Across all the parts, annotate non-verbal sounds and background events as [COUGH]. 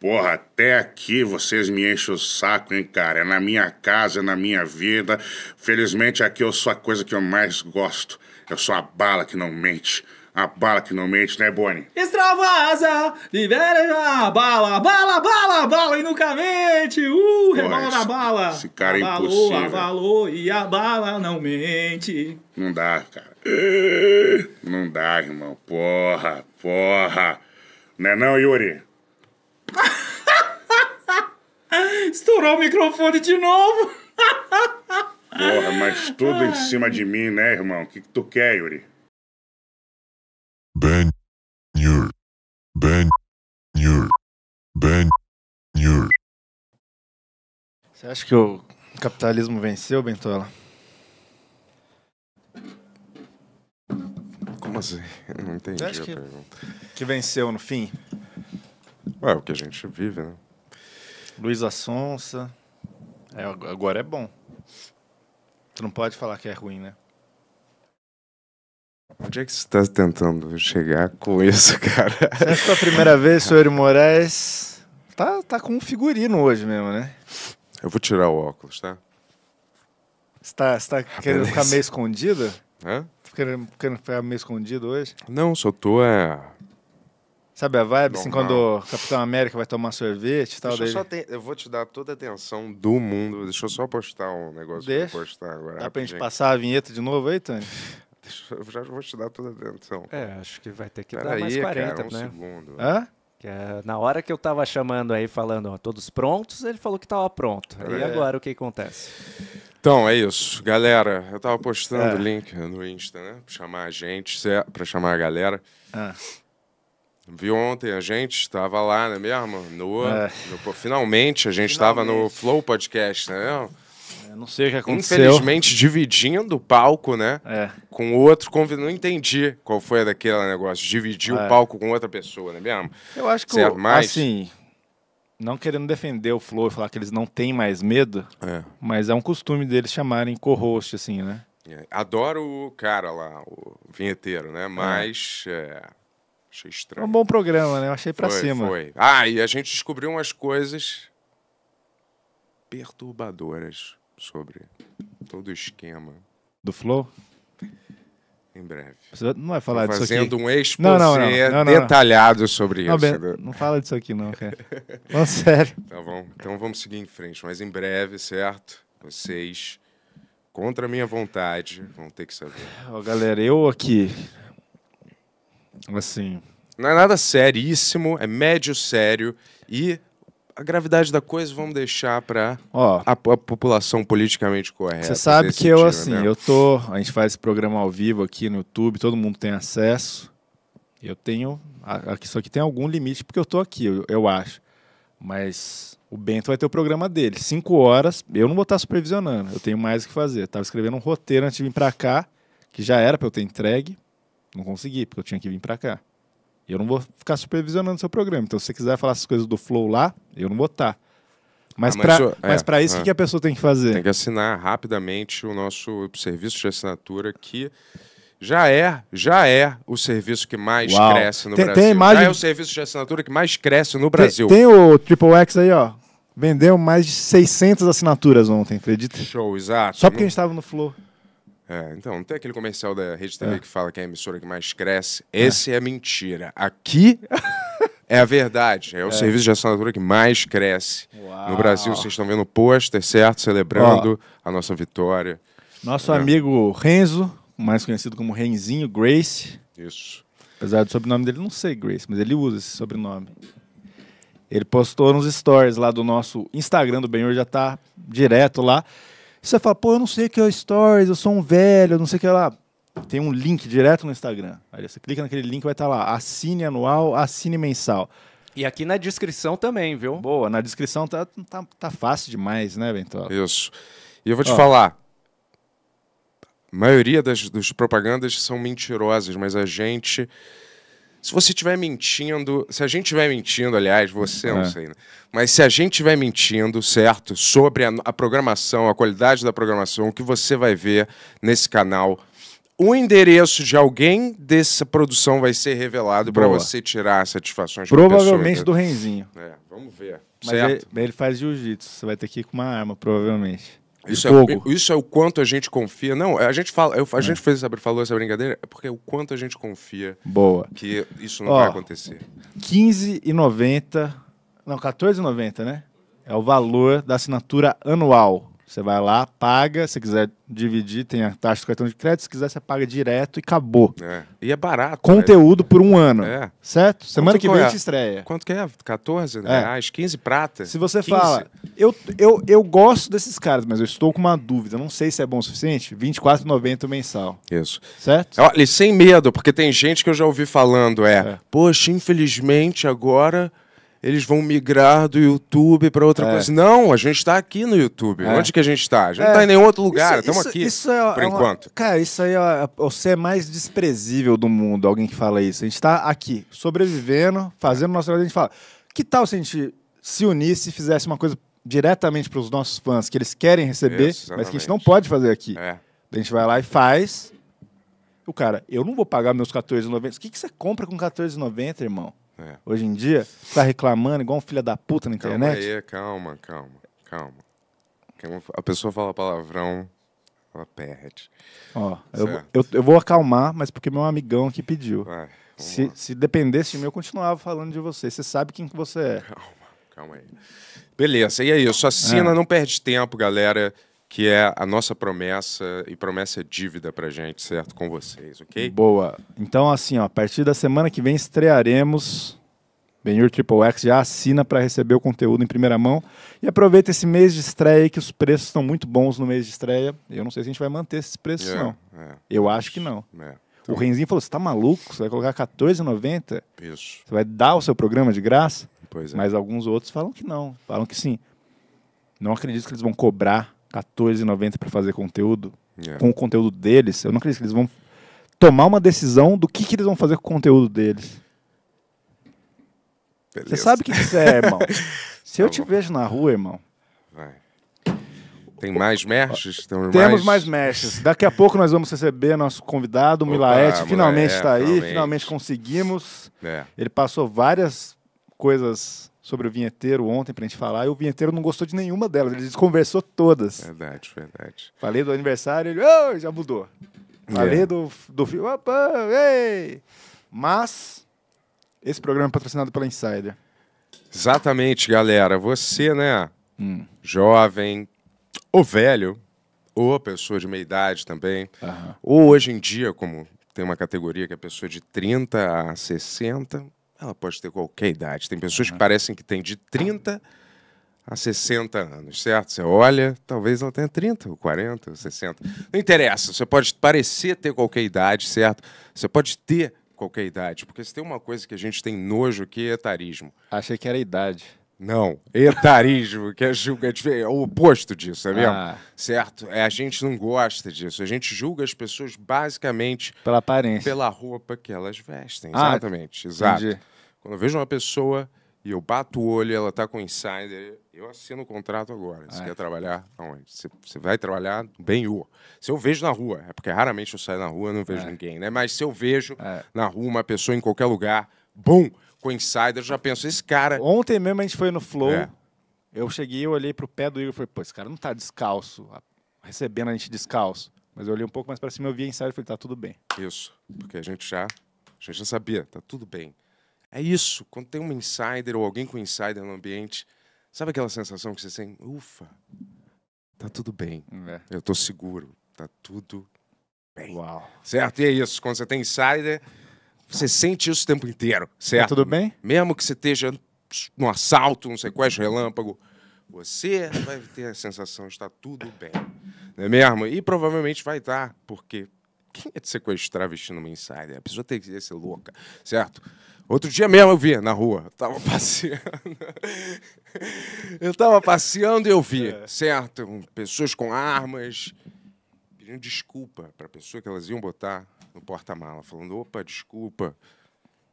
Porra, até aqui vocês me enchem o saco, hein, cara? É na minha casa, é na minha vida. Felizmente aqui eu sou a coisa que eu mais gosto. Eu sou a bala que não mente. A bala que não mente, né, Bonnie? Extravasa, libera a bala, bala, bala, bala e nunca mente. Uh, rebola na bala. esse cara é impossível. Abalou e a bala não mente. Não dá, cara. Não dá, irmão. Porra, porra. Não é não, Yuri? [LAUGHS] Estourou o microfone de novo. [LAUGHS] Porra, mas tudo em cima de mim, né, irmão? O que, que tu quer, Yuri? Ben Nur. Ben Nur. Ben Nur. Você acha que o capitalismo venceu, Bentola? Como assim? Eu não entendi a que- pergunta. Que venceu no fim? Ué, o que a gente vive, né? Luiz Assonsa. É, ag- agora é bom. Tu não pode falar que é ruim, né? Onde é que você está tentando chegar com [LAUGHS] isso, cara? Que é a primeira vez, senhor Moraes tá, tá com um figurino hoje mesmo, né? Eu vou tirar o óculos, tá? Você tá, você tá querendo ficar meio escondido? Hã? Tá querendo, querendo ficar meio escondido hoje? Não, só tô é. Sabe a vibe, assim, Normal. quando o Capitão América vai tomar sorvete e tal? Deixa eu, te- eu vou te dar toda a atenção do mundo. Deixa eu só postar um negócio Deixa. vou postar agora. Dá pra gente rapidinho. passar a vinheta de novo aí, Tony? [LAUGHS] Deixa eu já vou te dar toda a atenção. É, acho que vai ter que dar Pera mais aí, 40, cara, um né? segundo. Hã? Que é, na hora que eu tava chamando aí, falando, ó, todos prontos, ele falou que tava pronto. E É. agora o que acontece? Então, é isso. Galera, eu tava postando É. o link no Insta, né? Pra chamar a gente, cé- pra chamar a galera. Ah. Viu ontem a gente estava lá, não é mesmo? No, É. no- finalmente a gente estava no. Flow Podcast, né? Eu não sei o que aconteceu. Infelizmente dividindo o palco, né? É. Com outro convidado. Não entendi qual foi daquele negócio. Dividir É. o palco com outra pessoa, não é mesmo? Eu acho que, Certo, o- mas- assim, não querendo defender o Flow e falar que eles não têm mais medo, É. mas é um costume deles chamarem co-host, assim, né? É, Adoro o cara lá, o vinheteiro, né? Mas. é, achei É estranho. um bom programa, né? Eu achei pra foi, cima. Foi. Ah, e a gente descobriu umas coisas perturbadoras sobre todo o esquema. Do Flow. Em breve. Você não vai falar Tô disso fazendo aqui. um exposé Não, não, não, não, detalhado sobre isso. Ben, né? não fala disso aqui, não, cara. Não, sério. [LAUGHS] Tá bom. Então vamos seguir em frente. Mas em breve, certo? Vocês, contra a minha vontade, vão ter que saber. Ó, galera, eu aqui. Assim. Não é nada seríssimo, é médio sério. E a gravidade da coisa vamos deixar para a, a população politicamente correta. Você sabe que eu, decidir, assim, né? eu tô. A gente faz esse programa ao vivo aqui no YouTube, todo mundo tem acesso. Eu tenho. a- Isso aqui tem algum limite, porque eu tô aqui, eu, eu acho. Mas o Bento vai ter o programa dele. Cinco horas, eu não vou estar supervisionando, eu tenho mais o que fazer. Eu tava escrevendo um roteiro antes de vir pra cá, que já era pra eu ter entregue. Não consegui, porque eu tinha que vir pra cá. Eu não vou ficar supervisionando o seu programa. Então, se você quiser falar essas coisas do Flow lá, eu não vou estar. Mas, Ah, mas mas é, isso, o é. que a pessoa tem que fazer? Tem que assinar rapidamente o nosso serviço de assinatura que já é, já é o serviço que mais Uau. cresce no Tem- Brasil. tem imagem- Já é o serviço de assinatura que mais cresce no Brasil. Tem, tem o Triple X aí, ó. Vendeu mais de 600 assinaturas ontem, acredita? Show, exato. Só porque a gente tava no Flow. É, então, não tem aquele comercial da Rede TV É. que fala que é a emissora que mais cresce. Esse é, mentira. Aqui [LAUGHS] é a verdade. É o serviço de assinatura que mais cresce. No Brasil, vocês estão vendo o pôster, certo? Celebrando a nossa vitória. Nosso É. amigo Renzo, mais conhecido como Renzinho Grace. Isso. Apesar do sobrenome dele não ser Grace, mas ele usa esse sobrenome. Ele postou nos stories lá do nosso Instagram do Benhor, já tá direto lá. Você fala, pô, eu não sei o que é o stories, eu sou um velho, eu não sei o que é lá. Tem um link direto no Instagram. Aí você clica naquele link, vai estar lá, assine anual, assine mensal. E aqui na descrição também, viu? Boa, na descrição tá, tá, tá fácil demais, né, Ventola? Isso. E eu vou te Ó. falar. A maioria das, das propagandas são mentirosas, mas a gente. Se você estiver mentindo. Se a gente estiver mentindo, aliás, você não É. sei, né? Mas se a gente estiver mentindo, certo? Sobre a, a programação, a qualidade da programação, o que você vai ver nesse canal. o endereço de alguém dessa produção vai ser revelado para você tirar satisfações Provavelmente do Renzinho. É, vamos ver. Mas certo? ele, ele faz jiu-jitsu. Você vai ter que ir com uma arma, provavelmente. Isso é, isso é o quanto a gente confia. Não, a gente fala, eu- a gente fez essa, falou essa brincadeira, é porque é o quanto a gente confia Boa. que isso não Ó. vai acontecer. R$15,90. Não, R$14,90, né? É o valor da assinatura anual. Você vai lá, paga. Se quiser dividir, tem a taxa do cartão de crédito. Se quiser, você paga direto e acabou. É. E é barato. Conteúdo por um ano. É. Certo? Semana Quanto que vem é? te estreia. Quanto que é? 14 É. reais? 15 prata? Se você 15? fala, eu, eu, eu gosto desses caras, mas eu estou com uma dúvida, não sei se é bom o suficiente, R$24,90 mensal, Isso. certo? Olha, e sem medo, porque tem gente que eu já ouvi falando, é, É. poxa, infelizmente agora eles vão migrar do YouTube para outra É. coisa. Não, a gente está aqui no YouTube. É. Onde que a gente está? A gente É. não está em nenhum outro lugar, Isso- estamos isso- aqui. isso é- por é uma- enquanto. Cara, isso aí é o ser mais desprezível do mundo, alguém que fala isso. A gente tá aqui, sobrevivendo, fazendo nosso trabalho, a gente fala, que tal se a gente se unisse e fizesse uma coisa diretamente para os nossos fãs, que eles querem receber, mas que a gente não Exatamente. pode fazer aqui. É. A gente vai lá e faz. O cara, eu não vou pagar meus R$14,90. O que, que você compra com R$14,90, irmão? É. Hoje em dia, tá reclamando igual um filho da puta na Calma internet? aí, calma, calma, calma. Calma. A pessoa fala palavrão, ela perde. Ó, eu, eu, eu vou acalmar, mas porque meu amigão aqui pediu. Vai, Se, lá. se dependesse de mim, eu continuava falando de você. Você sabe quem que você é. Calma, calma aí. Beleza, e é isso. Assina, É. não perde tempo, galera, que é a nossa promessa e promessa é dívida pra gente, certo? Com vocês, ok? Boa. Então, assim, ó, a partir da semana que vem estrearemos. Benhur Triple X já assina para receber o conteúdo em primeira mão. E aproveita esse mês de estreia aí, que os preços estão muito bons no mês de estreia. Eu não sei se a gente vai manter esses preços, É, não. é, Eu acho que não. é. O Renzinho falou: você tá maluco? Você vai colocar R$14,90? Isso, Você vai dar o seu programa de graça? pois é. Mas alguns outros falam que não. Falam que sim. Não acredito que eles vão cobrar R$14,90 para fazer conteúdo. É. Com o conteúdo deles. Eu não acredito que eles vão tomar uma decisão do que, que eles vão fazer com o conteúdo deles. Você sabe o que isso é, [LAUGHS] irmão. Se eu Tá te bom. vejo na rua, irmão, Vai. Tem mais merches? Temos temos mais mestres. Daqui a pouco nós vamos receber nosso convidado, o Milaete. Finalmente está aí, finalmente. finalmente conseguimos. É. Ele passou várias coisas sobre o vinheteiro ontem pra gente falar, e o vinheteiro não gostou de nenhuma delas, ele desconversou todas. Verdade, verdade. Falei do aniversário, ele "Ô, já mudou. Falei É. do, do filme, opa, ei! Mas, esse programa é patrocinado pela Insider. Exatamente, galera. Você, né, Hum. jovem, ou velho, ou pessoa de meia idade também, ou hoje em dia, como tem uma categoria que é pessoa de 30 a 60, ela pode ter qualquer idade. Tem pessoas que parecem que têm de 30 a 60 anos, certo? Você olha, talvez ela tenha 30, ou 40, ou 60. Não interessa, você pode parecer ter qualquer idade, certo? Você pode ter qualquer idade, porque se tem uma coisa que a gente tem nojo aqui é etarismo. Achei que era idade. Não, etarismo, que é, julga, é é o oposto disso, é mesmo? Ah. Certo? É, a gente não gosta disso. A gente julga as pessoas basicamente Pela aparência. pela roupa que elas vestem. Ah, Exatamente, exato. Quando eu vejo uma pessoa e eu bato o olho e ela tá com insider, eu assino o contrato agora. Você Ah. quer trabalhar aonde? Você, você vai trabalhar no Ben-Hur. Se eu vejo na rua, é porque raramente eu saio na rua e não vejo É. ninguém, né? Mas se eu vejo É. na rua uma pessoa em qualquer lugar, bum, com insider, eu já penso, esse cara... Ontem mesmo a gente foi no Flow. É. Eu cheguei, eu olhei pro pé do Igor e falei, pô, esse cara não tá descalço, recebendo a gente descalço. Mas eu olhei um pouco mais pra cima, eu vi a Insider e falei, tá tudo bem. Isso, porque a gente já, a gente já sabia, tá tudo bem. É isso, quando tem um insider ou alguém com insider no ambiente, sabe aquela sensação que você tem, ufa, tá tudo bem, É. eu tô seguro, tá tudo bem. Uau. Certo? E é isso, quando você tem insider, você sente isso o tempo inteiro, certo? Tá tudo bem? Mesmo que você esteja num assalto, um sequestro relâmpago, você vai ter a sensação de estar tudo bem. Não é mesmo? E provavelmente vai estar, porque quem é de sequestrar vestindo uma insider? A pessoa tem que ser louca, certo? Outro dia mesmo eu vi na rua, eu tava [LAUGHS] passeando. eu tava passeando e eu vi, certo? Um, Pessoas com armas pedindo desculpa para a pessoa que elas iam botar no porta-mala, falando, opa, desculpa.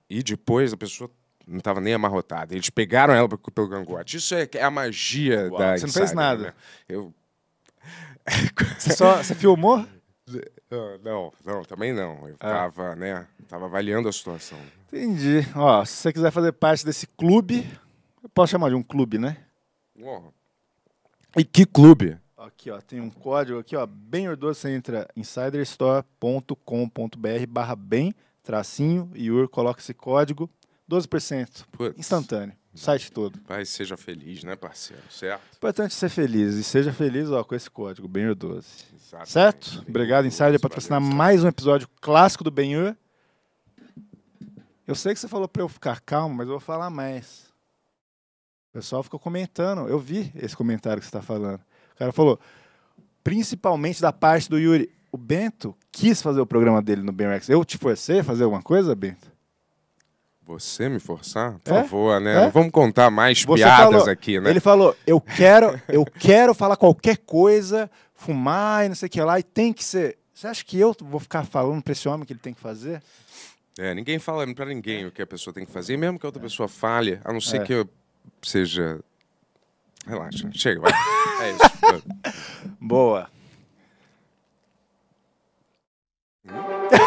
E depois a pessoa não estava nem amarrotada. Eles pegaram ela pelo cangote. Isso é, é a magia Uau. da Você não fez nada. né? Eu Você, só, você filmou? [LAUGHS] Ah, Não, não, também não. Ah. Eu tava, né? Tava avaliando a situação. Entendi. Ó, se você quiser fazer parte desse clube, eu posso chamar de um clube, né? Porra. E que clube? Aqui, ó, tem um código aqui, ó, bem ordoso, você entra insiderstore.com.br barra bem, tracinho, Iur, coloca esse código, 12%, Putz. instantâneo, site todo. Pai, seja feliz, né, parceiro? Certo? Importante ser feliz, e seja feliz, ó, com esse código, ordoso. Exatamente. Certo? Obrigado, Insider, por patrocinar mais um episódio clássico do Benhur. Eu sei que você falou pra eu ficar calmo, mas eu vou falar mais. O pessoal ficou comentando. Eu vi esse comentário que você está falando. O cara falou, principalmente da parte do Yuri. O Bento quis fazer o programa dele no Benrex. Eu te forcei a fazer alguma coisa, Bento? Você me forçar? Por É? favor, né? É? Não vamos contar mais Você piadas falou- aqui, né? Ele falou, eu quero, [LAUGHS] eu quero falar qualquer coisa, fumar e não sei o que lá, e tem que ser. Você acha que eu vou ficar falando pra esse homem que ele tem que fazer? É, ninguém fala pra ninguém o que a pessoa tem que fazer, e mesmo que a outra pessoa fale, a não ser É. que eu seja. Relaxa, chega, vai. [LAUGHS] É isso. Boa. É.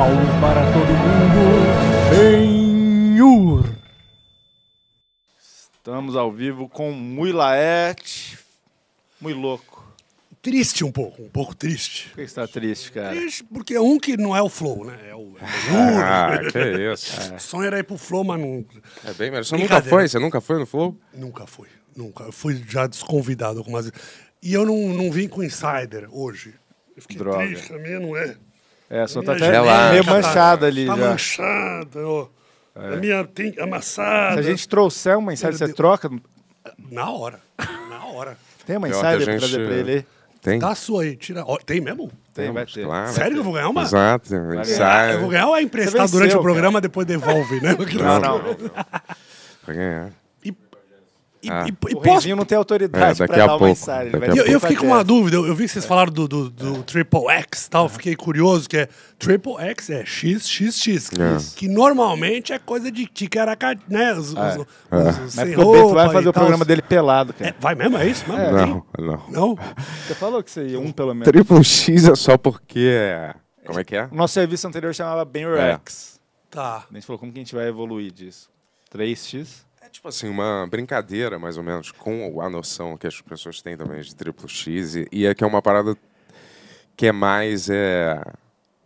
Paulo para todo mundo, Benhur. Estamos ao vivo com Mui Laet. Muito louco. Triste um pouco, um pouco triste. Por que você está triste, cara? Triste porque é um que não é o Flow, né? É o, é o [LAUGHS] Ah, que isso. [LAUGHS] O sonho era ir pro Flow, mas não, É bem, mas você nunca foi? Você nunca foi no Flow? nunca fui. Nunca. Eu fui já desconvidado algumas vezes. E eu não, não vim com Insider hoje. Eu fiquei Droga. triste, a minha não é. É, só tá até meio tá- manchada ali tá já. manchada, ó. A minha tem amassada. Se a gente trouxer uma insider, você troca? Na hora. Na hora. Tem uma insider pra gente- trazer pra ele aí? Tem? Dá a sua aí, tira. ó, tem mesmo? Tem, vai ter. Claro. Sério que eu vou ganhar uma? Exato. Ah, Ensaio. eu vou ganhar ou é emprestar Você durante venceu, o programa depois devolve, né? Não, não. Pra ganhar. E, Ah. e- e O posso não tem autoridade É, daqui pra a dar uma pouco. insider. ele Daqui eu, eu que fiquei com uma dúvida, eu, eu vi que vocês falaram do, do, do Triple X e tal, fiquei curioso, que é Triple X é XXX, que, É. que normalmente é coisa de ticaraca, né? Os, os, os- os Mas sem porque o Bento vai fazer o tal. programa dele pelado, cara. É, vai mesmo, é isso? mesmo? Não, não. Não? Você falou que você ia um pelo menos. Triplo X é só porque é. Como é que é? O nosso serviço anterior chamava Benrex. Tá. A gente falou como que a gente vai evoluir disso. 3x? É tipo assim, uma brincadeira, mais ou menos, com a noção que as pessoas têm também de triplo X. E, e é que é uma parada que é mais. É,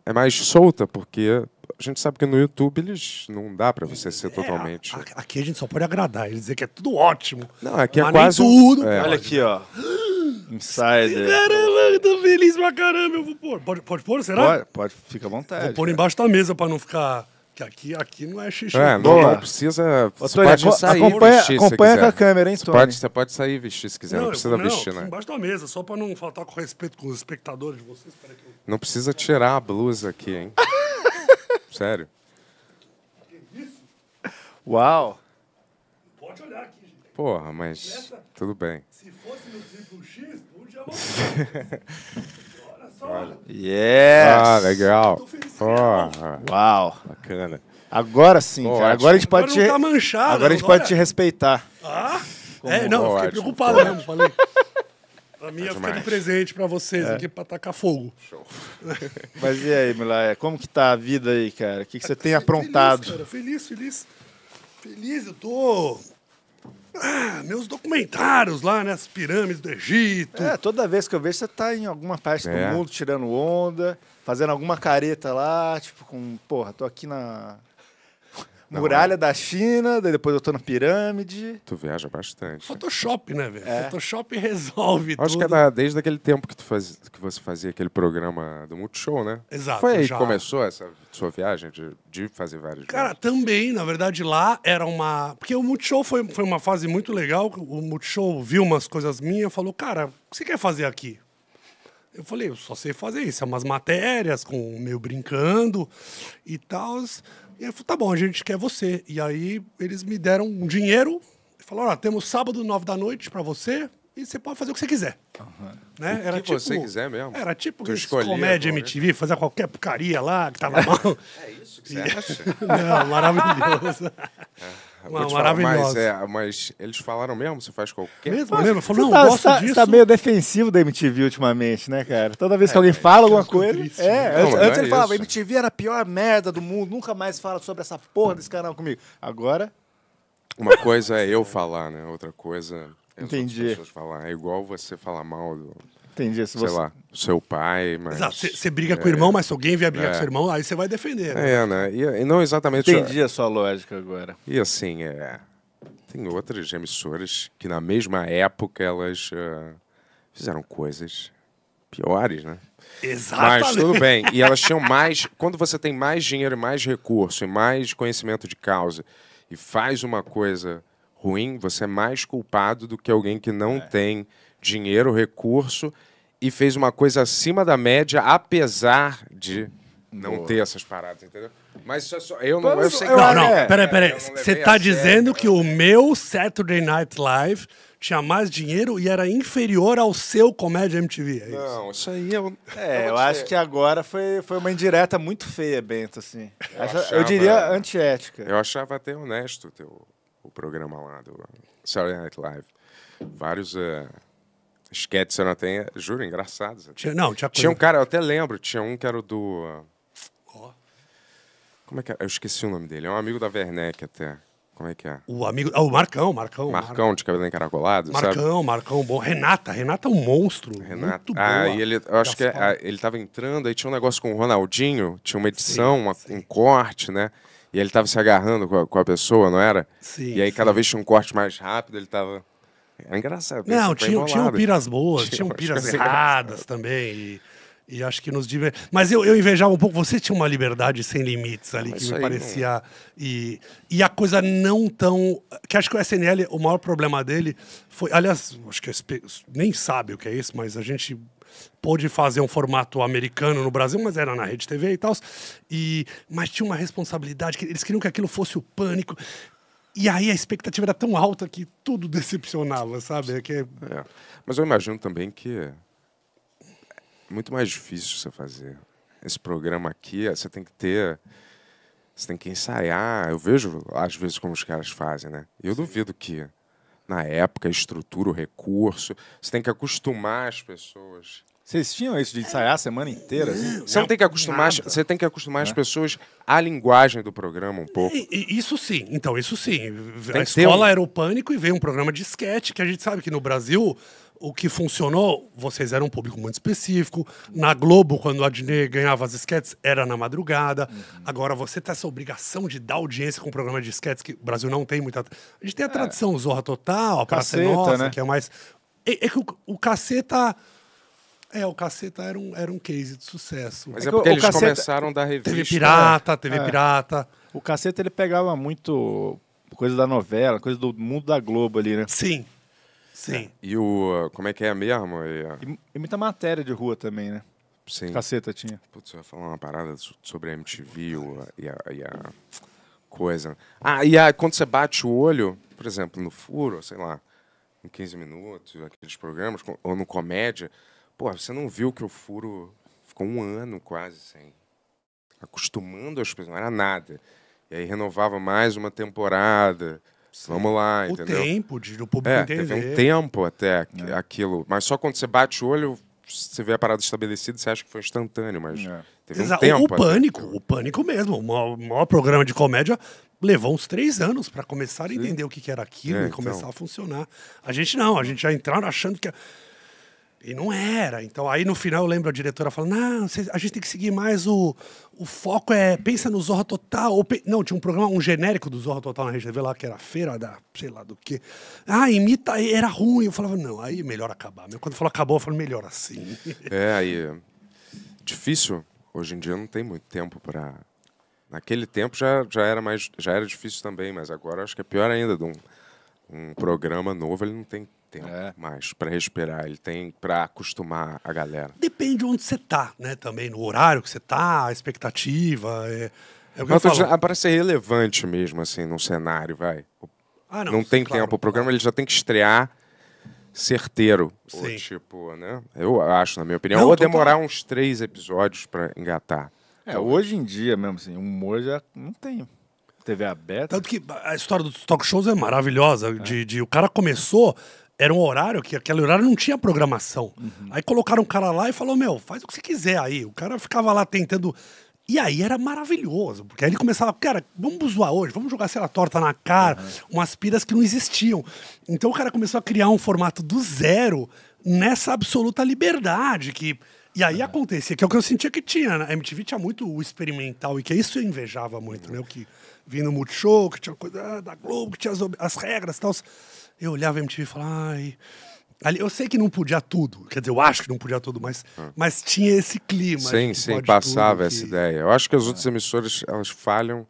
é mais solta, porque a gente sabe que no YouTube eles não dá pra você ser totalmente. É, a- aqui a gente só pode agradar, eles dizer que é tudo ótimo. Não, aqui é quase. nem um- tudo. é. Olha aqui, ó. [GASPS] Insider. Caramba, eu tô feliz pra caramba, eu vou pôr. Pode, pode pôr, será? Pode, pode, fica à vontade. Vou pôr embaixo da mesa pra não ficar... Que aqui, aqui não é xixi. É, não, não precisa. Ô, Você Tony, pode sair acompanha, vestir se acompanha com a câmera, hein, Você Tony? pode, você pode sair vestir se quiser, não, eu- precisa não, vestir, aqui né? embaixo da mesa, só pra não faltar com respeito com os espectadores de vocês. Que eu... Não precisa tirar a blusa aqui, hein? [LAUGHS] Sério. Uau. Pode olhar aqui, gente. Porra, mas tudo bem. Se fosse no triplo X, podia [LAUGHS] mostrar. Olha. Yes. Ah, legal. Feliz. Porra, Uau. bacana. Agora sim, Pô, cara. Agora a gente pode Agora te... tá manchado. Agora a gente agora- pode te respeitar. Ah, é, não, eu fiquei ótimo. preocupado mesmo, falei. A minha fica de demais. presente pra vocês aqui pra tacar fogo. [LAUGHS] Mas e aí, Milaia, como que tá a vida aí, cara? O que, que você tem aprontado? Feliz, cara, feliz, feliz. Feliz, eu tô. Ah, [LAUGHS] meus documentários lá, né? As pirâmides do Egito. É, toda vez que eu vejo, você tá em alguma parte É. do mundo tirando onda, fazendo alguma careta lá, tipo, com, porra, tô aqui na muralha da China, daí depois eu tô na pirâmide. Tu viaja bastante. Photoshop, né, velho? É. Photoshop [LAUGHS] resolve Acho tudo. que é da- desde aquele tempo que, tu faz, que você fazia aquele programa do Multishow, né? Exato, Foi aí já. que começou essa sua viagem de, de fazer vários Cara, também, na verdade, lá era uma. Porque o Multishow foi, foi uma fase muito legal. O Multishow viu umas coisas minhas falou: Cara, o que você quer fazer aqui? Eu falei: Eu só sei fazer isso. É umas matérias, com meio brincando e tal. E aí falou: Tá bom, a gente quer você. E aí eles me deram um dinheiro e falaram: Ó, temos sábado, nove da noite pra você. e você pode fazer o que você quiser. Né? O que você quiser mesmo. Era tipo escolhia, comédia pô, MTV, fazer qualquer porcaria lá que tava mal. É isso que você acha? [LAUGHS] Não, maravilhoso. Vou Não, te falar, mas, é, mas eles falaram mesmo, você faz qualquer Mesmo, mesmo. Falou, não, Você tá, gosto tá- disso. tá meio defensivo da MTV ultimamente, né, cara? Toda vez que alguém fala alguma coisa. triste, é, né? antes, Não, antes é ele falava, isso. MTV era a pior merda do mundo, nunca mais fala sobre essa porra desse canal comigo. Agora, Uma coisa é eu falar, né? Outra coisa é as Entendi. falar. É igual você falar mal do, entendi. Se sei você... lá, do seu pai, mas... Exato, você- briga com o irmão, mas se alguém vier brigar É. com seu irmão, aí você vai defender. né? É, né? E, e não exatamente... Entendi a sua lógica agora. E assim, é... Tem outras emissoras que na mesma época elas ah, fizeram coisas piores, né? Exatamente. Mas tudo bem. E elas tinham [LAUGHS] mais. Quando você tem mais dinheiro, e mais recurso e mais conhecimento de causa e faz uma coisa ruim, você é mais culpado do que alguém que não tem dinheiro, recurso e fez uma coisa acima da média, apesar de não ter essas paradas, entendeu? Mas isso é só. Eu não. Eu sei que eu Não, não, É. peraí, peraí. Eu Você tá sério, dizendo cara. que o meu Saturday Night Live tinha mais dinheiro e era inferior ao seu Comédia MTV, é isso? Não, isso aí eu. É, eu vou acho que agora foi, foi uma indireta muito feia, Bento, assim. Eu, achava- diria antiética. Eu achava até honesto o teu, o programa lá do Saturday Night Live. Vários uh, sketches eu não tenho, juro, engraçados. Tinha, não, tinha. Tinha um cara, eu até lembro, tinha um que era do. ah, Como é que é? Eu esqueci o nome dele. É um amigo da Werneck até. Como é que é? O amigo. Ah, o Marcão, Marcão. Marcão de cabelo encaracolado, sabe? Marcão, Marcão, bom. Renata, Renata é um monstro. Renato. Muito Ah, boa. e ele, eu acho que é- ah, ele tava entrando, aí tinha um negócio com o Ronaldinho, tinha uma edição, uma- um corte, né? E ele tava se agarrando com a, com a pessoa, não era? Sim, E aí sim. cada vez tinha um corte mais rápido, ele tava. É engraçado. Não, foi tinha, enrolado. piras boas, Tinha tinham umas piras erradas também. E, e acho que nos diver... Mas eu, eu invejava um pouco. Você tinha uma liberdade sem limites ali Mas que me parecia. E, e a coisa não tão. Que acho que o SNL, o maior problema dele foi. Aliás, acho que nem sabe o que é isso, mas a gente pôde fazer um formato americano no Brasil, mas era na Rede TV e tal. E, mas tinha uma responsabilidade, que eles queriam que aquilo fosse o pânico. E aí a expectativa era tão alta que tudo [LAUGHS] decepcionava, sabe? É que é-. Mas eu imagino também que é muito mais difícil você fazer. Esse programa aqui, você tem que ter. Você tem que ensaiar. Eu vejo, às vezes, como os caras fazem, né? E eu duvido que, na época, a estrutura, o recurso, você tem que acostumar as pessoas. Vocês tinham isso de ensaiar a semana inteira? assim? Você não tem que acostumar, nada. você tem que acostumar as pessoas à linguagem do programa um pouco. Isso sim, então, isso sim. Tem a escola um- era o pânico e veio um programa de sketch, que a gente sabe que no Brasil o que funcionou, vocês eram um público muito específico. Na Globo, quando a Adnet ganhava as sketches, era na madrugada. Uhum. Agora, você tem essa obrigação de dar audiência com um programa de sketches que o Brasil não tem muita. A gente É. tem a tradição Zorra Total, a Praça é Caceta, Nossa, né? que é mais. É, é que o, o caceta. É, o caceta era um, era um case de sucesso. Mas É é, que porque o eles caceta- começaram da revista. TV Pirata, TV É. Pirata. O cacete ele pegava muito coisa da novela, coisa do mundo da Globo ali, né? Sim. Sim. E o. Como é que é mesmo? E, E, e muita matéria de rua também, né? sim. Caceta tinha. Putz, eu ia falar uma parada so- sobre a MTV o- e, a, e a coisa. Ah, e a, quando você bate o olho, por exemplo, no furo, sei lá, em 15 minutos, aqueles programas, ou no comédia, pô, você não viu que o furo ficou um ano quase sem. Acostumando as pessoas, não era nada. E aí renovava mais uma temporada. Vamos lá, O entendeu? tempo de o público É, entender. teve um tempo até aqu- aquilo. Mas só quando você bate o olho, você vê a parada estabelecida, você acha que foi instantâneo, mas É. teve um Exa- tempo. o até Pânico, aquilo. o Pânico mesmo, o maior, o maior programa de comédia levou uns três anos para começar a entender o que, que era aquilo É, e então. começar a funcionar. A gente não, a gente já entraram achando que... E não era. Então, aí no final eu lembro a diretora falando: não, a gente tem que seguir mais o. O foco é. Pensa no Zorra Total. Ou não, tinha um programa, um genérico do Zorra Total na Rede TV lá, que era feira da. sei lá do quê. Ah, imita. Era ruim. Eu falava: não, aí melhor acabar. Quando falou acabou, eu falei: melhor assim. [LAUGHS] É, aí. Difícil. Hoje em dia não tem muito tempo para. Naquele tempo já, já era mais. Já era difícil também, mas agora acho que é pior ainda. De um, um programa novo, ele não tem tempo É. mais para respirar. Ele tem para acostumar a galera. Depende de onde você tá, né? Também no horário que você tá, a expectativa. É, é o que eu dizendo, ah, para ser relevante mesmo, assim, no cenário, vai. Ah, Não, sim, tem claro, tempo. O programa claro. ele já tem que estrear certeiro. Ou, Sim. tipo, né? Eu acho, na minha opinião. Não, ou demorar uns três episódios pra engatar. É, hoje em dia mesmo, assim, humor já não tem. TV aberta. Tanto que a história dos talk shows é maravilhosa. De, de- o cara começou, era um horário que aquele horário não tinha programação. Aí colocaram um cara lá e falou: Meu, faz o que você quiser aí. O cara ficava lá tentando. E aí era maravilhoso, porque aí ele começava, cara, vamos zoar hoje, vamos jogar, sei lá, torta na cara, umas piras que não existiam. Então o cara começou a criar um formato do zero nessa absoluta liberdade que. E aí acontecia, que é o que eu sentia que tinha. Né? A MTV tinha muito o experimental, e que isso eu invejava muito, né? O que vinha no Multishow, que tinha coisa da Globo, que tinha as, as regras e tal. Eu olhava a MTV e falava, ai. Ali, eu sei que não podia tudo, quer dizer, eu acho que não podia tudo, mas, mas tinha esse clima. Sim, sim, passava essa ideia. Eu acho que as outras emissoras elas falham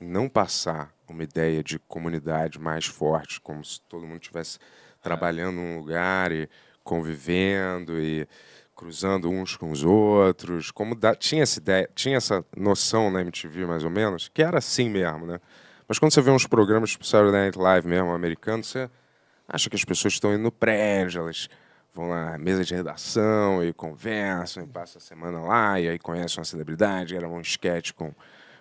em não passar uma ideia de comunidade mais forte, como se todo mundo estivesse trabalhando num lugar e convivendo e cruzando uns com os outros. Como dá- tinha essa ideia, tinha essa noção na MTV mais ou menos, que era assim mesmo, né? Mas quando você vê uns programas tipo Saturday Night Live mesmo, americano, você acha que as pessoas estão indo no prédio, elas vão na mesa de redação e conversam, e passam a semana lá, e aí conhecem uma celebridade, gravam um sketch com,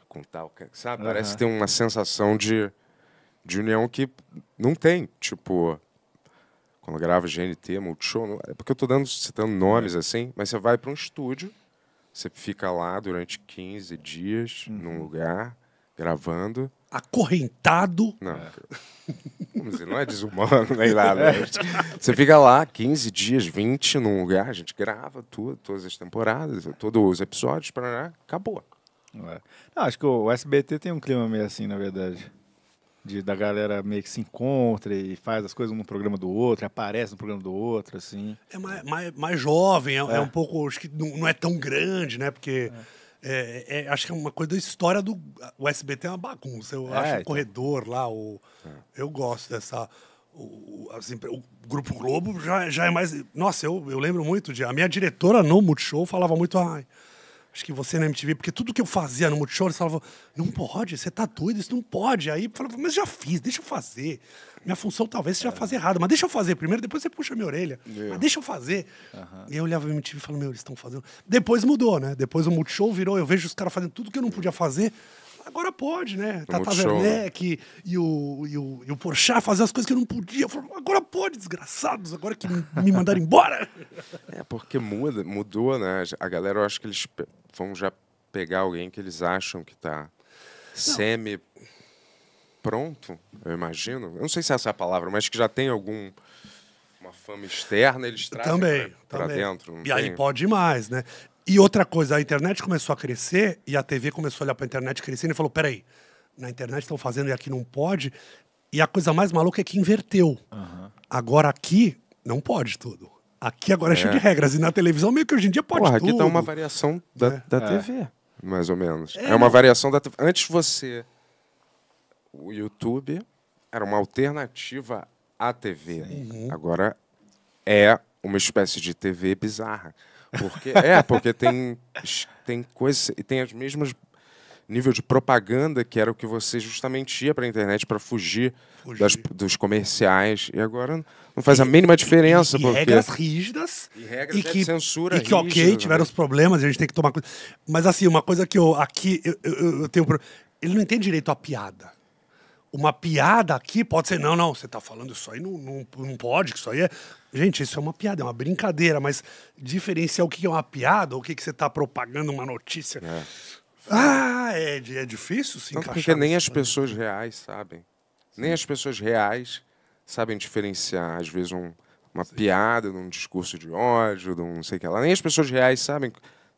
com tal, sabe? Parece ter uma sensação de, de união que não tem, tipo... Quando grava GNT, Multishow, é porque eu tô dando, citando nomes assim, mas você vai para um estúdio, você fica lá durante 15 dias, num lugar, gravando, Acorrentado. não. Vamos dizer, não é desumano nem nada. mas Você fica lá 15 dias, 20 num lugar, a gente grava tudo, todas as temporadas, todos os episódios, para acabou. Não, é. Não, acho que o SBT tem um clima meio assim, na verdade. De, da galera meio que se encontra e faz as coisas um no programa do outro, aparece no programa do outro, assim. É mais, mais, mais jovem, é, é um pouco. Acho que não, não é tão grande, né? Porque. é, é, acho que é uma coisa da história do. O SBT é uma bagunça. Eu É, acho o então. corredor lá, o, eu gosto dessa. O, assim, o Grupo Globo já, já é mais. Nossa, eu, eu lembro muito de. A minha diretora no Multishow falava muito. Ai, acho que você na MTV, porque tudo que eu fazia no Multishow, eles falavam, não pode, você tá doido, isso não pode. Aí eu falava, mas já fiz, deixa eu fazer. Minha função talvez seja fazer errado, mas deixa eu fazer primeiro, depois você puxa a minha orelha. Mas deixa eu fazer. E eu olhava a MTV e falava, meu, eles estão fazendo. Depois mudou, né? Depois o Multishow virou, eu vejo os caras fazendo tudo que eu não podia fazer. Agora pode, né? Tata Multishow, né? Werneck e o, e, o, e o Porchat fazer as coisas que eu não podia. Eu agora pode, desgraçados, agora que me- mandaram [LAUGHS] embora. É porque muda, mudou, né? A galera, eu acho que eles vão já pegar alguém que eles acham que tá semi pronto, eu imagino. Eu não sei se essa é a palavra, mas que já tem algum uma fama externa, eles trazem Também, pra, pra também. dentro. não E aí tem? pode mais, né? E outra coisa, a internet começou a crescer e a TV começou a olhar pra internet crescendo e falou: peraí, na internet estão fazendo e aqui não pode. E a coisa mais maluca é que inverteu. Agora aqui não pode tudo. Aqui agora é, cheio de regras. E na televisão, meio que hoje em dia pode Porra, tudo. aqui tá uma variação da, É. da TV, mais ou menos. É, É, uma variação da TV. Antes você. O YouTube era uma alternativa à TV. Uhum. Agora é uma espécie de TV bizarra. Porque, é, porque tem, tem coisas. E tem as mesmas nível de propaganda que era o que você justamente ia para a internet para fugir, Fugir. das- dos comerciais. E agora não faz a mínima diferença. E porque... regras rígidas. E regras de censura E que, ok, rígidas, tiveram né? os problemas, a gente tem que tomar cuidado. Mas, assim, uma coisa que eu aqui eu, eu- eu tenho. Ele não entende direito a piada. Uma piada aqui pode ser, não, não, você tá falando isso aí, não, não, não pode, que isso aí é. Gente, isso é uma piada, é uma brincadeira, mas diferenciar o que é uma piada, ou o que, que você tá propagando uma notícia. Ah, é, é difícil se Tanto encaixar. porque nem as pessoas reais sabem. Nem as pessoas reais sabem diferenciar, às vezes, um- uma piada de um discurso de ódio, de um não sei o que lá. Nem as pessoas reais sabem.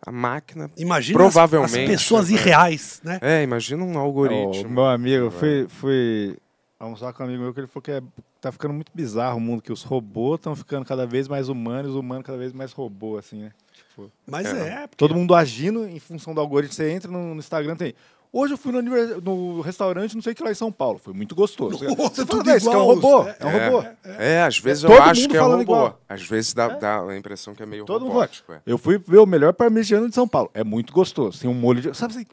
A máquina. Imagina as- provavelmente. as pessoas vai- irreais, né? É, imagina um O algoritmo. meu amigo, eu fui, fui almoçar com um amigo meu que ele falou que é, tá ficando muito bizarro o mundo, que os robôs estão ficando cada vez mais humanos, os humanos cada vez mais robô, assim, né? Tipo, Mas é, porque todo mundo agindo em função do algoritmo. Você entra no, no Instagram, tem. Hoje eu fui no, no restaurante, não sei o que lá em São Paulo. Foi muito gostoso. Nossa, Você fala, "Véi, isso aqui é um igual, robô. é, É, um é, robô. É, às vezes É eu acho que é um robô. igual. Às vezes dá, dá a impressão que é meio Todo mundo robótico. é. Eu fui ver o melhor parmegiano de São Paulo. É muito gostoso. Tem um molho de. Sabe assim?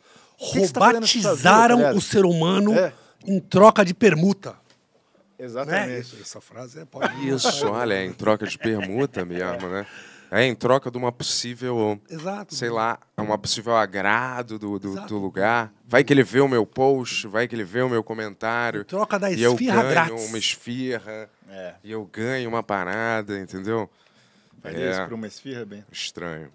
tá ligado? o ser humano É. em troca de permuta. Né? Exatamente. Isso, essa frase é pode. Isso, olha, é em troca de permuta mesmo, né? É em troca de uma possível, Exato. sei lá, uma possível agrado do, do, do lugar. Vai que ele vê o meu post, vai que ele vê o meu comentário. Em troca da e eu esfirra ganho grátis. uma esfirra. É. E eu ganho uma parada, entendeu? Faria isso É por uma esfirra, bem. estranho.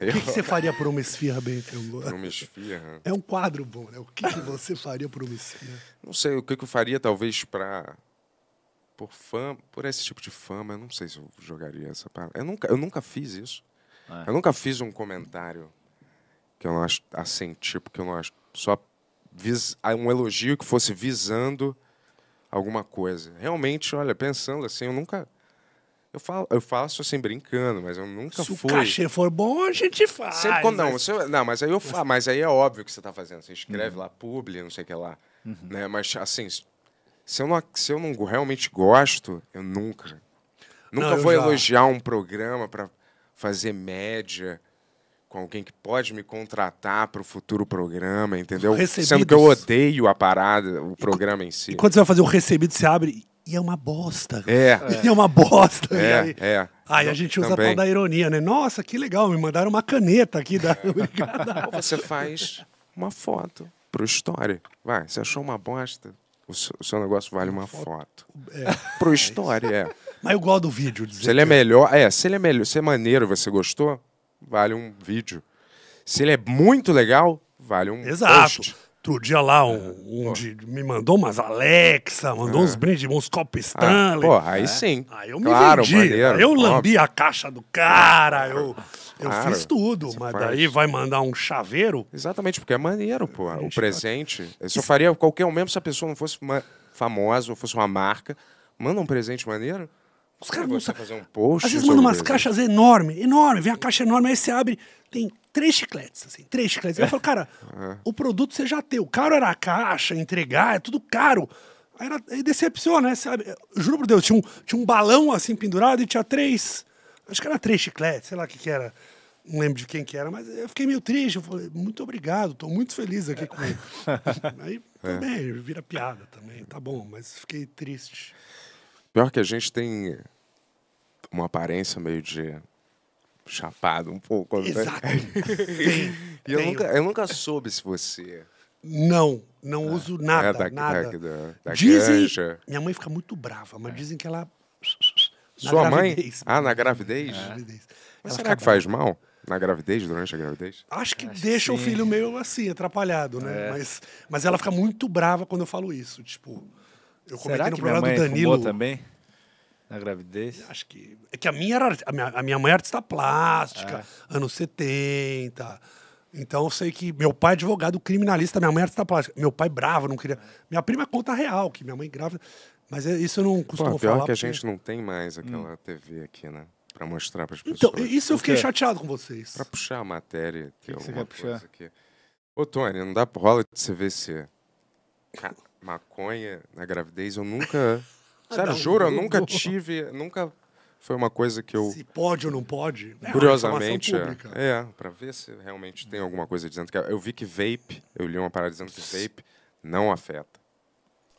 O que, que você faria por uma esfirra, bem? [LAUGHS] Por uma esfirra. É um quadro bom, né? O que, que você faria por uma esfirra? Não sei o que, que eu faria, talvez, pra. Por fama, por esse tipo de fama, eu não sei se eu jogaria essa parada. Eu nunca, eu nunca fiz isso. É. Eu nunca fiz um comentário que eu não acho assim, tipo, que eu não acho. Só vis, um elogio que fosse visando alguma coisa. Realmente, olha, pensando assim, eu nunca. Eu, falo, eu faço assim, brincando, mas eu nunca Se o fui. cachê for bom, a gente faz. Sempre quando não, mas- se eu- não, mas aí eu mas aí é óbvio que você está fazendo. Você escreve lá publi, não sei o que lá, né? Mas assim, se eu não se eu não realmente gosto, eu nunca nunca Não, vou elogiar um programa para fazer média com alguém que pode me contratar para o futuro programa, entendeu? Recebidos. Sendo que eu odeio a parada, o programa em si. E quando você vai fazer o recebido, você abre e é uma bosta. É, E é uma bosta. E é, aí, é. aí a gente usa a Também. tal da ironia, né? Nossa, que legal, me mandaram uma caneta aqui da. [LAUGHS] Ou você faz uma foto pro story. Vai, você achou uma bosta, o seu, o seu negócio vale uma foto. [LAUGHS] Pro story, é. Mas eu gosto do vídeo. Se ele é melhor, é, se ele é melhor, se é maneiro você gostou, vale um vídeo. Se ele é muito legal, vale um Exato. post. Outro dia lá, um, um de- me mandou umas Alexa, mandou uns brindes, uns copos Ah, Stanley. pô, aí sim. Aí eu me claro, vendi. maneiro, aí eu óbvio. lambi a caixa do cara, eu, eu Claro, fiz tudo. Mas faz. daí vai mandar um chaveiro. Exatamente, porque é maneiro, pô. O presente. Eu só faria qualquer um, mesmo se a pessoa não fosse uma famosa ou fosse uma marca. Manda um presente maneiro. Os caras não sabem. fazer um post. Às vezes manda umas presente. caixas enormes, enormes, vem a caixa enorme, aí você abre, tem três chicletes, assim, três chicletes. Eu falo, cara, o produto você já tem. O caro era a caixa, entregar, é tudo caro. Aí, era, aí decepciona, né? Sabe? Juro por Deus, tinha um, tinha um balão assim pendurado e tinha três. Acho que era três chicletes, sei lá o que, que era. Não lembro de quem que era, mas eu fiquei meio triste. Eu falei, muito obrigado, tô muito feliz aqui com ele. [LAUGHS] aí também, vira piada também, tá bom, mas fiquei triste. Pior que a gente tem uma aparência meio de chapado um pouco. né? Exato. Tem, [LAUGHS] E eu nunca, eu nunca soube se você Não, não uso nada, é da, nada. da, da, da dizem, ganja. minha mãe fica muito brava, mas dizem que ela Sua mãe? gravidez. Ah, na gravidez? Na gravidez. Mas Ela será que faz mal? Na gravidez, durante a gravidez? Acho que deixa o filho meio assim, atrapalhado, né? É. Mas, mas ela fica muito brava quando eu falo isso. Tipo, eu comentei Será no que minha programa mãe do Danilo. fumou também? Na gravidez? Acho que. É que a minha era. A minha, a minha mãe é artista plástica, É. anos 70. Então eu sei que meu pai é advogado criminalista, minha mãe é artista plástica. Meu pai bravo, não queria. Minha prima conta real, que minha mãe grávida. Mas é- isso eu não costumo Pô, pior falar. que a gente não tem mais aquela TV aqui, né? Pra mostrar pras Então, pessoas. isso eu fiquei chateado com vocês. Pra puxar a matéria, ter que você alguma quer coisa puxar? aqui. Ô, Tony, não dá pra rola de você ver se... Maconha na gravidez, eu nunca... Sério, Não, juro, eu nunca tive... Nunca foi uma coisa que eu... Se pode ou não pode. É Curiosamente, é, é, pra ver se realmente tem alguma coisa dizendo que... Eu vi que vape, eu li uma parada dizendo que vape não afeta.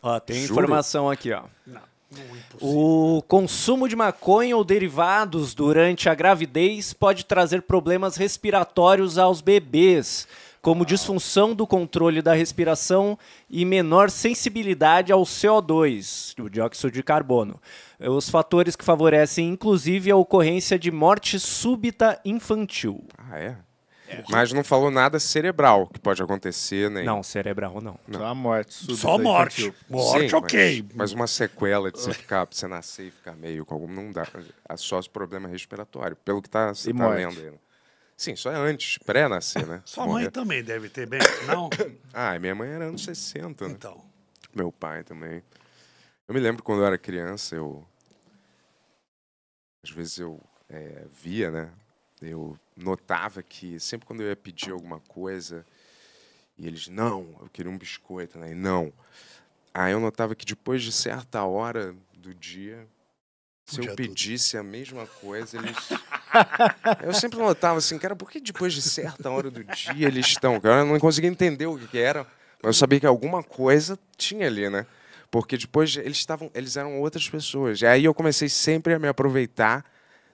Ó, tem Juro? informação aqui, ó. Não, não é. O consumo de maconha ou derivados durante a gravidez pode trazer problemas respiratórios aos bebês, como disfunção do controle da respiração e menor sensibilidade ao CO2, o dióxido de carbono. Os fatores que favorecem, inclusive, a ocorrência de morte súbita infantil. Ah, é? Mas não falou nada cerebral que pode acontecer, nem... Não, cerebral não. Só a morte. súbita Só morte. infantil. Morte, Sim, ok. Mas, mas uma sequela de você ficar, você nascer e ficar meio com algum, não dá. É só esse problema respiratório, pelo que tá, você E tá morte. lendo aí. Sim, só é antes, pré-nascer, né? Sua Morrer. mãe também deve ter bem, não? [COUGHS] Ah, e minha mãe era anos 60, né? Então. Meu pai também. Eu me lembro quando eu era criança, eu. Às vezes eu é, via, né? Eu notava que sempre quando eu ia pedir alguma coisa, e eles, não, eu queria um biscoito, né? E não. Aí eu notava que depois de certa hora do dia, se Podia eu tudo. pedisse a mesma coisa, eles. [LAUGHS] eu sempre notava assim, cara, por que depois de certa hora do dia eles estão? Eu não conseguia entender o que, que era, mas eu sabia que alguma coisa tinha ali, né? Porque depois eles estavam, eles eram outras pessoas. E aí eu comecei sempre a me aproveitar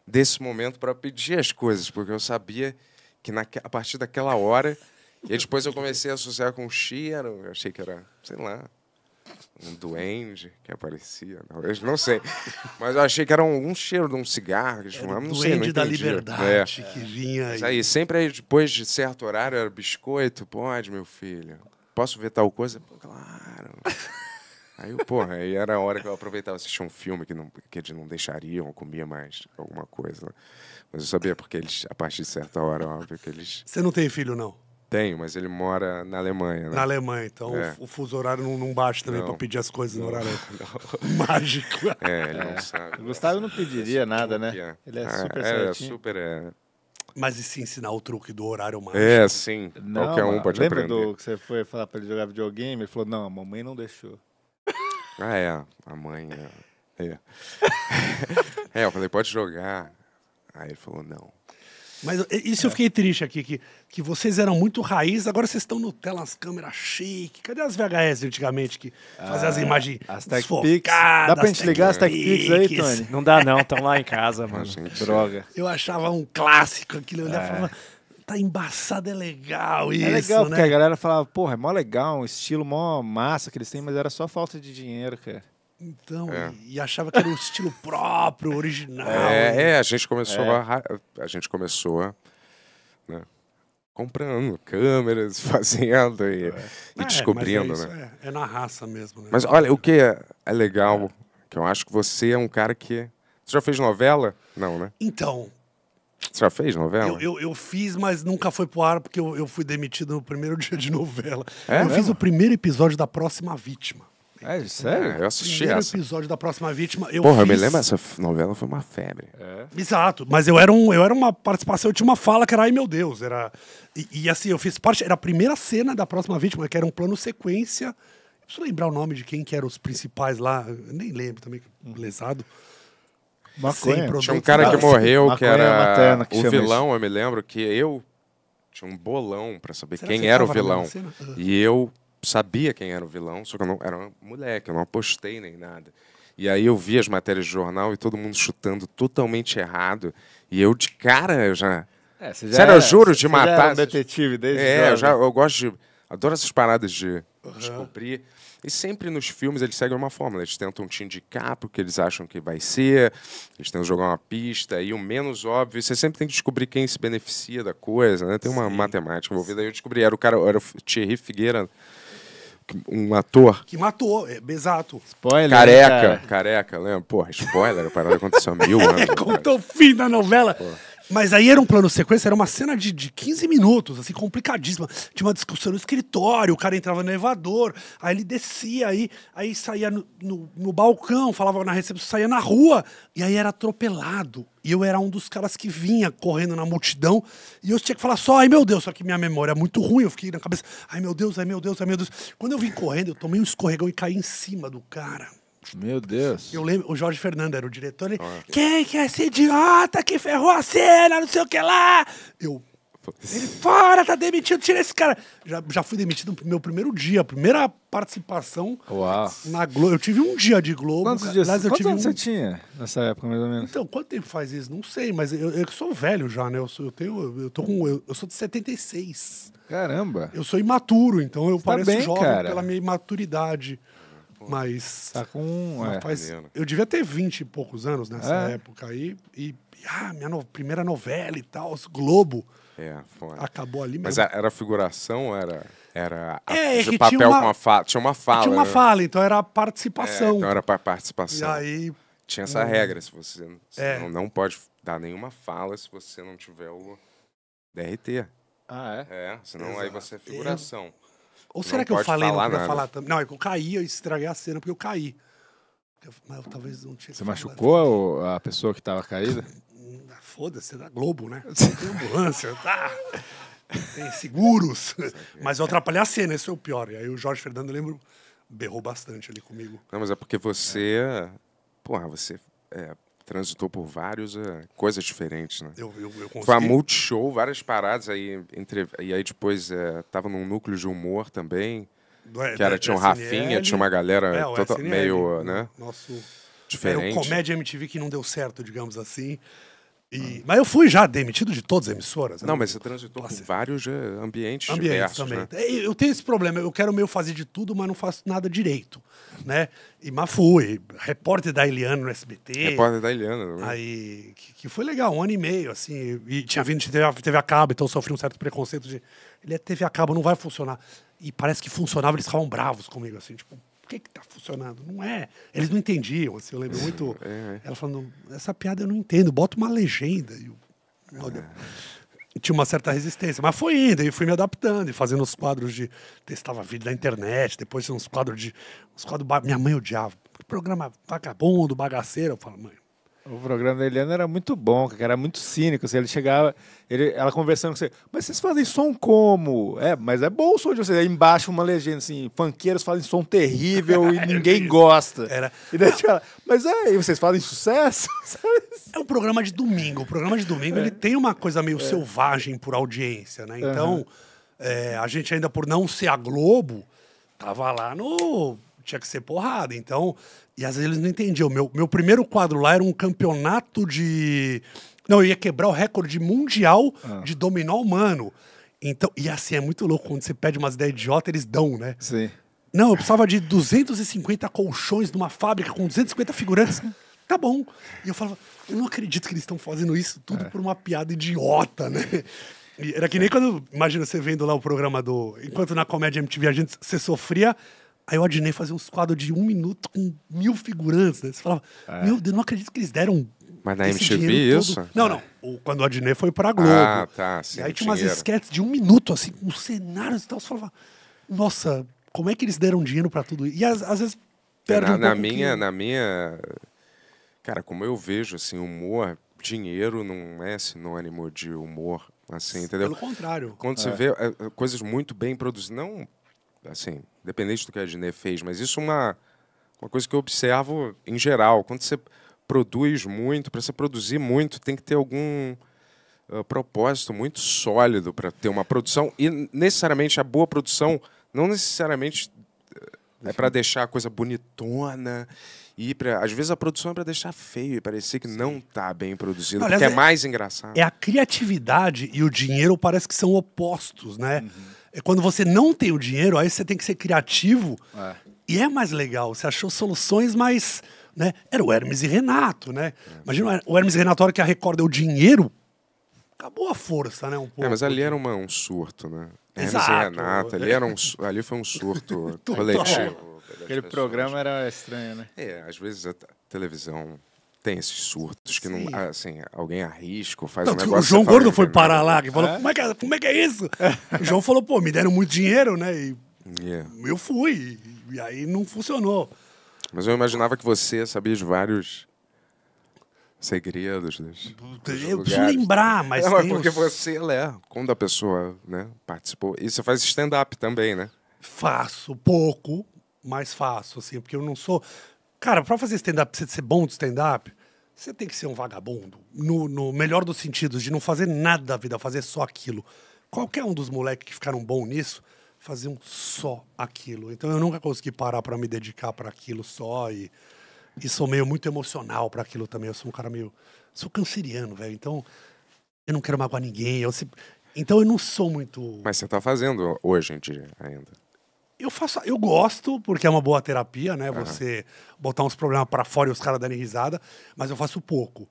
desse momento para pedir as coisas, porque eu sabia que naque, a partir daquela hora. E depois eu comecei a associar com cheiro, eu achei que era, sei lá, um duende que aparecia, talvez, não sei. Mas eu achei que era um, um cheiro de um cigarro que Era o não sei, não duende da liberdade É. que vinha Mas aí. aí, sempre aí, depois de certo horário, era biscoito. Pode, meu filho. Posso ver tal coisa? Pô, claro. Aí, porra, aí era a hora que eu aproveitava assistir um filme que, não, que eles não deixariam, eu comia mais alguma coisa. Mas eu sabia porque eles, a partir de certa hora, óbvio que eles Você não tem filho, não? Têm, mas ele mora na Alemanha, né? Na Alemanha, então É. o, o fuso horário não, não bate também Não. pra pedir as coisas no horário [LAUGHS] [LAUGHS] mágico. É, ele não sabe. O Gustavo não pediria nada, né? É. Ele é Ah, super é, certinho. super, é. Mas e se ensinar o truque do horário mágico? É, sim. Não, Qualquer um pode lembra aprender. do que você foi falar pra ele jogar videogame? Ele falou, não, a mamãe não deixou. [LAUGHS] Ah, é. A mãe é. É. é, eu falei, pode jogar. Aí ele falou, não. Mas isso eu fiquei triste aqui, que, que vocês eram muito raiz, agora vocês estão no telas câmera chique. Cadê as VHS antigamente que faziam as imagens As Tech Pix. Dá pra gente ligar as Tech Pix aí? Tony? Não dá não, estão lá em casa, mano. Gente, Droga. Eu achava um clássico aquilo. Eu olhava e falava, tá embaçado, é legal isso, É legal, né? porque a galera falava, porra, é mó legal, um estilo mó massa que eles têm, mas era só falta de dinheiro, cara. Então, É. e, e achava que era um estilo próprio, original. É, é, a gente começou a, ra- a gente começou né, comprando câmeras, [LAUGHS] fazendo e, e É, descobrindo, mas é né? isso, É, é na raça mesmo, né? Mas olha, o que é, é legal, que eu acho que você é um cara que. Você já fez novela? Não, né? Então, Você já fez novela? eu, eu, eu fiz, mas nunca foi pro ar, porque eu, eu fui demitido no primeiro [LAUGHS] dia de novela. É eu fiz o primeiro episódio da Próxima Vítima. É, É, sério? eu assisti Primeiro essa. episódio da Próxima Vítima. Eu Porra, eu fiz... me lembro, essa f- novela foi uma febre. Exato, mas eu era, um, eu era uma participação, eu tinha uma fala que era, ai meu Deus, era... E, e, assim, eu fiz parte, era a primeira cena da Próxima Vítima, que era um plano sequência. Eu preciso lembrar o nome de quem que eram os principais lá, eu nem lembro também, lesado. Sem Maconha. Tinha um cara que morreu, que era materna, que o chama vilão, eu me lembro que eu tinha um bolão pra saber Será quem você era o tava vilão. cena? Ah. E eu sabia quem era o vilão, só que eu não era um moleque, eu não apostei nem nada. E aí eu vi as matérias de jornal e todo mundo chutando totalmente errado. E eu de cara eu já É, você Sério, eu juro, de você já matar era um detetive desde É, jovem. eu, já, eu gosto de. Adoro essas paradas de descobrir. E sempre nos filmes eles seguem uma fórmula. Eles tentam te indicar porque eles acham que vai ser, eles tentam jogar uma pista, e o menos óbvio, você sempre tem que descobrir quem se beneficia da coisa, né? Tem uma matemática envolvida. Aí eu descobri, era o cara, era o Thierry Figueira, um ator. Que matou, é, exato. Spoiler, Careca, né, cara? careca, lembra? Porra, spoiler, a parada aconteceu há mil [LAUGHS] anos. cara. Contou o fim da novela. Mas aí era um plano sequência, era uma cena de, de 15 minutos, assim, complicadíssima. Tinha uma discussão no escritório, o cara entrava no elevador, aí ele descia, aí, aí saía no, no, no balcão, falava na recepção, saía na rua, e aí era atropelado. E eu era um dos caras que vinha correndo na multidão, e eu tinha que falar só, ai meu Deus, só que minha memória é muito ruim, eu fiquei na cabeça, ai meu Deus, ai meu Deus, ai meu Deus. Quando eu vim correndo, eu tomei um escorregão e caí em cima do cara. Meu Deus. Eu lembro, o Jorge Fernando era o diretor. Ele, Quem que é esse idiota que ferrou a cena, não sei o que lá? Eu. Ele, fora, tá demitido, tira esse cara. Já, já fui demitido no meu primeiro dia, primeira participação Uau. na Globo. Eu tive um dia de Globo. Quantos dias Aliás, eu quantos tive anos um... você tinha nessa época, mais ou menos? Então, quanto tempo faz isso? Não sei, mas eu, eu sou velho já, né? Eu, sou, eu tenho. Eu, tô com, eu, eu sou de 76. Caramba. Eu sou imaturo, então eu Tá pareço bem, jovem cara. pela minha imaturidade. Mas. Tá com... Mas É. faz- eu devia ter 20 e poucos anos nessa É. época aí. E, e, ah, minha no- primeira novela e tal, os Globo, É, foda. acabou ali Mas mesmo. a- era figuração, era, era a- É, é de que papel tinha uma- com uma fala. Tinha uma fala. Tinha uma né? fala, então era a É, participação. então era para E participação. aí, Tinha essa regra, se você, você É. não, não pode dar nenhuma fala se você não tiver o DRT. Ah, é? É, senão aí Exato. você é figuração. Ou será Não que eu falei não falar queria nada. falar também? Não, é que eu caí, eu estraguei a cena porque eu caí. Eu- Mas eu talvez não tinha Você machucou a pessoa que tava caída? Ah, Foda-se, é da Globo, né? [LAUGHS] Tem ambulância, tá? Tem seguros. Mas eu atrapalhei a cena, esse foi o pior. E aí o Jorge Fernando, eu lembro, berrou bastante ali comigo. Não, mas é porque você. Porra, você é, transitou por várias é, coisas diferentes, né? Eu, eu, eu consegui. Foi a Multishow, várias paradas aí. Entre, e aí depois é, tava num núcleo de humor também. do- Que era, tinha o do Rafinha, SNL. tinha uma galera É, o tota- SNL, meio, né, Nosso Era diferente. o Comédia MTV que não deu certo, digamos assim. E- Mas eu fui já demitido de todas as emissoras. Não, né? mas você transitou por vários eh, ambientes, ambientes diversos, também. né? É, Eu tenho esse problema, eu quero meio fazer de tudo, mas não faço nada direito, né? E mas fui, repórter da Eliana no SBT. Repórter da Eliana. né? Aí, que, que foi legal, um ano e meio, assim, e tinha vindo de TV, a- TV a cabo, então sofri um certo preconceito de, ele é TV a cabo, não vai funcionar. E parece que funcionava, eles ficavam bravos comigo, assim, tipo, por que que tá funcionando? Não é. Eles não entendiam, assim, eu lembro muito, É, ela falando, essa piada eu não entendo, bota uma legenda. E eu, olha, tinha uma certa resistência, mas foi indo, e fui me adaptando, e fazendo os quadros de, testava vídeo da internet, depois uns quadros de, uns quadros, minha mãe odiava, programa vagabundo, bagaceiro, eu falo, mãe, O programa da Eliana era muito bom, cara, era muito cínico. Assim, ele chegava, ele, ela conversando com você, mas vocês fazem som como? É, mas é bom o som de vocês. Aí embaixo uma legenda assim, funkeiros fazem som terrível e [LAUGHS] ninguém gosta. Era. E daí ela, mas é, e vocês fazem sucesso? [LAUGHS] É um programa de domingo. O programa de domingo ele tem uma coisa meio selvagem por audiência, né? Então, é, a gente ainda por não ser a Globo, tava lá no. Tinha que ser porrada. Então, e às vezes eles não entendiam. Meu, meu primeiro quadro lá era um campeonato de. Não, eu ia quebrar o recorde mundial de dominó humano. Então, e assim, é muito louco. Quando você pede umas ideias idiota, eles dão, né? Sim. Não, eu precisava de 250 colchões numa fábrica com 250 figurantes. [LAUGHS] Tá bom. E eu falava, eu não acredito que eles estão fazendo isso tudo por uma piada idiota, né? E era que nem quando, imagina você vendo lá o programa do. Enquanto na comédia MTV a gente você sofria. Aí o Adnei fazia uns quadros de um minuto com mil figurantes, né? Você falava, meu Deus, não acredito que eles deram. Mas na MTV isso? Não, não. O, quando o Adnei foi pra Globo. Ah, tá, sim, E aí tinha umas esquetes de um minuto, assim, com cenários e tal. Você falava, nossa, como é que eles deram dinheiro pra tudo isso? E às, às vezes perde na, um na minha, que- na minha. Cara, como eu vejo, assim, humor, dinheiro não é sinônimo de humor, assim, entendeu? Pelo contrário. Quando você vê é, é, coisas muito bem produzidas, não, assim, independente do que a Diné fez, mas isso é uma, uma coisa que eu observo em geral. Quando você produz muito, para você produzir muito, tem que ter algum ah, propósito muito sólido para ter uma produção. E necessariamente a boa produção, não necessariamente eh, é para deixar a coisa bonitona. E pra, às vezes a produção é para deixar feio e parecer que não tá bem produzido, Aliás, porque é é- mais engraçado. É a criatividade e o dinheiro parece que são opostos, né? Uhum. É quando você não tem o dinheiro, aí você tem que ser criativo. E é mais legal. Você achou soluções mais. Né? Era o Hermes e Renato, né? É. Imagina o Hermes e Renato, a hora que a Record deu dinheiro, acabou a força, né? Um pouco. É, mas ali era uma, um surto, né? Hermes e Exato. Renato, ali, era um, ali foi um surto [LAUGHS] coletivo. Aquele programa era estranho, né? É, às vezes a televisão tem esses surtos que Sim. não, assim, alguém arrisca ou faz Não, um o negócio... João você fala, Gordo "Não foi parar nada". lá, que falou, como, é que, é- como é que é isso? o João falou, pô, me deram muito dinheiro, né? E É. eu fui. E aí não funcionou. Mas eu imaginava que você sabia de vários segredos dos, dos Eu preciso lugares. lembrar, [LAUGHS] mas É, mas tem porque os- você, é, quando a pessoa né, participou... E você faz stand-up também, né? Faço pouco, mas faço, assim, porque eu não sou. Cara, pra fazer stand-up, pra você ser bom de stand-up, você tem que ser um vagabundo. No, no melhor dos sentidos, de não fazer nada da vida, fazer só aquilo. Qualquer um dos moleques que ficaram bom nisso, faziam só aquilo. Então eu nunca consegui parar pra me dedicar pra aquilo só e, e sou meio muito emocional pra aquilo também. Eu sou um cara meio. Sou canceriano, velho. Então eu não quero magoar ninguém. Eu se- Então eu não sou muito. Mas você tá fazendo hoje em dia ainda. Eu faço, eu gosto, porque é uma boa terapia, né? Você botar uns problemas pra fora e os caras darem risada, mas eu faço pouco.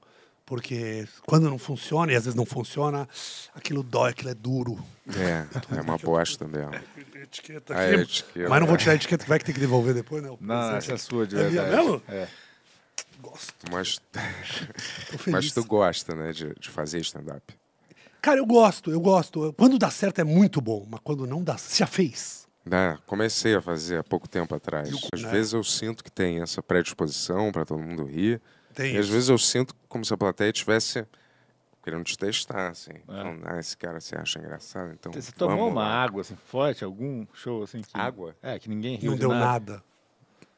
Porque quando não funciona, e às vezes não funciona, aquilo dói, aquilo é duro. É, é uma aposta mesmo. [LAUGHS] Etiqueta Ah, aqui. é etiqueta. Mas não vou tirar a etiqueta que vai que ter que devolver depois, né? Não, essa é sua de É minha verdade. mesmo? É. Gosto, Mas, [LAUGHS] tô feliz. mas tu gosta, né, de, de fazer stand-up. Cara, eu gosto, eu gosto. Quando dá certo é muito bom, mas quando não dá, você já fez. Né? Comecei a fazer há pouco tempo atrás. O- Às né? vezes eu sinto que tem essa predisposição para todo mundo rir. Tem e às isso. vezes eu sinto como se a plateia estivesse querendo te testar, assim. É. Falando, ah, esse cara você acha engraçado, então Você tomou uma lá." água assim forte, algum show assim que Água? É, que ninguém riu Não de deu nada. nada.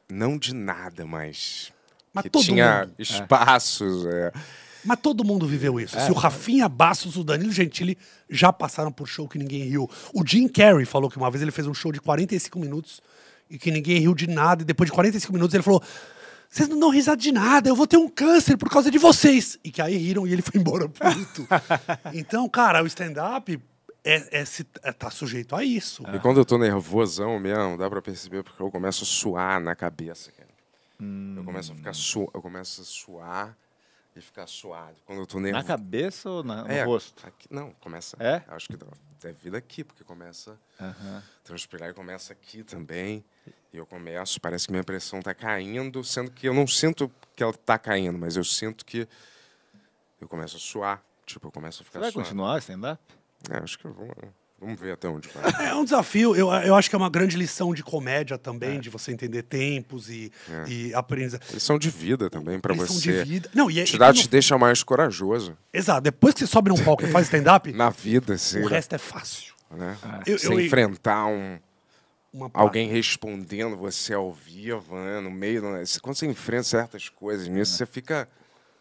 Não de nada, mas... Mas que todo tinha mundo. espaços... é. Mas todo mundo viveu isso. Se o Rafinha Bastos, o Danilo Gentili já passaram por show que ninguém riu. O Jim Carrey falou que uma vez ele fez um show de 45 minutos e que ninguém riu de nada. E depois de 45 minutos ele falou: Vocês não dão risada de nada, eu vou ter um câncer por causa de vocês. E que aí riram e ele foi embora [LAUGHS] puto. então, cara, o stand-up é, é, se- é- tá sujeito a isso. E quando eu tô nervosão mesmo, dá pra perceber porque eu começo a suar na cabeça, cara. Eu começo a ficar su... eu começo a suar e ficar suado. Quando eu tô Na nervoso. cabeça ou na, no É, rosto? aqui- não, começa. É? Acho que deve vir daqui, porque começa a transpirar e começa aqui também. E eu começo, parece que minha pressão tá caindo, sendo que eu não sinto que ela tá caindo, mas eu sinto que eu começo a suar. Tipo, eu começo a Você ficar vai suado. continuar stand-up? É, acho que eu vou. Vamos ver até onde vai. É um desafio, eu, eu acho que é uma grande lição de comédia também, de você entender tempos e, e aprendizagem. Lição de vida também pra Lição você. de vida. Não, e, é- Te, dá, quando- te deixa mais corajoso Exato, depois que você sobe num palco e faz stand-up, [LAUGHS] na vida, assim. o resto é fácil. né? Eu- Você eu- enfrentar um, Uma alguém respondendo você ao vivo, né? no meio. né? Quando você enfrenta certas coisas nisso, você fica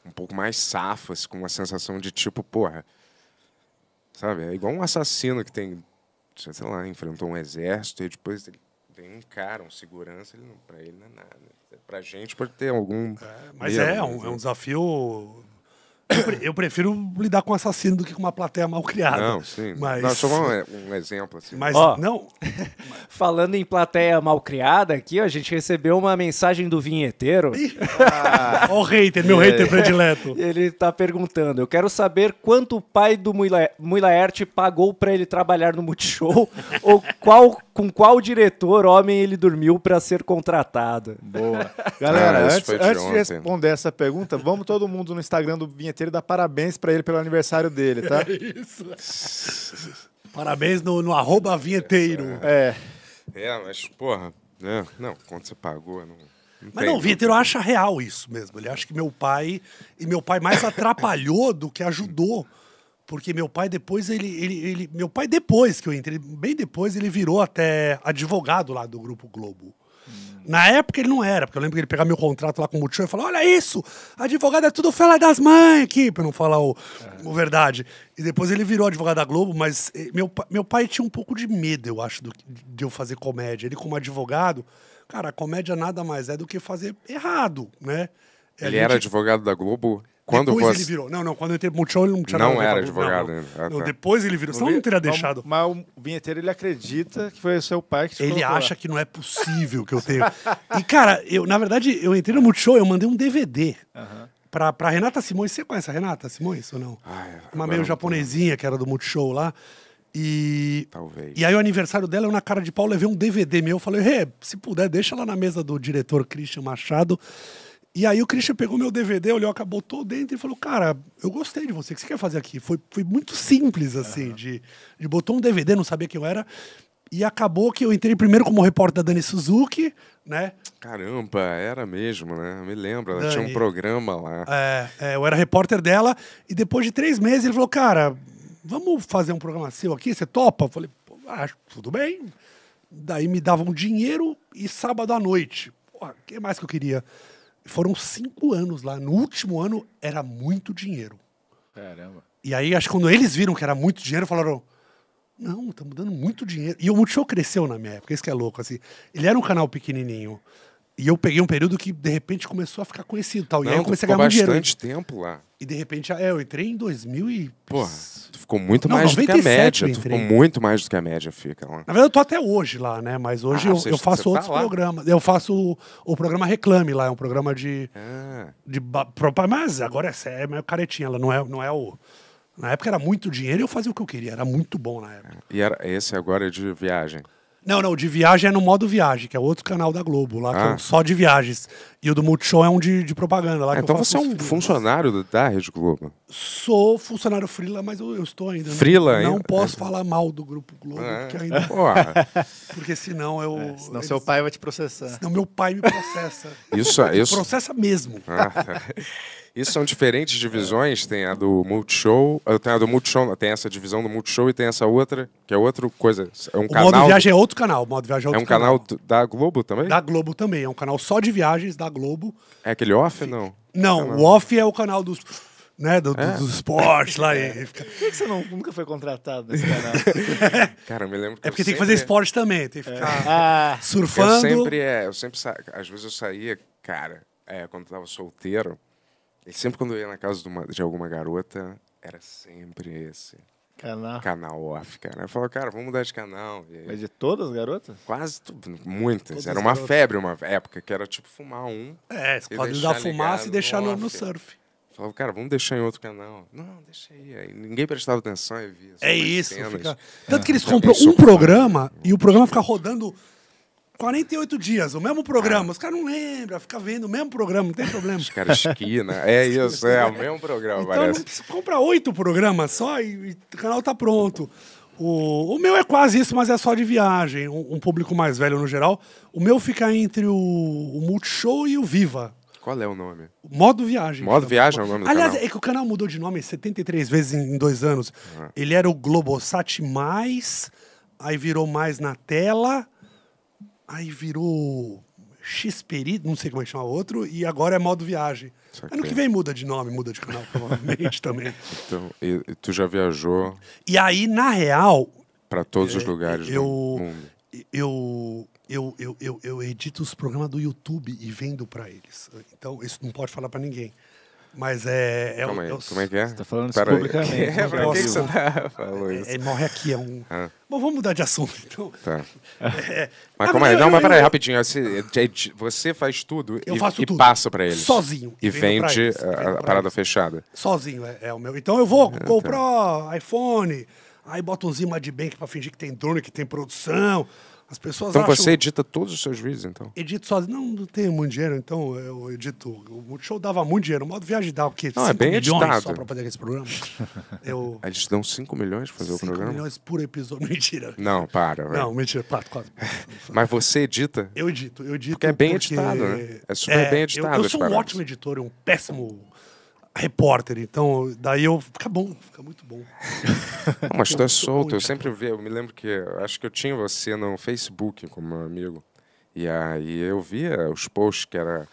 um pouco mais safo, assim, com uma sensação de tipo, porra. Sabe? É igual um assassino que tem, sei lá, enfrentou um exército e depois ele vem um cara, um segurança, ele não, pra ele não é nada. Pra gente pode ter algum. Mas medo, é, né? um, é um desafio. Eu, pre- eu prefiro lidar com assassino do que com uma plateia mal criada. Não, sim. Mas, Não, só um, um exemplo, assim. mas Ó. não. [LAUGHS] Falando em plateia mal criada aqui, ó, a gente recebeu uma mensagem do vinheteiro. Ó, o hater, meu [LAUGHS] hater predileto. [LAUGHS] Ele tá perguntando: Eu quero saber quanto o pai do Mui La- Mui Laerte pagou pra ele trabalhar no Multishow ou qual, com qual diretor homem ele dormiu pra ser contratado. Boa. [LAUGHS] Galera, Ah, antes, de antes de responder essa pergunta, vamos todo mundo no Instagram do Vinheteiro e dar parabéns pra ele pelo aniversário dele, tá? [LAUGHS] Parabéns no, no arroba vinheteiro. É. É, mas, porra, né? Não, quanto você pagou, não. não Mas não, o vinheteiro acha real isso mesmo. Ele acha que meu pai. E meu pai mais [COUGHS] atrapalhou do que ajudou. Porque meu pai depois, ele, ele, ele. Meu pai, depois que eu entrei, bem depois, ele virou até advogado lá do Grupo Globo. Na época ele não era, porque eu lembro que ele pegava meu contrato lá com o Multishow e falava: Olha isso, advogado é tudo fela das mães aqui, pra não falar o, o verdade. E depois ele virou advogado da Globo, mas eh, meu, meu pai tinha um pouco de medo, eu acho, do, de eu fazer comédia. Ele, como advogado, cara, a comédia nada mais é do que fazer errado, né? É, Ele gente- era advogado da Globo quando depois você. ele virou. Não, não, quando eu entrei pro Multishow ele não tinha Não era advogado não, não. Ah, Não, tá. depois ele virou, senão não teria deixado. Mas o Vinheteiro, ele acredita que foi o seu pai que te Ele acha que não é possível que eu tenho. E, cara, eu, na verdade, eu entrei no Multishow, eu mandei um DVD. Pra, pra Renata Simões. Você conhece a Renata Simões ou não? Ai, Uma meio não japonesinha que era do Multishow lá. E. Talvez. E aí, o aniversário dela, eu na cara de pau levei um DVD meu. Eu falei, Rê, se puder, deixa lá na mesa do diretor Christian Machado. E aí o Christian pegou meu DVD, olhou, botou dentro e falou, cara, eu gostei de você, o que você quer fazer aqui? Foi, foi muito simples, assim, de, de botou um DVD, não sabia quem eu era. E acabou que eu entrei primeiro como repórter da Dani Suzuki, né? Caramba, era mesmo, né? Me lembro, ela Dani. tinha um programa lá. É, é, eu era repórter dela e depois de três meses ele falou, cara, vamos fazer um programa seu aqui, você topa? Eu falei, "Pô, acho, tudo bem. Daí me davam dinheiro e sábado à noite. O que mais que eu queria? Foram cinco anos lá. No último ano era muito dinheiro. Caramba. E aí, acho que quando eles viram que era muito dinheiro, falaram: Não, estamos dando muito dinheiro. E o Multishow cresceu na minha época, isso que é louco. Assim. Ele era um canal pequenininho. E eu peguei um período que, de repente, começou a ficar conhecido. Tal. e aí Não, eu comecei a ganhar muito dinheiro. bastante tempo lá. E de repente, é, eu entrei em 2000 e... Porra, tu ficou muito Não, mais do que a 97 média. Tu ficou muito mais do que a média fica lá. Na verdade, eu tô até hoje lá, né? Mas hoje Ah, eu, eu faço tá outros lá? programas. Eu faço o, o programa Reclame lá, é um programa de... Ah, de mas agora é sério, é meio caretinha, ela não é, não é o... Na época era muito dinheiro e eu fazia o que eu queria, era muito bom na época. e era, esse agora é de viagem. Não, não, de viagem é no modo viagem, que é outro canal da Globo, lá que é Ah. um só de viagens. E o do Multishow é um de, de propaganda lá. Ah, que eu então faço você é um funcionário do- da Rede Globo. Sou funcionário freela, mas eu, eu estou ainda. Freela Não, não ainda? posso falar mal do Grupo Globo, Ah, porque ainda. Porra, [LAUGHS] Porque senão eu. Senão eles- seu pai vai te processar. Senão meu pai me processa. isso, isso, processa mesmo. Ah. Isso são diferentes divisões, tem a do Multishow, eh, tem a do Multishow, tem essa divisão do Multishow e tem essa outra, que é outra coisa. É um O canal. modo viagem é outro canal. O modo viagem é é outro um canal do- da Globo também? Da Globo também. É um canal só de viagens da Globo. É aquele off, não? Não, o off é o canal dos né, do, do- É. dos esportes lá. E, e fica- Por que que você não- nunca foi contratado nesse canal? [LAUGHS] Cara, eu me lembro que é porque eu tem que fazer esporte também, tem que ficar ah, Eu surfando. sempre, é, eu sempre sa... às vezes eu saía, cara, é, quando eu tava solteiro, e sempre quando eu ia na casa de, uma- de alguma garota, era sempre esse canal. canal off, cara. Eu falava, cara, vamos mudar de canal. E aí, Mas de todas as garotas? Quase, muitas. Todas era uma garotas. febre uma época, que era tipo fumar um. É, você pode dar fumaça e deixar no, no surf. Falava, cara, vamos deixar em outro canal. Não, deixa aí. aí ninguém prestava atenção e via. É isso. fica- Tanto que eles Já compram pensou um programa e o programa fica rodando 48 dias, o mesmo programa. Os caras não lembram, fica vendo o mesmo programa, não tem problema. Os caras esquina. É isso, é o mesmo programa, Então parece. não comprar oito programas só e, e o canal tá pronto. O, o meu é quase isso, mas é só de viagem. Um, um público mais velho no geral. O meu fica entre o, o Multishow e o Viva. Qual é o nome? Modo Viagem. Modo Viagem é o nome do Aliás, canal? é que o canal mudou de nome 73 vezes em, em dois anos. Ah. Ele era o Globosat Mais, aí virou Mais na Tela, aí virou Xperi, não sei como é que chama outro, e agora é Modo Viagem. Saquei. Ano que vem muda de nome, muda de canal, provavelmente [LAUGHS] também. Então, e, e tu já viajou E aí, na real, para todos os lugares É, eu, do mundo. eu, eu, eu, eu, eu edito os programas do YouTube e vendo pra eles. Então, isso não pode falar pra ninguém. Mas é. é Calma o- aí, é o- como é que é? tá falando isso Pera aí. publicamente, [LAUGHS] É, pra que, você tá falou isso? é, morre aqui, é um. Ah. Bom, vamos mudar de assunto, então. Tá. [LAUGHS] É, Mas na calma aí, verdade, não, eu- mas peraí, rapidinho. Você, você faz tudo Eu e, faço e tudo. passa pra eles. Sozinho. E vende eles, a- a, parada eles. fechada. Sozinho é, é o meu. Então eu vou, Ah, compro iPhone, aí boto uns imãs de bank pra fingir que tem drone, que tem produção. As pessoas Então acham... você edita todos os seus vídeos, então? Edito sozinho. Não, não tenho muito dinheiro, então eu edito. O Multishow dava muito dinheiro. O modo viagem dava o quê? Não, é 5 bem milhões editado. só pra fazer esse programa. [LAUGHS] Eu... Eles te dão 5 milhões pra fazer o 5 programa? milhões por episódio. [LAUGHS] Mentira. Não, para. velho. Não, mentira. Quatro, quatro. [LAUGHS] Mas você edita? Eu edito, eu edito. Porque é bem editado, né? É super bem editado Eu, eu sou um ótimo editor e um péssimo repórter, então daí eu. Fica bom, fica muito bom. Não, mas tu é solto. Eu sempre vi, eu me lembro que acho que eu tinha você no Facebook como meu amigo. E aí eu via os posts que era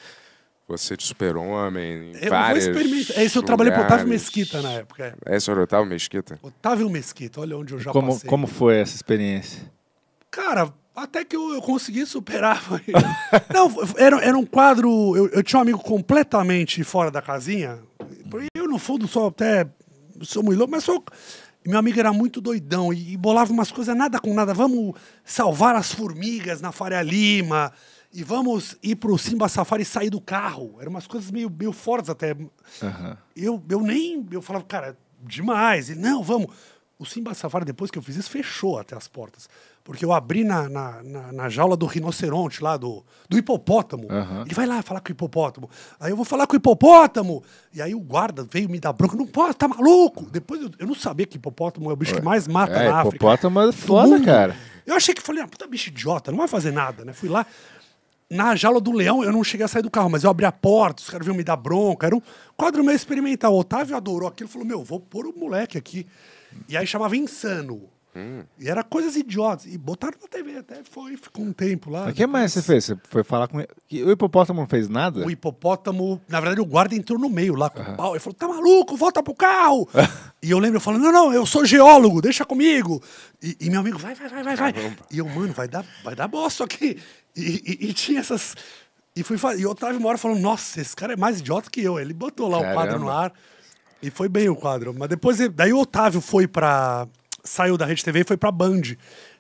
você de super-homem, em Eu várias vou experimentar. Esse eu trabalhei pro Otávio. Mesquita na época. é. Esse era o Otávio Mesquita? Otávio Mesquita, olha onde eu já Como, passei. como foi essa experiência? Cara, até que eu, eu consegui superar. [LAUGHS] Não, era, era um quadro. Eu, eu tinha um amigo completamente fora da casinha. Eu, no fundo, sou até. Sou muito louco, mas sou. Meu amigo era muito doidão e, e bolava umas coisas nada com nada. Vamos salvar as formigas na Faria Lima. E vamos ir pro Simba Safari e sair do carro. Eram umas coisas meio, meio fortes até. Eu, eu nem. Eu falava, cara, demais. Ele, não, vamos. O Simba Safari, depois que eu fiz isso, fechou até as portas. Porque eu abri na, na, na, na jaula do rinoceronte lá, do, do hipopótamo. Ele vai lá falar com o hipopótamo. Aí eu vou falar com o hipopótamo. E aí o guarda veio me dar bronca. Não pode, tá maluco? Depois eu, eu não sabia que hipopótamo é o bicho que mais mata É, na África. hipopótamo é foda, cara. Eu achei que falei, ah, puta bicho idiota, não vai fazer nada, né? Fui lá. Na jaula do leão, eu não cheguei a sair do carro, mas eu abri a porta, os caras vinham me dar bronca. Era um quadro meio experimental. O Otávio adorou aquilo, falou: Meu, vou pôr o moleque aqui. E aí chamava Insano. E era coisas idiotas. E botaram na TV, até foi, ficou um tempo lá. O que mais você fez? Você foi falar com ele? O hipopótamo não fez nada? O hipopótamo, na verdade, o guarda entrou no meio lá com o pau. Ele falou: tá maluco, volta pro carro. [LAUGHS] e eu lembro, eu falando: não, não, eu sou geólogo, deixa comigo. E, e meu amigo, vai, vai, vai, vai, vai. E eu, mano, vai dar, vai dar bosta aqui. E, e- e tinha essas. E fui E o Otávio uma hora falou: nossa, esse cara é mais idiota que eu. Ele botou lá o quadro Caramba. no ar. E foi bem o quadro. Mas depois, daí o Otávio foi pra. Saiu da Rede TV e foi pra Band.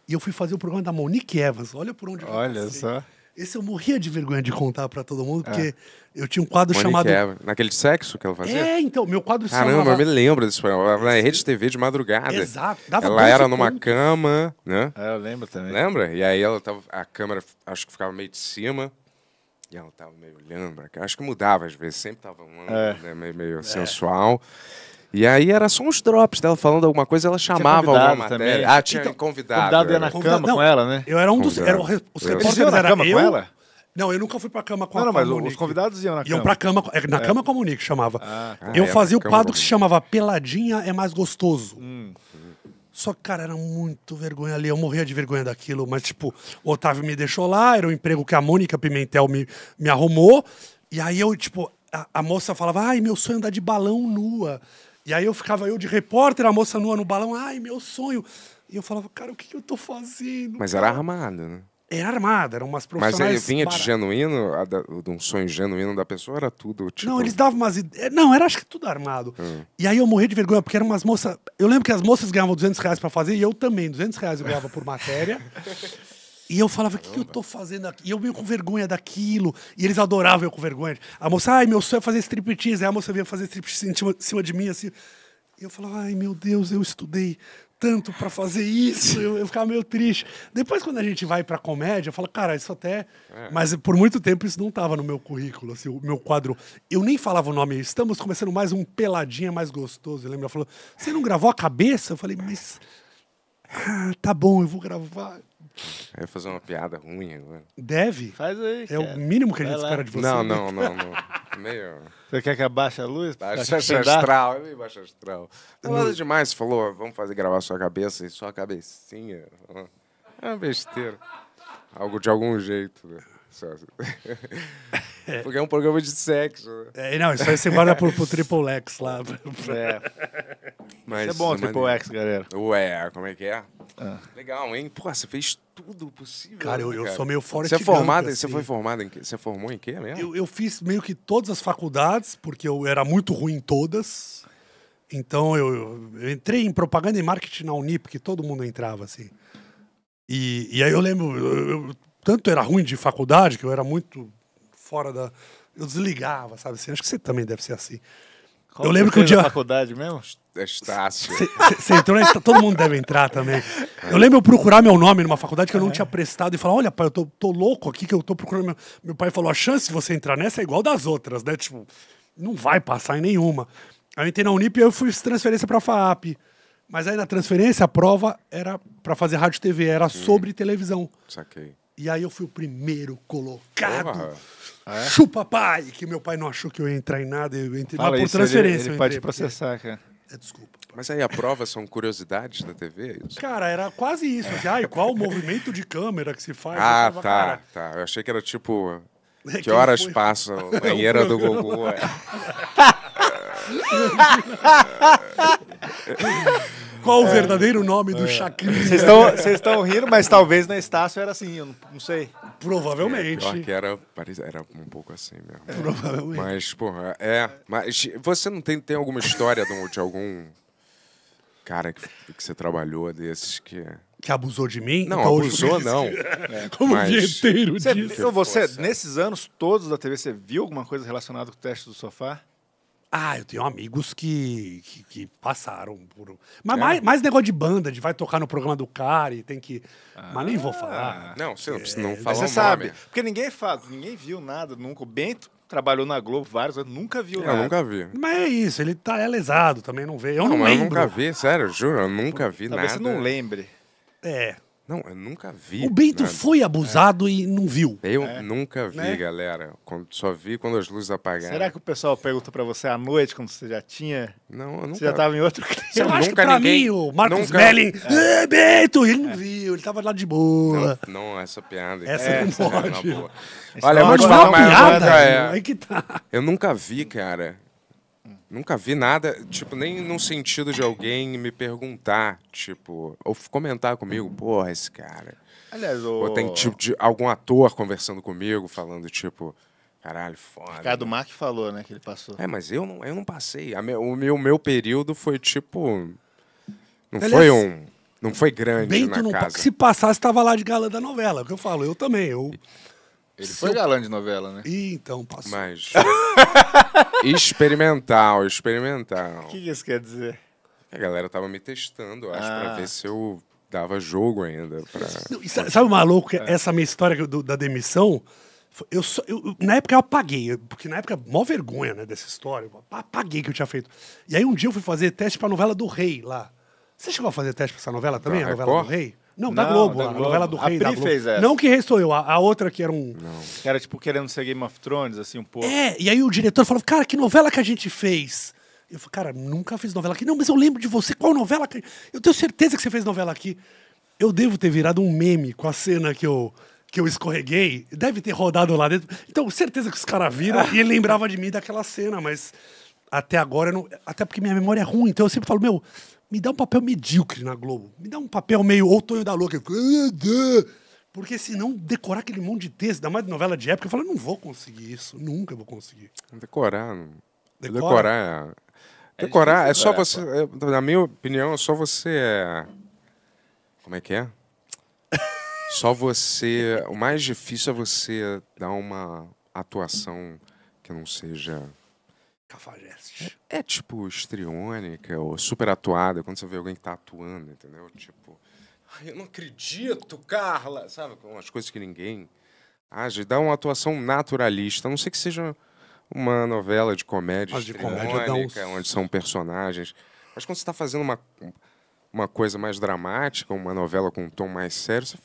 E eu fui fazer o programa da Monique Evans. Olha por onde eu Olha passei. só. Esse eu morria de vergonha de contar pra todo mundo, porque eu tinha um quadro Monique chamado. Evans. Naquele sexo que ela fazia? É, então, meu quadro se Caramba, chamava. eu me lembro desse programa. Na rede TV de madrugada. Exato, dava Ela 12 era numa pontos. cama, né? É, eu lembro também. Lembra? E aí ela tava. A câmera acho que ficava meio de cima. E ela tava meio olhando pra cá. Acho que mudava às vezes, sempre tava um É. né, meio, meio sensual. E aí era só uns drops dela falando alguma coisa, ela chamava convidado alguma matéria. também. Ah, tinha Então, convidado. convidado ia na era. cama Convidado- não, com ela, né? Eu era um dos. Convidado. Era os repórteres Eles iam na era cama com eu- ela? Não, eu nunca fui pra cama com Não, a não, com mas os convidados iam na Iam cama. pra cama. é, Na cama com a Monique chamava. Ah, eu é, fazia o quadro com que se chamava Peladinha é mais gostoso. Hum. Só que, cara, era muito vergonha ali. Eu morria de vergonha daquilo. Mas, tipo, o Otávio me deixou lá. Era um emprego que a Mônica Pimentel me, me arrumou. E aí eu, tipo, a, a moça falava, ai, meu sonho é andar de balão nua. E aí eu ficava eu de repórter, a moça nua no balão, ai, meu sonho. E eu falava, cara, o que, que eu tô fazendo? Mas era armado, né? Era armada, eram umas Mas profissionais. ele vinha de genuíno, de um sonho genuíno da pessoa, era tudo, tipo... Não, eles davam umas ideias. Não, era acho que tudo armado. Hum. E aí eu morri de vergonha, porque eram umas moças. Eu lembro que as moças ganhavam 200 reais pra fazer, e eu também, 200 reais eu ganhava por matéria. [LAUGHS] E eu falava, o que, que eu tô fazendo aqui? E eu meio com vergonha daquilo. E eles adoravam eu com vergonha. A moça, ai, meu sonho é fazer striptease. Aí a moça vinha fazer striptease em cima, em cima de mim, assim. E eu falava, ai, meu Deus, eu estudei tanto pra fazer isso. Eu, eu ficava meio triste. Depois, quando a gente vai pra comédia, eu falo, cara, isso até. Mas por muito tempo isso não tava no meu currículo, assim, o meu quadro. Eu nem falava o nome. Estamos começando mais um Peladinha mais gostoso. Eu lembro, ela falou, você não gravou a cabeça? Eu falei, mas. Ah, tá bom, eu vou gravar. Eu ia fazer uma piada ruim agora. Deve. Faz aí. É o cara. mínimo que a gente espera de você. Não, né? não, não, não. [LAUGHS] Meio... Você quer que abaixe a luz? Baixa astral, é meio baixa astral. Não nada demais, você falou, vamos fazer gravar sua cabeça e sua cabecinha. É uma besteira. Algo de algum jeito, né? Só- [LAUGHS] Porque é um programa de sexo? É, não, isso aí você guarda pro, pro Triple X lá. [LAUGHS] É, [LAUGHS] Mas, isso é bom, mas- Triple X, galera. Ué, como é que é? Legal, hein? Pô, você fez tudo possível. Cara, eu- eu sou meio Forrest Você é formado, Gump, você assim. foi formado em quê? Você formou em quê mesmo? Eu, eu fiz meio que todas as faculdades, porque eu era muito ruim em todas. Então eu, eu- eu entrei em propaganda e marketing na Unip, que todo mundo entrava assim. E, e aí eu lembro, eu, eu- tanto era ruim de faculdade, que eu era muito fora da. Eu desligava, sabe assim? Acho que você também deve ser assim. Qual eu lembro que o dia. faculdade mesmo? Estácio. Você entrou na, todo mundo deve entrar também. Eu lembro eu procurar meu nome numa faculdade que eu não tinha prestado e falar: olha, pai, eu tô, tô louco aqui que eu tô procurando. Meu, meu pai falou: a chance de você entrar nessa é igual das outras, né? Tipo, não vai passar em nenhuma. Aí eu entrei na Unip e eu fui transferência pra FAAP. Mas aí na transferência a prova era pra fazer rádio e TV, era sobre televisão. Saquei. E aí eu fui o primeiro colocado. Porra. Chupa pai! Que meu pai não achou que eu ia entrar em nada. Eu entrei Fala mas por isso, ele, transferência. ele eu pode entrei, porque- processar, cara. É, desculpa. Mas aí a prova são curiosidades da TV? é Isso? Cara, era quase isso. Assim, ai, qual o movimento de câmera que se faz? Ah, falava, tá, cara, tá. Eu achei que era tipo. Que Quem horas foi? passa [LAUGHS] a banheira do Gugu? É. [LAUGHS] [LAUGHS] Qual o verdadeiro nome do Chacrinha? Vocês estão- Vocês estão rindo, mas talvez na Estácio era assim, eu não, não sei. Provavelmente. Pior que era, parecia- era um pouco assim mesmo. Provavelmente. Mas, porra, é. Mas você não tem, tem alguma história de, de algum cara que, que você trabalhou desses que. Que abusou de mim? Não, Então, abusou não. [LAUGHS] Como Mas- vinheteiro Você, disso. então você, nesses anos todos da TV, você viu alguma coisa relacionada com o teste do sofá? Ah, eu tenho amigos que, que, que passaram por. Mas É? mais, mais negócio de banda, de vai tocar no programa do cara e tem que. Mas nem vou falar. Não, você não precisa não Mas falar você sabe, nome. porque ninguém fala, ninguém viu nada nunca. O Bento trabalhou na Globo vários anos, nunca viu Eu nada. nunca vi. Mas é isso, ele tá é lesado, também não veio. Eu não, Não, mas eu lembro. nunca vi, sério, juro, eu nunca vi Talvez nada. você não lembre. É. Não, eu nunca vi. O Bento nada. foi abusado e não viu. Eu nunca vi, Né? galera. Só vi quando as luzes apagaram. Será que o pessoal perguntou pra você à noite, quando você já tinha... Não, eu nunca Você já tava em outro clima? Eu acho que pra ninguém- mim, o Marcos nunca- Melling, é. Bento, ele não viu, ele tava lá de boa. Não, não, essa piada. Essa é, não essa é na pode. boa. Olha, eu vou te falar é uma mais. piada, nunca, é. aí que tá. Eu nunca vi, cara. Nunca vi nada, tipo, nem no sentido de alguém me perguntar, tipo, ou comentar comigo, porra, esse cara. Aliás, o... Ou tem, tipo, de algum ator conversando comigo, falando, tipo, caralho, foda. Ricardo Mack falou, né, que ele passou. É, mas eu não, eu não passei. A me- o meu, meu período foi, tipo. Não Aliás, foi um. Não foi grande Bento na não casa. Se passasse, tava lá de galã da novela. É o que eu falo, eu também. Eu... Ele foi galã de novela, né? Ih, então, passou. Mas. [LAUGHS] experimental, experimental. O que que isso quer dizer? A galera tava me testando, acho, pra Ah. ver se eu dava jogo ainda. Pra... Não, sa- sabe o maluco? que Essa minha história do- da demissão. Eu, só- eu- na época eu apaguei, porque na época, mó vergonha né, dessa história. Eu apaguei que eu tinha feito. E aí um dia eu fui fazer teste pra novela do Rei lá. Você chegou a fazer teste pra essa novela também? Da a novela Record? do Rei? Não, da Não, Globo, da a Globo. novela do A Rei da Pri Globo. fez essa. Não que Rei sou eu, a, a outra que era um. Que era, tipo, querendo ser Game of Thrones, assim, um pouco. É, e aí o diretor falou, cara, que novela que a gente fez? Eu falei, cara, nunca fiz novela aqui. Não, mas eu lembro de você. Qual novela que... Eu tenho certeza que você fez novela aqui. Eu devo ter virado um meme com a cena que eu, que eu escorreguei, deve ter rodado lá dentro. Então, certeza que os caras viram e ele [LAUGHS] lembrava de mim daquela cena, mas até agora eu não. Até porque minha memória é ruim, então eu sempre falo, meu, me dá um papel medíocre na Globo. Me dá um papel meio ou Tonho da Louca. Porque senão decorar aquele monte de texto, ainda mais de novela de época, eu falo, não vou conseguir isso, nunca vou conseguir. Decorar. não- Decora? Decorar. é- Decorar é só você. é, Na minha opinião, é só você. é, Como é que é? [LAUGHS] Só você. O mais difícil é você dar uma atuação que não seja. Cafajeste. É tipo estriônica ou super atuada, quando você vê alguém que tá atuando, entendeu? Tipo, ai, eu não acredito, Carla! Sabe? com Umas coisas que ninguém age. Dá uma atuação naturalista. A não sei que seja uma novela de comédia As de comédia uns- onde são personagens. Mas quando você está fazendo uma, uma coisa mais dramática, uma novela com um tom mais sério, você,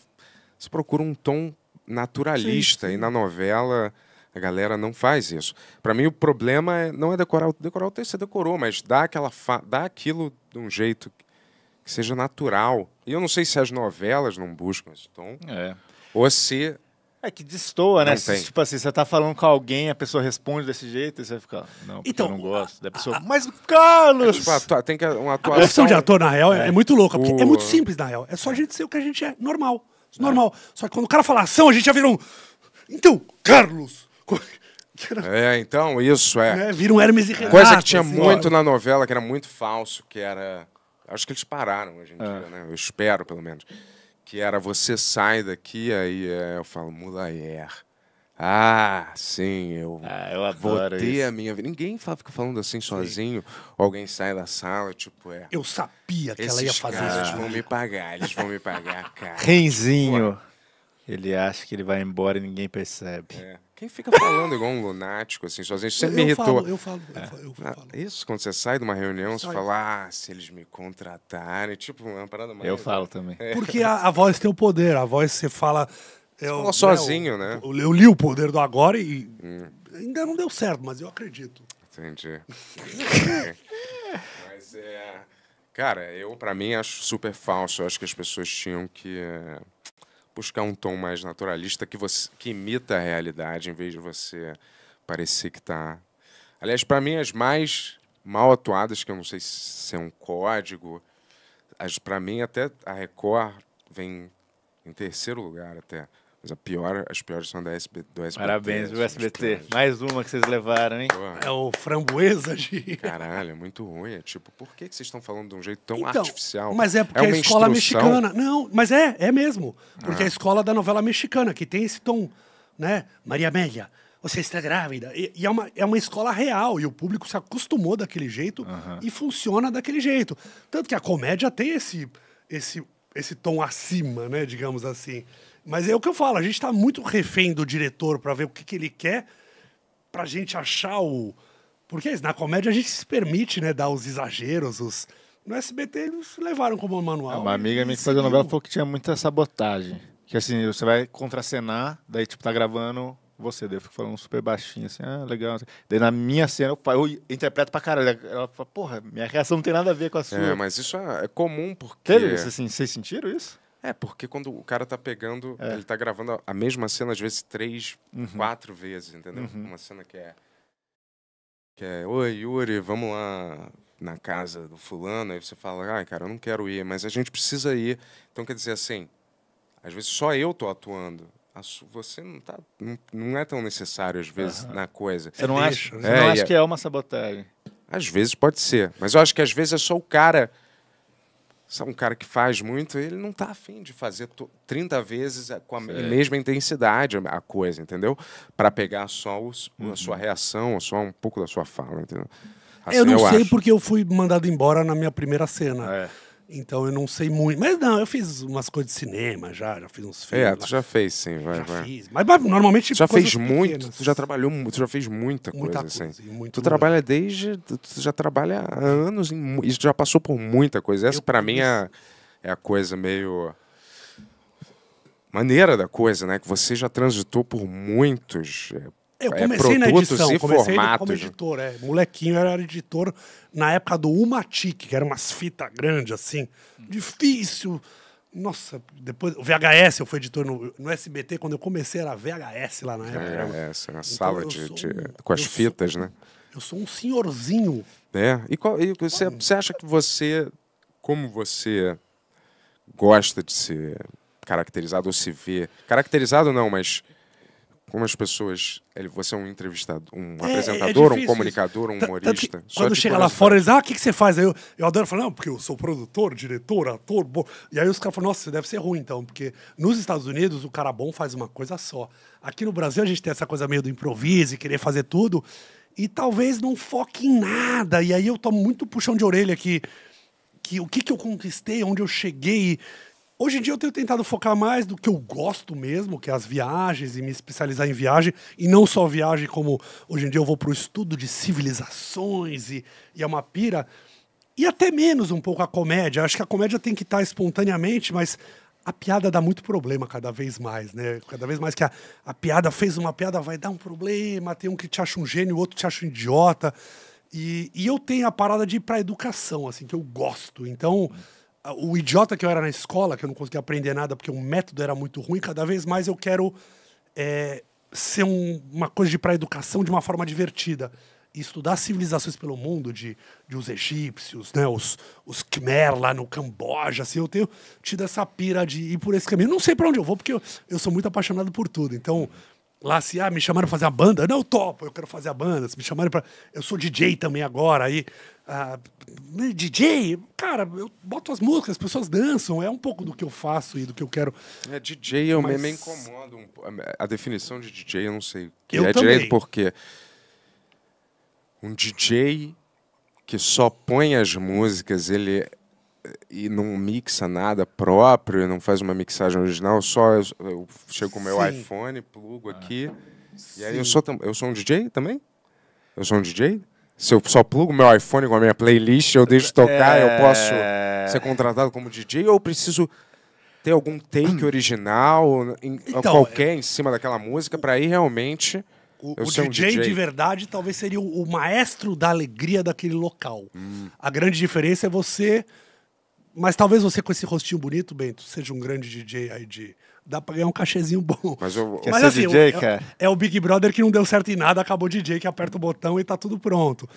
você procura um tom naturalista. E na novela a galera não faz isso. Para mim o problema é, não é decorar, o- decorar o texto, você decorou, mas dá, aquela fa- dá aquilo de um jeito que seja natural. E eu não sei se as novelas não buscam esse tom, É. ou se É que destoa, né? Se, tipo assim, você tá falando com alguém, a pessoa responde desse jeito, e você fica, não, porque Então, eu não gosto. Daí a pessoa, mas Carlos! tipo, atua- tem que uma A atuação. profissão de ator, na real, é, é muito louca, porque é O- muito simples, na real. É só a gente ser o que a gente é, normal. Normal. Só que quando o cara fala ação, a gente já vira um. Então, Carlos! É, então, isso é. né? Vira um Hermes e Renato. Coisa que tinha assim, muito ó. na novela, que era muito falso, que era. Acho que eles pararam hoje em É. dia, né? Eu espero, pelo menos. Que era você sai daqui, aí é, eu falo, Mulayer. Ah, sim, eu Ah, eu vou adoro ter isso. a minha vida. Ninguém fala, fica falando assim sozinho. Ou alguém sai da sala, tipo, é. Eu sabia que ela ia fazer caras isso. vão me pagar, eles vão me pagar, [LAUGHS] cara. Renzinho. Ele acha que ele vai embora e ninguém percebe. É. Quem fica falando igual um lunático, assim, sozinho, isso sempre me eu irritou. falo, eu falo, eu falo. eu Ah, falo. Isso, quando você sai de uma reunião, você fala, ah, se eles me contratarem, tipo, uma parada mais... Eu falo também. Porque a, a voz tem o poder, a voz você fala. eu, fala sozinho, o- né? Eu, eu li o poder do agora e ainda não deu certo, mas eu acredito. Entendi. [LAUGHS] Mas é... Cara, eu, pra mim, acho super falso. Eu acho que as pessoas tinham que é, buscar um tom mais naturalista que, você, que imita a realidade, em vez de você parecer que tá... Aliás, pra mim, as mais mal atuadas, que eu não sei se é um código, pra mim, até a Record vem em terceiro lugar até. Mas a pior, as piores são da SB, do SBT. Parabéns, as SBT? Mais uma que vocês levaram, hein? Pô, É o framboesa de. Caralho, é muito ruim. É tipo, por que, que vocês estão falando de um jeito tão Então, artificial? Mas é porque uma a escola instrução. mexicana. Não, mas é, é mesmo. Ah. Porque a escola da novela mexicana, que tem esse tom, né? Maria Amélia, você está grávida. E, e é, uma, é uma escola real, e o público se acostumou daquele jeito e funciona daquele jeito. Tanto que a comédia tem esse, esse, esse tom acima, né? Digamos assim. Mas é o que eu falo, a gente está muito refém do diretor para ver o que, que ele quer pra gente achar o. Porque é na comédia a gente se permite, né, dar os exageros, os. No SBT eles levaram como manual. Uma amiga minha que fazia novela falou que tinha muita sabotagem. Que assim, você vai contracenar, daí tipo, tá gravando você, daí eu fico falando super baixinho, assim, ah, legal. Daí na minha cena eu, eu interpreto pra caralho. Ela fala, porra, minha reação não tem nada a ver com a sua. É, mas isso é, é comum porque. Teve isso, assim, vocês sentiram isso? É, porque quando o cara tá pegando, É. ele tá gravando a- mesma cena, às vezes, três, Uhum. quatro vezes, entendeu? Uma cena que é. Que é, oi, Yuri, vamos lá na casa do fulano. Aí você fala, ai, cara, eu não quero ir, mas a gente precisa ir. Então, quer dizer assim, às vezes só eu tô atuando. Você não tá. Não, não é tão necessário, às vezes, na coisa. Você não acha, né? você não É, acha que é uma sabotagem? Às vezes pode ser, mas eu acho que às vezes é só o cara. Sabe, um cara que faz muito, ele não tá afim de fazer to- 30 vezes com a Sei. mesma intensidade a coisa, entendeu? Para pegar só os- a sua reação, só um pouco da sua fala, entendeu? Assim, eu não sei acho. porque eu fui mandado embora na minha primeira cena. É. Então eu não sei muito. Mas não, eu fiz umas coisas de cinema já, já fiz uns filmes. É, lá. tu já fez sim, vai, Já vai. fiz. Mas, mas normalmente já fez muito, pequenas. tu já trabalhou muito, tu já fez muita coisa, Muita assim. coisa, e muito tu mesmo. trabalha desde, tu já trabalha há anos, em, e já passou por muita coisa. Essa pra mim é, é a coisa meio maneira da coisa, né? Que você já transitou por muitos é, Eu é, comecei na produtos edição, comecei formatos. como né? editor, é. Molequinho eu era editor na época do Umatic, que era umas fitas grandes assim, difícil, Nossa, depois. O VHS, eu fui editor no, no SBT, quando eu comecei era VHS lá na época. É, essa na sala eu de, de- um- com as eu sou- fitas, né? Eu sou um senhorzinho. É. E, qual- e você, você acha que você, como você gosta de ser caracterizado ou se vê, caracterizado não, mas como as pessoas, ele, você é um entrevistador, um É, é apresentador, um difícil comunicador, um. Tanto que humorista. Quando chega lá fora, eles, ah, o que, que você faz? Aí eu, eu adoro falar, não, porque eu sou produtor, diretor, ator, bom. E aí os caras falam, nossa, você deve ser ruim então, porque nos Estados Unidos o cara bom faz uma coisa só. Aqui no Brasil a gente tem essa coisa meio do improviso e querer fazer tudo, e talvez não foque em nada. E aí eu tomo muito puxão de orelha que, que o que, que eu conquistei, onde eu cheguei. Hoje em dia eu tenho tentado focar mais do que eu gosto mesmo, que é as viagens, e me especializar em viagem, e não só viagem, como hoje em dia eu vou para o estudo de civilizações e, e é uma pira. E até menos um pouco a comédia. Acho que a comédia tem que estar espontaneamente, mas a piada dá muito problema cada vez mais, né? Cada vez mais que a, a piada fez uma piada, vai dar um problema, tem um que te acha um gênio, o outro te acha um idiota. E, e eu tenho a parada de ir pra educação, assim, que eu gosto. Então, a- o idiota que eu era na escola, que eu não conseguia aprender nada porque o método era muito ruim, cada vez mais eu quero é, ser um- uma coisa de pra educação de uma forma divertida. E estudar civilizações pelo mundo, de, de os egípcios, né, os, os Khmer lá no Camboja, assim, eu tenho tido essa pira de ir por esse caminho. Não sei pra onde eu vou, porque eu, eu sou muito apaixonado por tudo. Então, lá se ah, me chamaram pra fazer a banda, não, eu topo, eu quero fazer a banda. Se me chamarem pra. Eu sou DJ também agora, aí. Ah, DJ, cara, eu boto as músicas, as pessoas dançam, é um pouco do que eu faço e do que eu quero. É, DJ eu me, Mas- me incomodo. um a definição de DJ eu não sei. Que Eu é também. direito porque um DJ que só põe as músicas, ele e não mixa nada próprio, não faz uma mixagem original, só eu, eu chego com o meu Sim. iPhone, plugo aqui. E aí eu sou, eu sou um DJ também? Eu sou um DJ? Se eu só plugo meu iPhone com a minha playlist, eu deixo tocar, eu posso ser contratado como DJ ou eu preciso ter algum take original, em- Então, qualquer em cima daquela música, pra ir realmente O, o ser um DJ, DJ. de verdade talvez seria o, o maestro da alegria daquele local. Hum. A grande diferença é você. Mas talvez você com esse rostinho bonito, Bento, seja um grande DJ aí de. Dá pra ganhar um cachezinho bom. Mas eu, Quer ser DJ, o- é, cara? é o Big Brother que não deu certo em nada, acabou o DJ que aperta o botão e tá tudo pronto.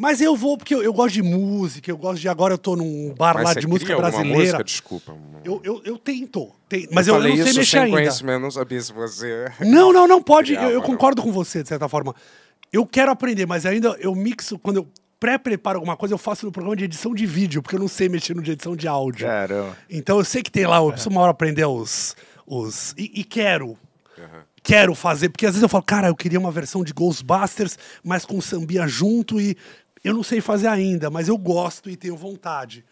Mas eu vou porque eu, eu gosto de música, eu gosto de. Agora eu tô num bar mas lá você de música brasileira. Música? Desculpa. Eu, eu, eu tento. tem- mas eu, eu falei não sei isso mexer sem ainda. conhecimento, não sabia se você... [LAUGHS] Não, não, não pode. Criava, eu, eu concordo com você, de certa forma. Eu quero aprender, mas ainda eu mixo, quando eu pré-preparo alguma coisa, eu faço no programa de edição de vídeo, porque eu não sei mexer no de edição de áudio. Caramba. Então eu sei que tem lá, eu preciso uma hora aprender os. Os e, e quero. Quero fazer, porque às vezes eu falo, cara, eu queria uma versão de Ghostbusters, mas com sambia junto e eu não sei fazer ainda, mas eu gosto e tenho vontade.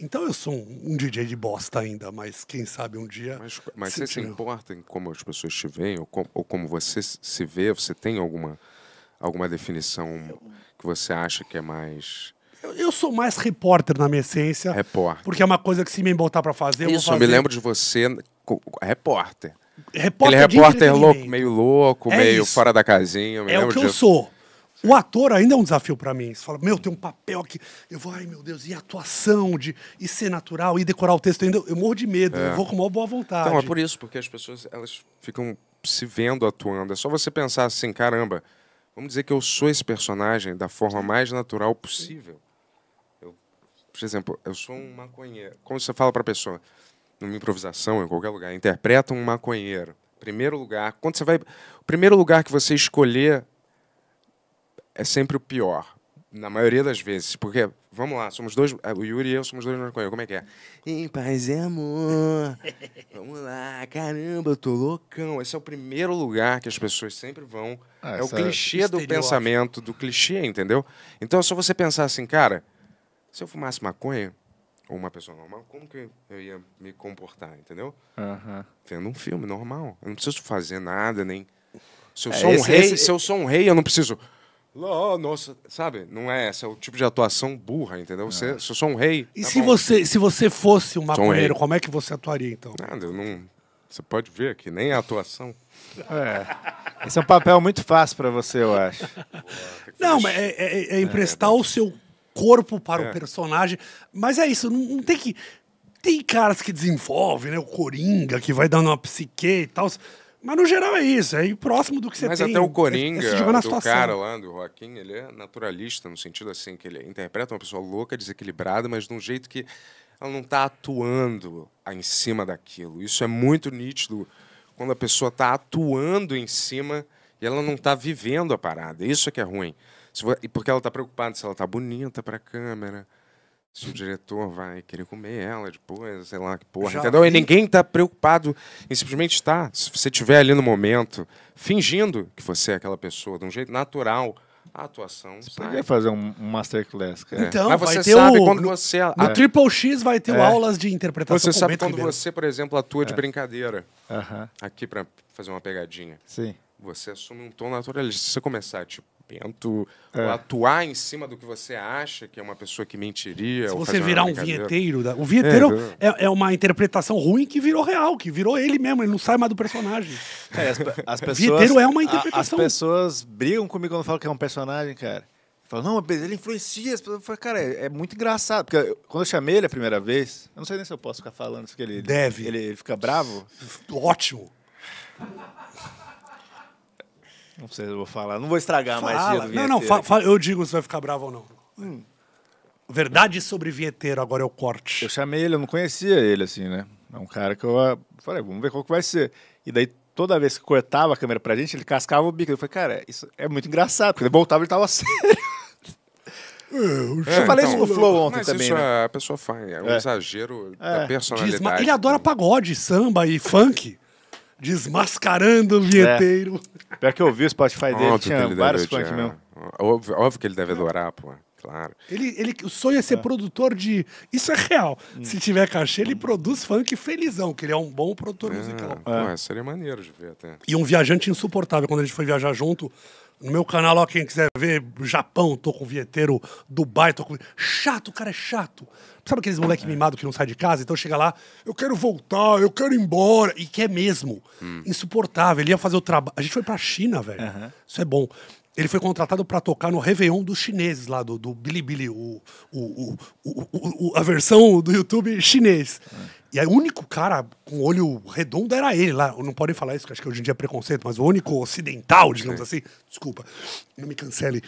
Então eu sou um, um DJ de bosta ainda, mas quem sabe um dia. Mas, mas se você se importa em como as pessoas te veem, ou, com- ou como você se vê? Você tem alguma, alguma definição que você acha que é mais Eu, eu sou mais repórter na minha essência. repórter? Porque é uma coisa que se me botar pra fazer, eu Isso, vou eu fazer. me lembro de você, repórter. Repórter Aquele de repórter louco, meio louco, É meio isso. fora da casinha. É o que eu sou. O ator ainda é um desafio pra mim. Você fala, meu, tem um papel aqui. Eu vou, ai meu Deus, e atuação, de, e ser natural, e decorar o texto ainda. Eu morro de medo, eu vou com uma boa vontade. Então, é por isso, porque as pessoas elas ficam se vendo atuando. É só você pensar assim, caramba, vamos dizer que eu sou esse personagem da forma mais natural possível. Eu, por exemplo, eu sou um maconheiro. Como você fala para a pessoa, numa improvisação, em qualquer lugar, interpreta um maconheiro. Primeiro lugar, quando você vai, o primeiro lugar que você escolher é sempre o pior. Na maioria das vezes. Porque, vamos lá, somos dois. eh, O Yuri e eu somos dois maconheiros. Como é que é? Em paz e amor. [LAUGHS] Vamos lá, caramba, eu tô loucão. Esse é o primeiro lugar que as pessoas sempre vão. Ah, é o é clichê do pensamento, do clichê, entendeu? Então é só você pensar assim, cara, se eu fumasse maconha, ou uma pessoa normal, como que eu ia me comportar, entendeu? Aham. Vendo um filme normal. Eu não preciso fazer nada, nem. Se eu É, sou um esse- rei, esse- se eu sou um rei, eu não preciso. Lá, nossa, sabe? Não é esse é o tipo de atuação burra, entendeu? Você, se eu sou um rei. E tá se bom. você, se você fosse um maconheiro, como é que você atuaria então? Nada, eu não. Você pode ver que nem a atuação. É. Esse é um papel muito fácil pra você, eu acho. Não, mas é, é- é emprestar o seu corpo para É. o personagem. Mas é isso, não, não tem que. Tem caras que desenvolvem, né? O Coringa, que vai dando uma psique e tal. Mas no geral é isso, é próximo do que você Mas tem. até o é- é Coringa, do situação. cara lá, do Joaquim, ele é naturalista, no sentido assim, que ele interpreta uma pessoa louca, desequilibrada, mas de um jeito que ela não está atuando em cima daquilo. Isso é muito nítido quando a pessoa está atuando em cima e ela não está vivendo a parada. Isso é que é ruim. E Porque ela está preocupada se ela está bonita para a câmera, se o diretor vai querer comer ela depois, sei lá que porra. Já Entendeu? E ninguém está preocupado em simplesmente estar. Se você estiver ali no momento, fingindo que você é aquela pessoa, de um jeito natural, a atuação sai. Podia fazer um, masterclass, cara. Então, Mas vai você ter sabe o- quando no- você. No a- Triple X vai ter É. aulas de interpretação você com sabe quando Ribeiro. você, por exemplo, atua de brincadeira Aham, aqui pra fazer uma pegadinha. sim. Você assume um tom naturalista. Se você começar, tipo, É. ou atuar em cima do que você acha que é uma pessoa que mentiria. Se ou você virar um vinheteiro. da- O vinheteiro É, é, é uma interpretação ruim que virou real, que virou ele mesmo, ele não sai mais do personagem. É, as, as [LAUGHS] pessoas, Vinheteiro é uma a- interpretação. As pessoas brigam comigo quando falam que é um personagem, cara. Falam, não, mas ele influencia. As pessoas falam, cara, é, é muito engraçado. Porque eu- quando eu chamei ele a primeira vez, eu não sei nem se eu posso ficar falando isso, que ele, Deve. Ele, ele fica bravo. Ótimo. Não sei se eu vou falar. Não vou estragar mais Fala. dia do Não, não, fa- fa- eu digo se vai ficar bravo ou não. Verdade sobre vinheteiro, agora é o corte. Eu chamei ele, eu não conhecia ele, assim, né? É um cara que eu ah, falei, vamos ver qual que vai ser. E daí, toda vez que cortava a câmera pra gente, ele cascava o bico. Eu falei, cara, isso é muito engraçado, porque ele voltava e ele tava [LAUGHS] sério. eu falei isso no Flow ontem Mas também, isso né? a pessoa faz. É um É. exagero É. da personalidade. Ele adora pagode, samba e funk. Desmascarando o vinheteiro. Pior que eu vi o Spotify dele, Óbvio tinha vários funk mesmo. Óbvio, óbvio que ele deve adorar, pô. Claro. Ele, ele, o sonho é ser produtor de. Isso é real. Hum. Se tiver cachê, ele produz funk felizão, que ele é um bom produtor musical. Pô, seria maneiro de ver até. E um viajante insuportável. Quando a gente foi viajar junto, no meu canal, ó, quem quiser ver, Japão, tô com o vinheteiro, Dubai, tô com. Chato, o cara é chato. Sabe aqueles moleque mimado que não sai de casa? Então chega lá, eu quero voltar, eu quero ir embora. E quer mesmo. Insuportável. Ele ia fazer o trabalho. A gente foi pra China, velho. Isso é bom. Ele foi contratado pra tocar no Réveillon dos chineses lá, do, do Bilibili, o, o, o, a versão do YouTube chinês. E aí o único cara com olho redondo era ele lá. Não podem falar isso, que acho que hoje em dia é preconceito, mas o único ocidental, digamos assim. Desculpa, não me cancele.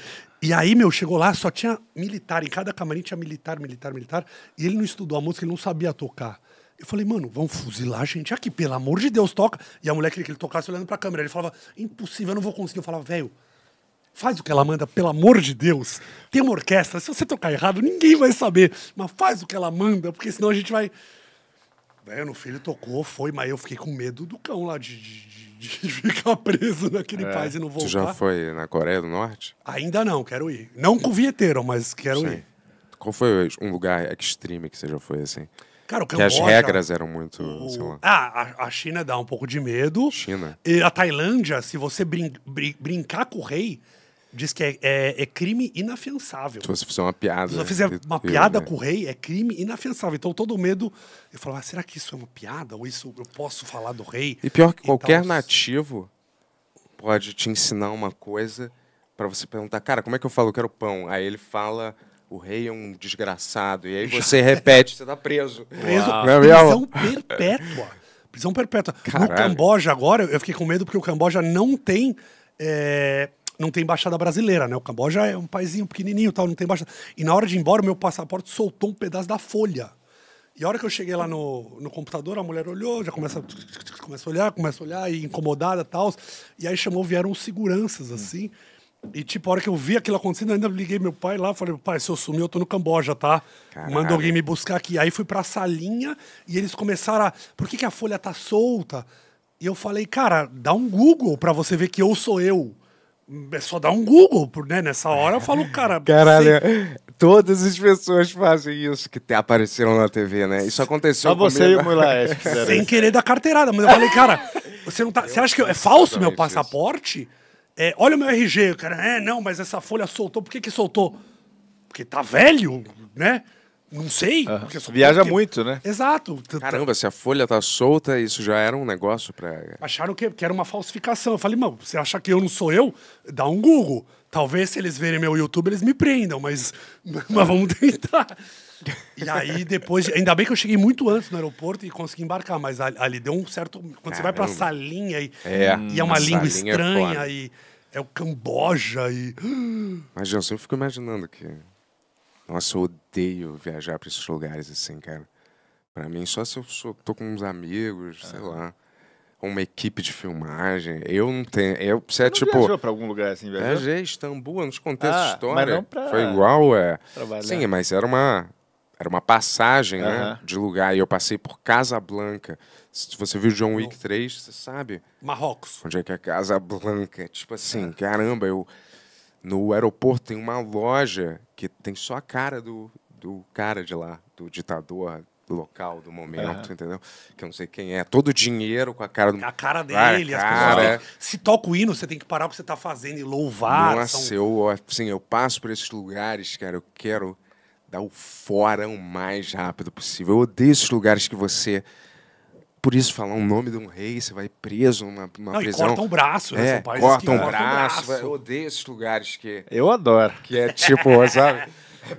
E aí, meu, chegou lá, só tinha militar. Em cada camarim tinha militar, militar, militar. E ele não estudou a música, ele não sabia tocar. Eu falei, mano, vamos fuzilar a gente aqui, pelo amor de Deus, toca. E a mulher queria que ele tocasse olhando pra câmera. Ele falava, impossível, eu não vou conseguir. Eu falava, velho, Faz o que ela manda, pelo amor de Deus. Tem uma orquestra, se você tocar errado, ninguém vai saber. Mas faz o que ela manda, porque senão a gente vai. Velho, no filho tocou, foi, mas eu fiquei com medo do cão lá de, de- de- [LAUGHS] ficar preso naquele país e não voltar. Tu já foi na Coreia do Norte? Ainda não, quero ir. Não com o vinheteiro, mas quero Sim. ir. Qual foi um lugar extreme que você já foi assim? Cara, o Que as regras eram muito, o-. Ah, a, a China dá um pouco de medo. China. E a Tailândia, se você brin- brin- brincar com o rei, diz que é, é- é crime inafiançável. Se você fizer uma piada. Se você fizer uma Eu, piada né? com o rei, é crime inafiançável. Então, todo medo. Eu falava, ah, será que isso é uma piada? Ou isso eu posso falar do rei? E pior que E qualquer tal. nativo pode te ensinar uma coisa pra você perguntar, cara, como é que eu falo? Eu quero pão. Aí ele fala, o rei é um desgraçado. E aí [LAUGHS] você repete, você tá preso. Preso, Não é prisão perpétua. Prisão perpétua. No Caralho. Camboja, agora, eu fiquei com medo porque o Camboja não tem. é, não tem embaixada brasileira, né? O Camboja é um paizinho pequenininho e tal, não tem embaixada. E na hora de ir embora, o meu passaporte soltou um pedaço da folha. E a hora que eu cheguei lá no, no computador, a mulher olhou, já começa, começa a olhar, começa a olhar, e incomodada e tal. E aí chamou, vieram os seguranças, assim. E tipo, a hora que eu vi aquilo acontecendo, ainda liguei meu pai lá, falei, pai, se eu sumir, eu tô no Camboja, tá? Caralho. Manda alguém me buscar aqui. Aí fui pra salinha e eles começaram a. Por que, que a folha tá solta? E eu falei, cara, dá um Google pra você ver que eu sou eu. É só dar um Google, por- né? Nessa hora eu falo, cara. [LAUGHS] Caralho, sei- todas as pessoas fazem isso que te apareceram na TV, né? Isso aconteceu Só você e comigo. o Mulaete fizeram sem isso. querer dar carteirada. Mas eu falei, cara, você não tá. [LAUGHS] Você acha que é falso meu passaporte? É, olha o meu RG. O cara, é, não, mas essa folha soltou. Por que que soltou? Porque tá velho, né? Não sei. Viaja porque- muito, né? Exato. Caramba, se a folha tá solta, isso já era um negócio pra. Acharam que, que era uma falsificação. Eu falei, mano, você acha que eu não sou eu? Dá um Google. Talvez se eles verem meu YouTube, eles me prendam, mas, [LAUGHS] mas vamos tentar. E aí, depois, de- ainda bem que eu cheguei muito antes no aeroporto e consegui embarcar, mas ali, deu um certo. Quando você vai pra Caramba. salinha e, É, e é uma língua é estranha foda. e é o Camboja e. [GASPS] Mas eu sempre fico imaginando que. Nossa, eu odeio viajar pra esses lugares assim, cara. Pra mim, só se eu sou, tô com uns amigos, sei lá. Uma equipe de filmagem. Eu não tenho. Eu, você é Não tipo. viajou pra algum lugar assim, viajou? Viajei, Istambul, eu não te contei Ah, essa mas história. não pra Foi igual, é. trabalhar. Sim, mas era uma, era uma passagem, né? Aham. De lugar. E eu passei por Casablanca. Se você viu John Wick 3, você sabe Marrocos. onde é que é Casablanca. Tipo assim, caramba, eu. No aeroporto tem uma loja que tem só a cara do, do cara de lá, do ditador local do momento, entendeu? Que eu não sei quem é. Todo o dinheiro com a cara do. A cara dele, as cara, pessoas. é. Se toca o hino, você tem que parar o que você tá fazendo e louvar. Nossa, são- eu, assim, eu passo por esses lugares, cara, eu quero dar o fora o mais rápido possível. Eu odeio esses lugares que você, por isso, falar o nome de um rei, você vai preso numa, numa Não, e prisão. cortam o braço, né? É, São países o cortam o braço. braço. vai- Eu odeio esses lugares que, Eu adoro. que é tipo, [LAUGHS] sabe?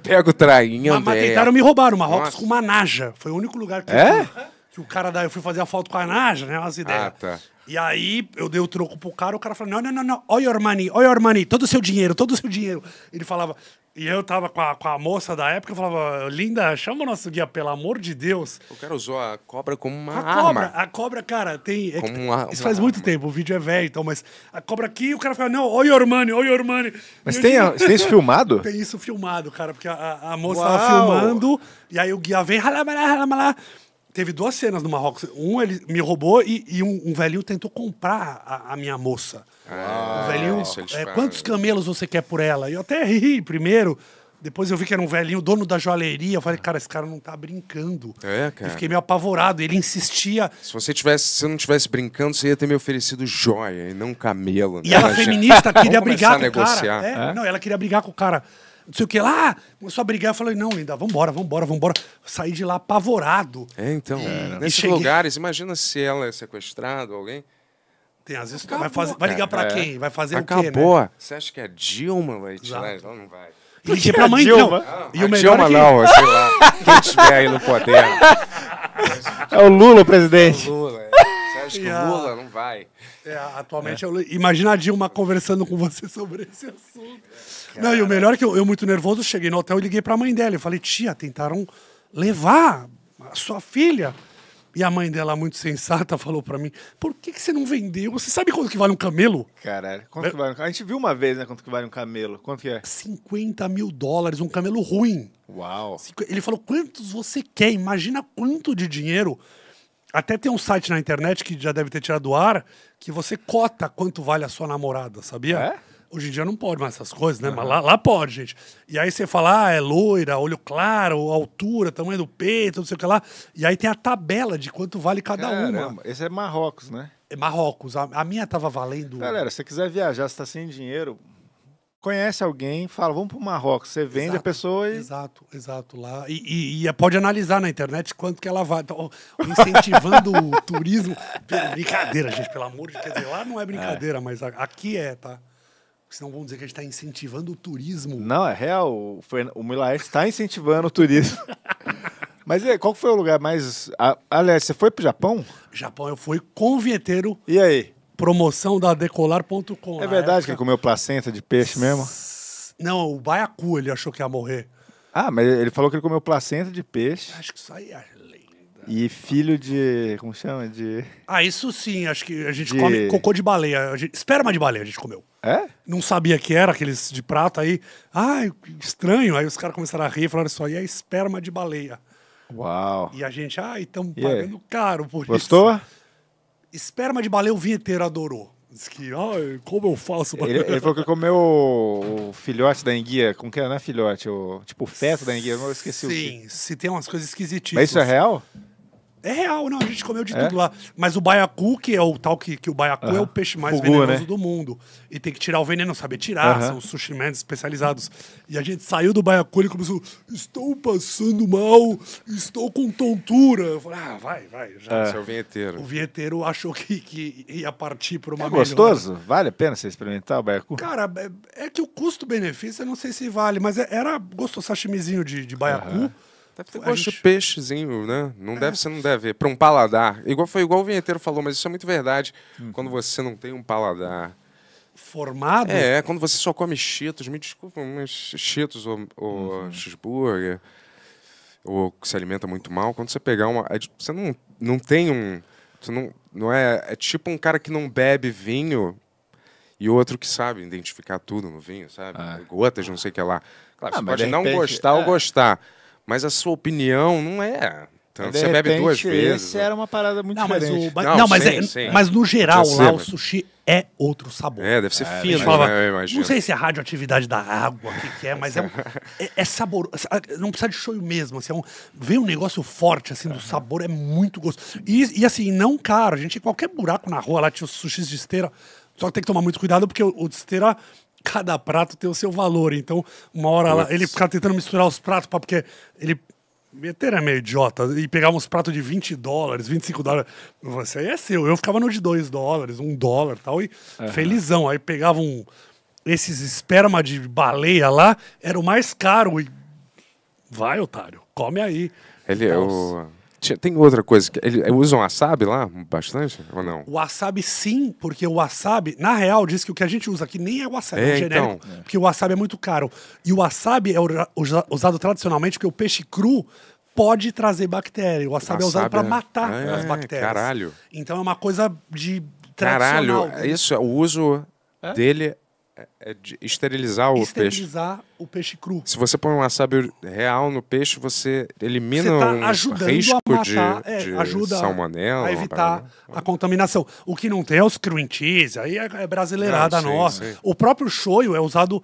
Pega o trainha, Mas, mas tentaram me roubar no Marrocos Nossa. com uma Naja. Foi o único lugar que, É? que o cara da. Eu fui fazer a foto com a Naja, né? Umas ideias. Ah, tá. E aí eu dei o troco pro cara, o cara falou: não, não, não, não, oi your money, oi your money, todo o seu dinheiro, todo o seu dinheiro. Ele falava. E eu tava com a, com a moça da época, eu falava, linda, chama o nosso guia, pelo amor de Deus. O cara usou a cobra como uma A arma. cobra, a cobra, cara, tem. é que- Como uma- isso uma faz muito arma. tempo, o vídeo é velho, então, mas a cobra aqui, o cara fala, não, oi your money, oi your money. Mas E tem, digo- tem isso filmado? [LAUGHS] Tem isso filmado, cara, porque a, a- a moça Uau! tava filmando, e aí o guia vem, ralamalá, ralamalá. Teve duas cenas no Marrocos. Um, ele me roubou e, e um, um velhinho tentou comprar a, a minha moça. O velhinho, é, quantos camelos você quer por ela? E eu até ri primeiro. Depois eu vi que era um velhinho, dono da joalheria. Eu falei, cara, esse cara não tá brincando. É, E cara. fiquei meio apavorado. Ele insistia. Se você tivesse, se eu não tivesse brincando, você ia ter me oferecido joia e não camelo. E né? ela, Imagina. feminista, [LAUGHS] queria brigar com o a cara. negociar. É, Não, ela queria brigar com o cara. Não sei o que lá. Começou a brigar. Eu falei, não, linda, vambora, vambora, vambora. Saí de lá apavorado. É, então, E nesses cheguei- lugares, imagina se ela é sequestrada, alguém. Tem as histórias. Vai, fazer- vai ligar pra É. quem? Vai fazer o quê, né? Acabou. Você acha que a Dilma vai tirar? Ela não vai. E liguei pra mãe Dilma? não. E a o melhor Dilma é que... não, sei lá. Quem estiver aí no poder. É o Lula, o presidente. Lula. é. Você acha que E o Lula não vai? É, atualmente, eu- imagina a Dilma conversando com você sobre esse assunto. Não, e o melhor é que eu, eu, muito nervoso, cheguei no hotel e liguei pra mãe dela. Eu falei, tia, tentaram levar a sua filha. E a mãe dela, muito sensata, falou pra mim, por que, que você não vendeu? Você sabe quanto que vale um camelo? Caralho, quanto que vale um camelo? A gente viu uma vez, né, quanto que vale um camelo. Quanto que é? 50 mil dólares, um camelo ruim. Uau. Ele falou, quantos você quer? Imagina quanto de dinheiro. Até tem um site na internet que já deve ter tirado do ar, que você cota quanto vale a sua namorada, sabia? É? Hoje em dia não pode mais essas coisas, né? Mas lá, lá pode, gente. E aí você fala, ah, é loira, olho claro, altura, tamanho do peito, não sei o que lá. E aí tem a tabela de quanto vale cada uma. Caramba, esse é Marrocos, né? É Marrocos. A, a minha tava valendo. Galera, se você quiser viajar, você tá sem dinheiro, conhece alguém, fala, vamos pro Marrocos. Você vende Exato, a pessoa e... Exato, exato. Lá. E, e- e pode analisar na internet quanto que ela vai. Então, incentivando o turismo. [LAUGHS] Brincadeira, gente, pelo amor de Deus. Lá não é brincadeira, mas a- aqui é, tá? Senão vão dizer que a gente está incentivando o turismo. Não, é real. O, o Milaerte está incentivando o turismo. [LAUGHS] Mas aí, qual que foi o lugar mais... a- aliás, você foi pro Japão? Japão, eu fui com o vinheteiro, E aí? promoção da decolar.com. É verdade que época. ele comeu placenta de peixe mesmo? Não, o baiacu ele achou que ia morrer. Ah, mas ele falou que ele comeu placenta de peixe Acho que isso aí é. E filho de... como chama? De... Ah, isso sim, acho que a gente De- come cocô de baleia. Gente, esperma de baleia a gente comeu. É? Não sabia que era aqueles de prata aí. Ai, que estranho. Aí os caras começaram a rir e falaram: Isso aí é esperma de baleia. Uau. E a gente, ai, estamos pagando caro por Gostou? isso. Esperma de baleia o vinheteiro adorou. Diz que, ai, como eu faço pra Ele, ele falou que comeu o, o filhote da enguia. Como que é? Não é filhote? O, tipo, o feto da enguia. Eu esqueci o que. Sim, se tem umas coisas esquisitíssimas. Mas isso é real? É real, não, a gente comeu de É? tudo lá. Mas o baiacu, que é o tal que, que o baiacu é o peixe mais Fugu, venenoso né? do mundo. E tem que tirar o veneno, saber tirar, Aham. são sushi men especializados. E a gente saiu do baiacu e ele começou, estou passando mal, estou com tontura. Eu falei, ah, vai, vai. Já. Esse é o vinheteiro. O vinheteiro achou que, que ia partir por uma É melhora. gostoso? Vale a pena você experimentar o baiacu? Cara, é, é que o custo-benefício, eu não sei se vale, mas é- era gostoso sashimizinho de, de baiacu. Deve ter gosto de gente- peixezinho, né? Não deve, você não deve. Para um paladar. Igual, foi igual o vinheteiro falou, mas isso é muito verdade. Quando você não tem um paladar. Formado. É, quando você só come cheetos, me desculpa, mas cheetos ou, ou cheeseburger, ou que se alimenta muito mal, quando você pegar uma. é de- Você não, não tem um. Você não, não é. É tipo um cara que não bebe vinho e outro que sabe identificar tudo no vinho, sabe? Gotas, não sei o que lá. Claro, Ah, você pode de não repente- gostar ou é. gostar, mas a sua opinião não é. Tanto, De você bebe repente, duas vezes. Esse era uma parada muito Não, mas, diferente. o, mas, Não, não, mas, sim, é- sim. mas no geral, lá o sushi é outro sabor. É, deve ser A fino, falava, né? Imagino. não sei se é a radioatividade da água, o que, que é, mas é, um- [LAUGHS] é, é sabor. Não precisa de shoyu mesmo. Assim, é um, vem um negócio forte, assim, do sabor, é muito gostoso. E, e assim, não caro. A gente, em qualquer buraco na rua, lá tinha os sushis de esteira. Só que tem que tomar muito cuidado, porque o, o de esteira, cada prato tem o seu valor. Então, uma hora lá, ele ficava tentando misturar os pratos, pá, porque ele. Meter é meio idiota. E pegava uns pratos de 20 dólares, 25 dólares. Você aí é seu. Eu ficava no de 2 dólares, 1 dólar tal. E felizão. Aí pegava um. Esses esperma de baleia lá, era o mais caro. E. Vai, otário, come aí. Ele é Nossa. o. Tinha- Tem outra coisa. que Ele, usam wasabi lá bastante? Ou não? O wasabi sim, porque o wasabi, na real, diz que o que a gente usa aqui nem é wasabi, é, É, genérico, então. porque o wasabi é muito caro. E o wasabi é usado tradicionalmente porque o peixe cru pode trazer bactéria. O wasabi, é usado Wasabi para é- matar É, as bactérias. caralho. Então é uma coisa de Caralho, tradicional. isso, o uso dele é, é de esterilizar o peixe. Esterilizar o peixe cru. Se você põe um wasabi real no peixe, você elimina Você tá um ajudando risco a matar, de, é, de ajuda salmonela. a evitar a contaminação. O que não tem é os cream cheese, aí é, é brasileirada Não, sim, nossa. sim. O próprio shoyu é usado,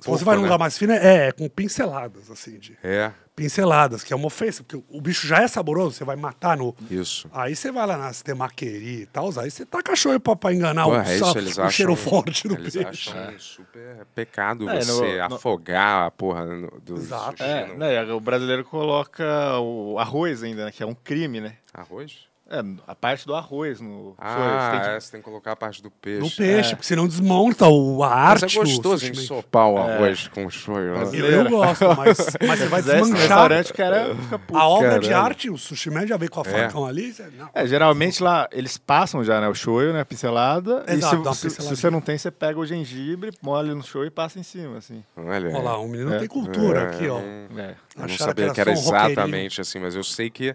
se Pouco, você vai num né? lugar mais fino, é, é com pinceladas, assim, de É, pinceladas, que é uma ofensa, porque o bicho já é saboroso, você vai matar no... isso. Aí você vai lá na temaqueri e tal, aí você taca shoyu pra, pra enganar Pô, o, é isso, eles o acham, cheiro forte do eles peixe. acham super pecado É, no- você no- afogar a porra no- do Exato. sushi É, no né, o brasileiro coloca o arroz ainda, né, que é um crime, né? arroz. É, a parte do arroz no Ah, você tem que- é, você tem que colocar a parte do peixe. No peixe, porque senão desmonta o, a Mas arte. é o gostoso ensopar o arroz com shoyu. né? Eu, eu gosto, mas, mas você vai desmanchar. restaurante, o cara fica puto. A obra de Caralho. arte, o sushi man já veio com a facão ali. você- não. É, geralmente lá eles passam já, né, o shoyu, né, a pincelada. Exato, e se, se, se você não tem, você pega o gengibre, molha no shoyu e passa em cima, assim. Olha, Olha lá, o menino É. tem cultura É, aqui, ó. não- É. Eu não sabia que era, um roqueirinho. exatamente assim, mas eu sei que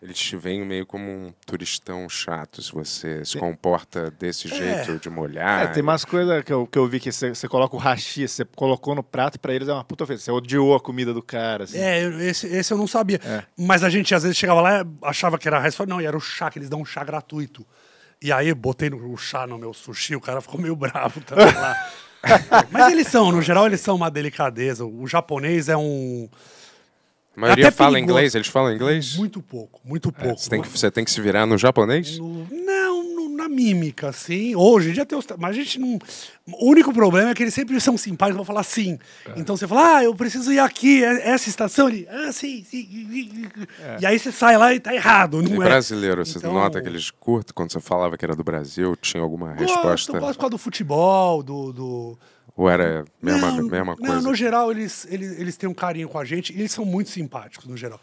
eles te veem meio como um turistão chato se você se comporta desse jeito de molhar. É, tem umas coisas que eu, que eu vi que você, coloca o hashi, você colocou no prato, pra eles é uma puta ofensa. Você odiou a comida do cara, assim. É, esse, esse eu não sabia. É. Mas a gente às vezes chegava lá e achava que era resto. Não, e era o chá, que eles dão um chá gratuito. E aí botei no, o chá no meu sushi, o cara ficou meio bravo também lá. [LAUGHS] Mas eles são, no geral, eles são uma delicadeza. O japonês é um. A maioria até fala perigoso. inglês, eles falam inglês? Muito pouco, muito pouco. Você tem, que, você tem que se virar no japonês? No- não, no- na mímica, sim. Hoje dia tem os. Mas a gente não. O único problema é que eles sempre são simpáticos, vão falar sim. Então você fala, ah, eu preciso ir aqui, é- essa estação? Ele, ah, sim, sim. E aí você sai lá e tá errado, E não é? brasileiro, você Então- nota que eles curtem quando você falava que era do Brasil? Tinha alguma Gosto, resposta? gosto por causa do futebol, do. do... Ou era a mesma, não, mesma não, coisa? no geral, eles, eles, eles têm um carinho com a gente e eles são muito simpáticos, no geral.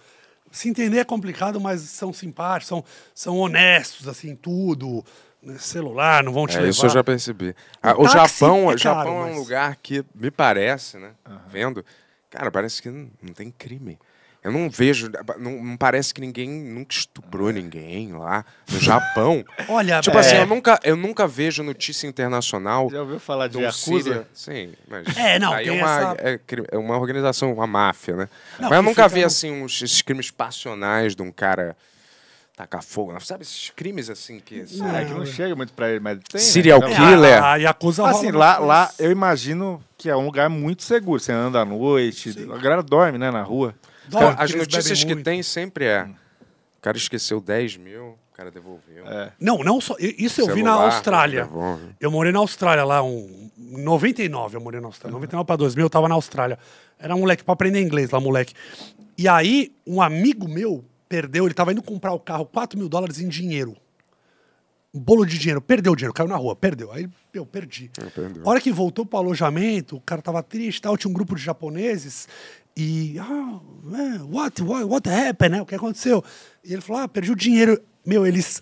Se entender é complicado, mas são simpáticos, são, são honestos, assim, tudo. né, Celular, não vão te É, levar. isso eu já percebi. Ah, O Japão, é o Japão caro, é um mas- lugar que me parece, né? Vendo, cara, parece que não, não tem crime. Eu não vejo, não, não parece que ninguém nunca estuprou ninguém lá no Japão. [LAUGHS] Olha, tipo é, assim, eu nunca, eu nunca vejo notícia internacional Já ouviu falar de um Yakuza? Sim, mas É, não, aí é uma, essa- é, é uma organização, uma máfia, né? Não, mas eu nunca vi no- assim uns, esses crimes passionais de um cara tacar fogo, sabe esses crimes assim que Ah, é que não chega muito pra ele, mas tem. Serial né? é, killer. a, a Yakuza Assim, rola lá, lá eu imagino que é um lugar muito seguro. Você anda à noite, a galera dorme, né, na rua. Então, as notícias que muito. tem sempre é cara esqueceu 10 mil, o cara devolveu. É. Não, não só. Isso eu vi na Austrália. Eu morei na Austrália lá, um. 99 eu morei na Austrália. 99 pra 2000 eu tava na Austrália. Era um moleque pra aprender inglês lá, moleque. E aí, um amigo meu perdeu, ele tava indo comprar o carro 4 mil dólares em dinheiro. Um bolo de dinheiro. Perdeu o dinheiro, caiu na rua, perdeu. Aí eu perdi. perdeu. A hora que voltou pro alojamento, o cara tava triste tal, tinha um grupo de japoneses. E. Ah, é, what, what, what happened, né? O que aconteceu? E ele falou: ah, perdi o dinheiro. Meu, eles,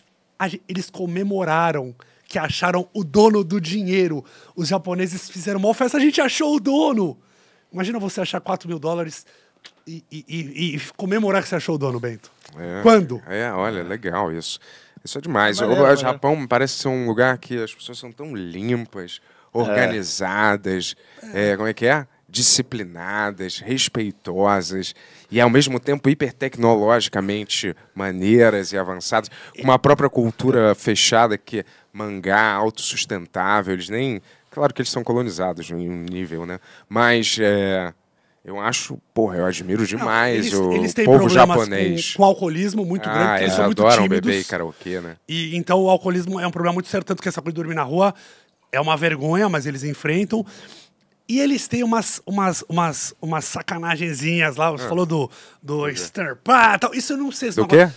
eles comemoraram que acharam o dono do dinheiro. Os japoneses fizeram uma festa, a gente achou o dono. Imagina você achar 4 mil dólares e, e- e- e comemorar que você achou o dono, Bento. É. Quando? É, olha, legal isso. Isso é demais. É o maneiro, o maneiro. Japão parece ser um lugar que as pessoas são tão limpas, organizadas, é, como é que é? Disciplinadas, respeitosas e ao mesmo tempo hipertecnologicamente maneiras e avançadas, com uma própria cultura fechada que é mangá, autossustentável, eles nem. Claro que eles são colonizados em um nível, né? Mas é, eu acho, porra, eu admiro demais eles, o eles têm povo japonês. Com, com alcoolismo muito grande, Ah, porque eles muito adoram beber e karaokê, né? E, então o alcoolismo é um problema muito sério, tanto que essa coisa de dormir na rua é uma vergonha, mas eles enfrentam. E eles têm umas, umas, umas, umas sacanagenzinhas lá. Você falou do, do extirpar tal. Isso eu não sei se Do não quê?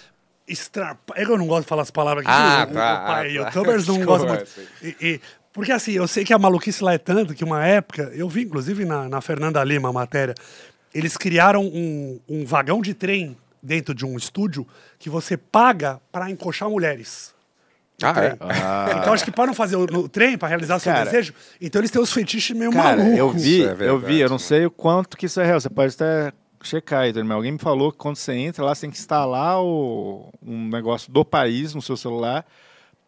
Extirpar. Eu não gosto de falar as palavras aqui. Ah, o- o tá, pai, ah, tá. youtubers [LAUGHS] não gostam muito. E- e- porque assim, eu sei que a maluquice lá é tanto que uma época, eu vi inclusive na, na Fernanda Lima a matéria, eles criaram um, um vagão de trem dentro de um estúdio que você paga para encoxar mulheres. Ah, é? Então acho que para não fazer o, no trem, para realizar seu Cara. desejo, então eles têm os fetiches meio Cara, malucos. eu vi, é eu vi, eu não sei o quanto que isso é real. Você pode até checar aí, mas alguém me falou que quando você entra lá, você tem que instalar o, um negócio do país no seu celular.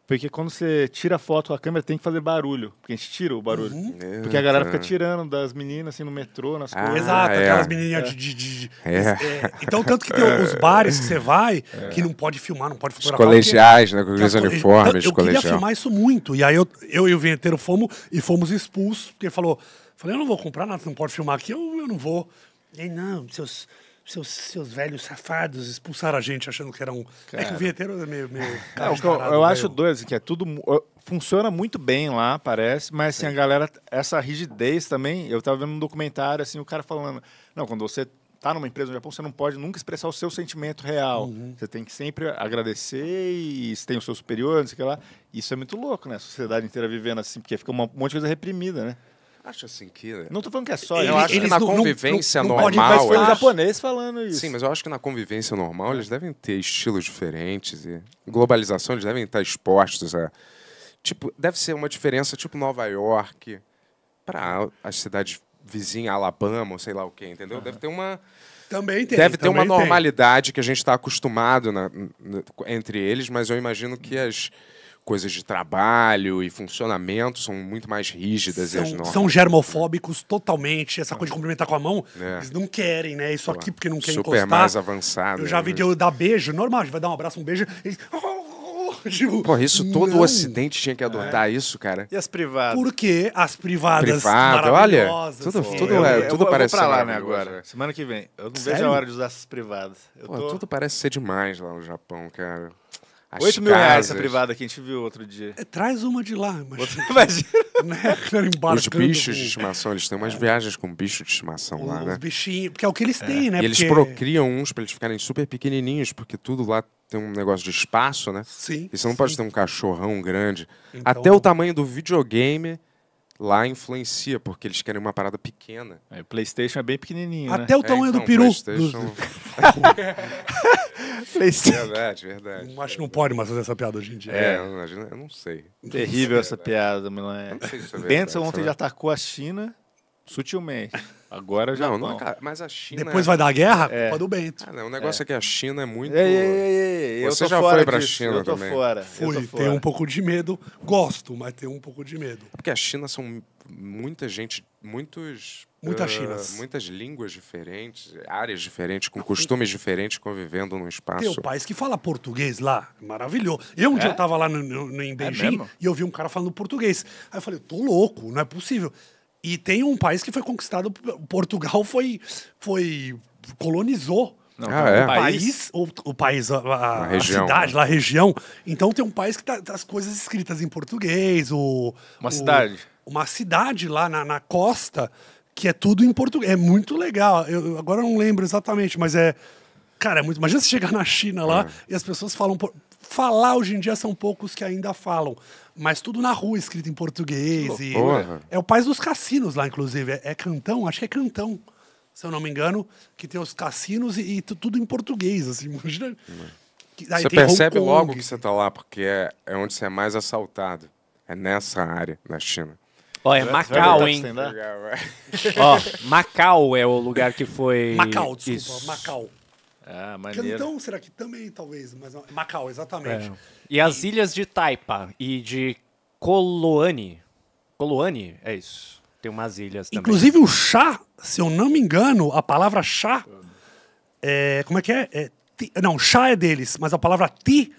Porque quando você tira a foto com a câmera, tem que fazer barulho. Porque a gente tira o barulho. Uhum. Porque a galera fica tirando das meninas, assim, no metrô, nas Ah, coisas. Exato, é. aquelas menininhas de. de- de- de- É. é, Então, tanto que tem os bares que você vai, que não pode filmar, não pode Os fotografar. colegiais, né? Com porque- uniformes então, de Eu queria filmar isso muito. E aí eu, eu e o vinheteiro fomos e fomos expulsos, porque ele falou: falei, eu não vou comprar nada, você não pode filmar aqui, eu, eu não vou. Ele, não, seus. Seus, seus velhos safados expulsaram a gente achando que era um. É que o vinheteiro é meio. meio É, cara eu, eu né? acho doido, assim, que é tudo. Funciona muito bem lá, parece, mas assim, a galera, essa rigidez também, eu tava vendo um documentário, assim, o cara falando, não, quando você tá numa empresa no Japão, você não pode nunca expressar o seu sentimento real. Uhum. Você tem que sempre agradecer e se tem o seu superior, não sei o que lá. Isso é muito louco, né? A sociedade inteira vivendo assim, porque fica um monte de coisa reprimida, né? Acho assim que. Não tô falando que é só. Eu acho que na não- convivência não- não pode- normal. mas foi um japonês falando isso. Sim, mas eu acho que na convivência normal eles devem ter estilos diferentes e globalização eles devem estar expostos a tipo deve ser uma diferença tipo Nova York para as cidades vizinhas Alabama ou sei lá o que entendeu deve ter uma Também tem. deve ter uma também tem. normalidade que a gente está acostumado na- n- entre eles mas eu imagino que as coisas de trabalho e funcionamento são muito mais rígidas e as São, normas são germofóbicos totalmente. Essa coisa de cumprimentar com a mão, É. eles não querem, né? Isso aqui porque não quer super encostar. mais avançado Eu já vi né? de eu dar beijo, normal, a gente vai dar um abraço, um beijo. Eles... Tipo, Pô, isso todo não. o Ocidente tinha que adotar isso, cara. E as privadas? Porque as privadas Privado, olha, tudo- pô, tudo eu- é- eu tudo eu parece vou pra ser lá, né, agora. Semana que vem. Eu não vejo Sério? a hora de usar essas privadas. Eu Pô, tô... tudo parece ser demais lá no Japão, cara. As 8 mil reais essa casas, privada que a gente viu outro dia. É, Traz uma de lá, mas Imagina. [LAUGHS] né? Os bichos com- de estimação, eles têm umas viagens com bicho de estimação lá, Os né? bichinhos, porque é o que eles têm, né? E eles porque... procriam uns pra eles ficarem super pequenininhos, porque tudo lá tem um negócio de espaço, né? Sim. E você não sim. pode ter um cachorrão grande. Então- Até o tamanho do videogame lá influencia, porque eles querem uma parada pequena. É, PlayStation é bem pequenininho, né? Até o tamanho então, do peru. PlayStation- do- [LAUGHS] [LAUGHS] PlayStation. Verdade, verdade. Acho que não pode mais fazer essa piada hoje em dia. É, eu imagino- eu não sei. Terrível essa piada, Milan. não sei se é verdade, ontem já atacou a China sutilmente. Agora já Não, não. não, mas a China. Depois vai dar guerra, É. culpa do Bento. Ah, não, o negócio é. que a China é muito. Ei, ei, ei, ei, eu Você tô já fora foi pra disso, China eu tô também? fora. eu Fui, tô tenho fora. um pouco de medo. Gosto, mas tenho um pouco de medo. Porque a China são muita gente, muitos. Muitas ah, Chinas. Muitas línguas diferentes, áreas diferentes, com costumes diferentes, convivendo num Tem espaço. o país que fala português lá, maravilhoso. Eu um dia eu tava lá no, no- no- em Beijing mesmo? e eu vi um cara falando português. Aí eu falei, tô louco, não é possível. E tem um país que foi conquistado, Portugal foi, foi colonizou Não, Ah, tem um é? O país, o, o país, a, a- a região, cidade, né? lá, a região. Então tem um país que tá, tá as coisas escritas em português. O, Uma o- cidade. Uma cidade lá na, na costa que é tudo em português. É muito legal. Eu, agora não lembro exatamente, mas é. Cara, é muito. Imagina você chegar na China lá É. e as pessoas falam. por- Falar hoje em dia são poucos que ainda falam. Mas tudo na rua escrito em português. E loucura. é o país dos cassinos lá, inclusive. É, é Cantão, acho que é Cantão, se eu não me engano, que tem os cassinos e, e tu- tudo em português, assim. [LAUGHS] Imagina. Que- Você percebe logo que você tá lá, porque é, é onde você é mais assaltado. É nessa área, na China. Ó, é Macau, hein? Ó, Macau é o lugar que foi. Macau, desculpa, Isso. Macau. Ah, maneiro. Cantão, será que também, talvez? Mas não- Macau, exatamente. É. E as ilhas de Taipa e de Coloane. Coloane? É isso. Tem umas ilhas também. Inclusive o chá, se eu não me engano, a palavra chá é. Como é que é? É ti- não, chá é deles, mas a palavra ti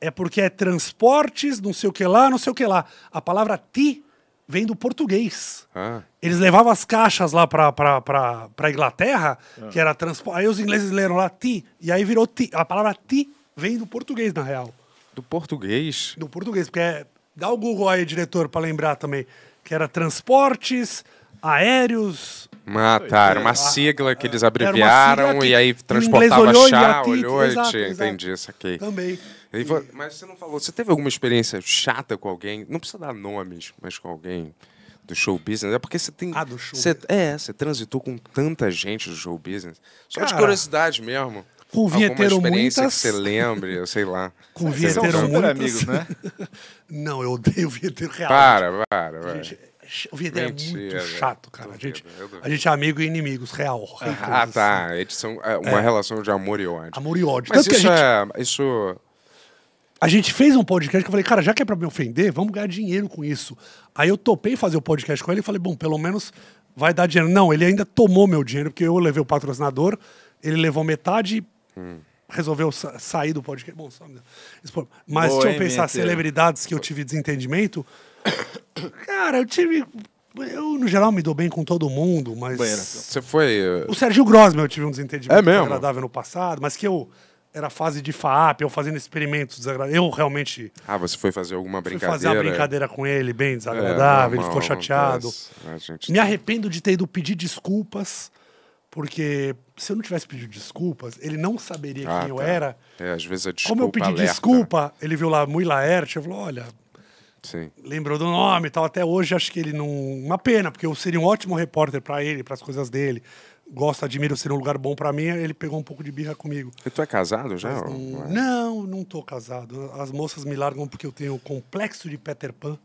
é porque é transportes, não sei o que lá, não sei o que lá. A palavra ti vem do português. Ah, Eles levavam as caixas lá pra, pra, pra, pra Inglaterra, que era transporte. Aí os ingleses leram lá ti, e aí virou ti. A palavra ti vem do português, na real. do português. Do português, porque é. Dá o Google aí, diretor, pra lembrar também. Que era transportes aéreos. Ah, tá. Era uma Ah, sigla que eles abreviaram sigla que e aí transportava olhou e chá, ti- olhou exato, e tinha, exato. entendi, saquei. Também. E mas você não falou, você teve alguma experiência chata com alguém? Não precisa dar nomes, mas com alguém do show business. É porque você tem. Ah, do show você. É, você transitou com tanta gente do show business. Só de Cara, curiosidade mesmo. com o Alguma experiência muitas- que você lembre, eu sei lá. Com o vinheteiro muitas. amigos, né? [LAUGHS] Não, eu odeio o vinheteiro real. Para, para, para. Gente, o vinheteiro é muito chato, cara. A gente, a gente é amigo e inimigos, real. Ah, tá. Eles são é, uma relação de amor e ódio. Amor e ódio. Mas Tanto isso gente, é. Isso. A gente fez um podcast que eu falei, cara, já que é pra me ofender, vamos ganhar dinheiro com isso. Aí eu topei fazer o podcast com ele e falei, bom, pelo menos vai dar dinheiro. Não, ele ainda tomou meu dinheiro, porque eu levei o patrocinador, ele levou metade, Hum. resolveu sa- sair do podcast. Bom, só... Mas Boa, deixa eu pensar, celebridades que eu tive desentendimento. Cara, eu tive. Eu, no geral, me dou bem com todo mundo, mas. Banheiro. Você foi. uh, O Sérgio Grosman eu tive um desentendimento É mesmo? desagradável no passado, mas que eu. Era fase de FAP, eu fazendo experimentos desagradáveis. Eu realmente Ah, você foi fazer alguma fui brincadeira? fazer uma brincadeira com ele, bem É, desagradável, ele normal, ficou chateado. gente- Me arrependo de ter ido pedir desculpas, porque se eu não tivesse pedido desculpas, ele não saberia Ah, quem eu tá. era. É, às vezes a desculpa Como eu pedi alerta. desculpa, ele viu lá Mui Laerte, eu falou, olha, Sim. lembrou do nome e tal. Até hoje acho que ele não. Uma pena, porque eu seria um ótimo repórter pra ele, pras coisas dele. Gosto, admiro ser um lugar bom pra mim. Ele pegou um pouco de birra comigo. E tu é casado já? Mas ou- não, é? não, não tô casado. As moças me largam porque eu tenho o complexo de Peter Pan.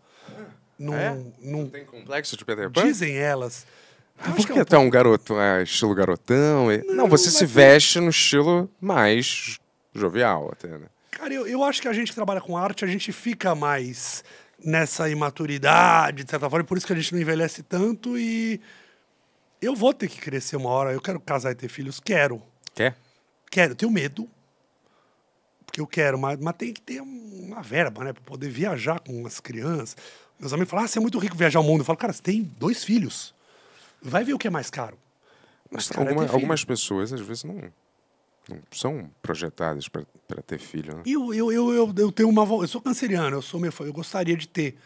Não, É? não Tem complexo de Peter Pan? dizem elas. Eu acho Por que que é um é um garoto, é, estilo garotão? e- Não, você se veste no estilo mais jovial até, né? Cara, eu, eu acho que a gente que trabalha com arte, a gente fica mais nessa imaturidade, de certa forma, e por isso que a gente não envelhece tanto e eu vou ter que crescer uma hora. Eu quero casar e ter filhos, quero. Quer? Quero, eu tenho medo. Porque eu quero, mas, mas tem que ter um- uma verba, né? Pra poder viajar com as crianças. Meus amigos falam, ah, você é muito rico viajar o mundo. Eu falo, cara, você tem dois filhos. Vai ver o que é mais caro. Mas cara, é alguma- filho. algumas pessoas, às vezes, não, não são projetadas para ter filho, né? Eu, eu, eu, eu, eu tenho uma. Eu sou canceriano, eu sou meio. Eu gostaria de ter.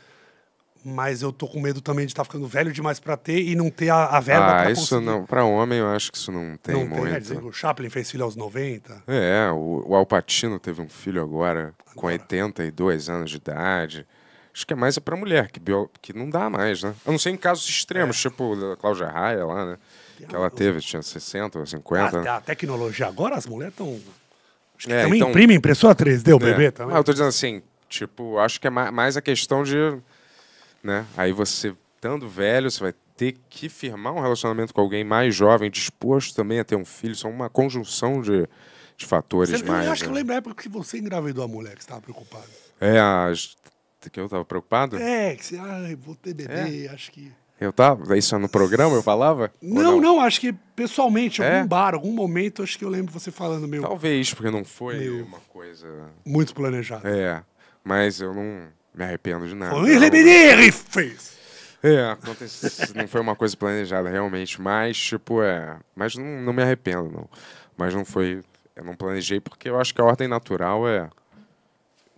Mas eu tô com medo também de estar ficando velho demais pra ter e não ter a, a verba ah, pra isso conseguir. não. Pra homem, eu acho que isso não tem não tem, muito. Dizem que o Chaplin fez filho aos 90. É, o, o Alpatino teve um filho agora, com 82 anos de idade. Acho que é mais pra mulher, que, bio- que não dá mais, né? Eu não sei em casos extremos, É. tipo da Cláudia Raia lá, né? Que ela teve, tinha 60 ou 50. A, a tecnologia agora, as mulheres estão. Acho que É, também então- imprime impressora 3D, o É. bebê também. Ah, eu tô dizendo assim, tipo, acho que é ma- mais a questão de, né? Aí você, estando velho, você vai ter que firmar um relacionamento com alguém mais jovem, disposto também a ter um filho. São uma conjunção de, de fatores Você- mais. eu acho que eu né? lembro a época que você engravidou a mulher, que você estava preocupado. É, as... que eu tava preocupado? É, que você, ai, vou ter bebê, É? acho que. Eu tava? Isso no programa eu falava? Ou Não, não, acho que pessoalmente, É? algum bar, algum momento, acho que eu lembro você falando meio Talvez, porque não foi Meu. uma coisa. muito planejado. É, mas eu não me arrependo de nada. Foi ele menino, fez. É, aconteceu. não foi uma coisa planejada, realmente. Mas, tipo, é. Mas não, não me arrependo, não. Mas não foi. Eu não planejei porque eu acho que a ordem natural é.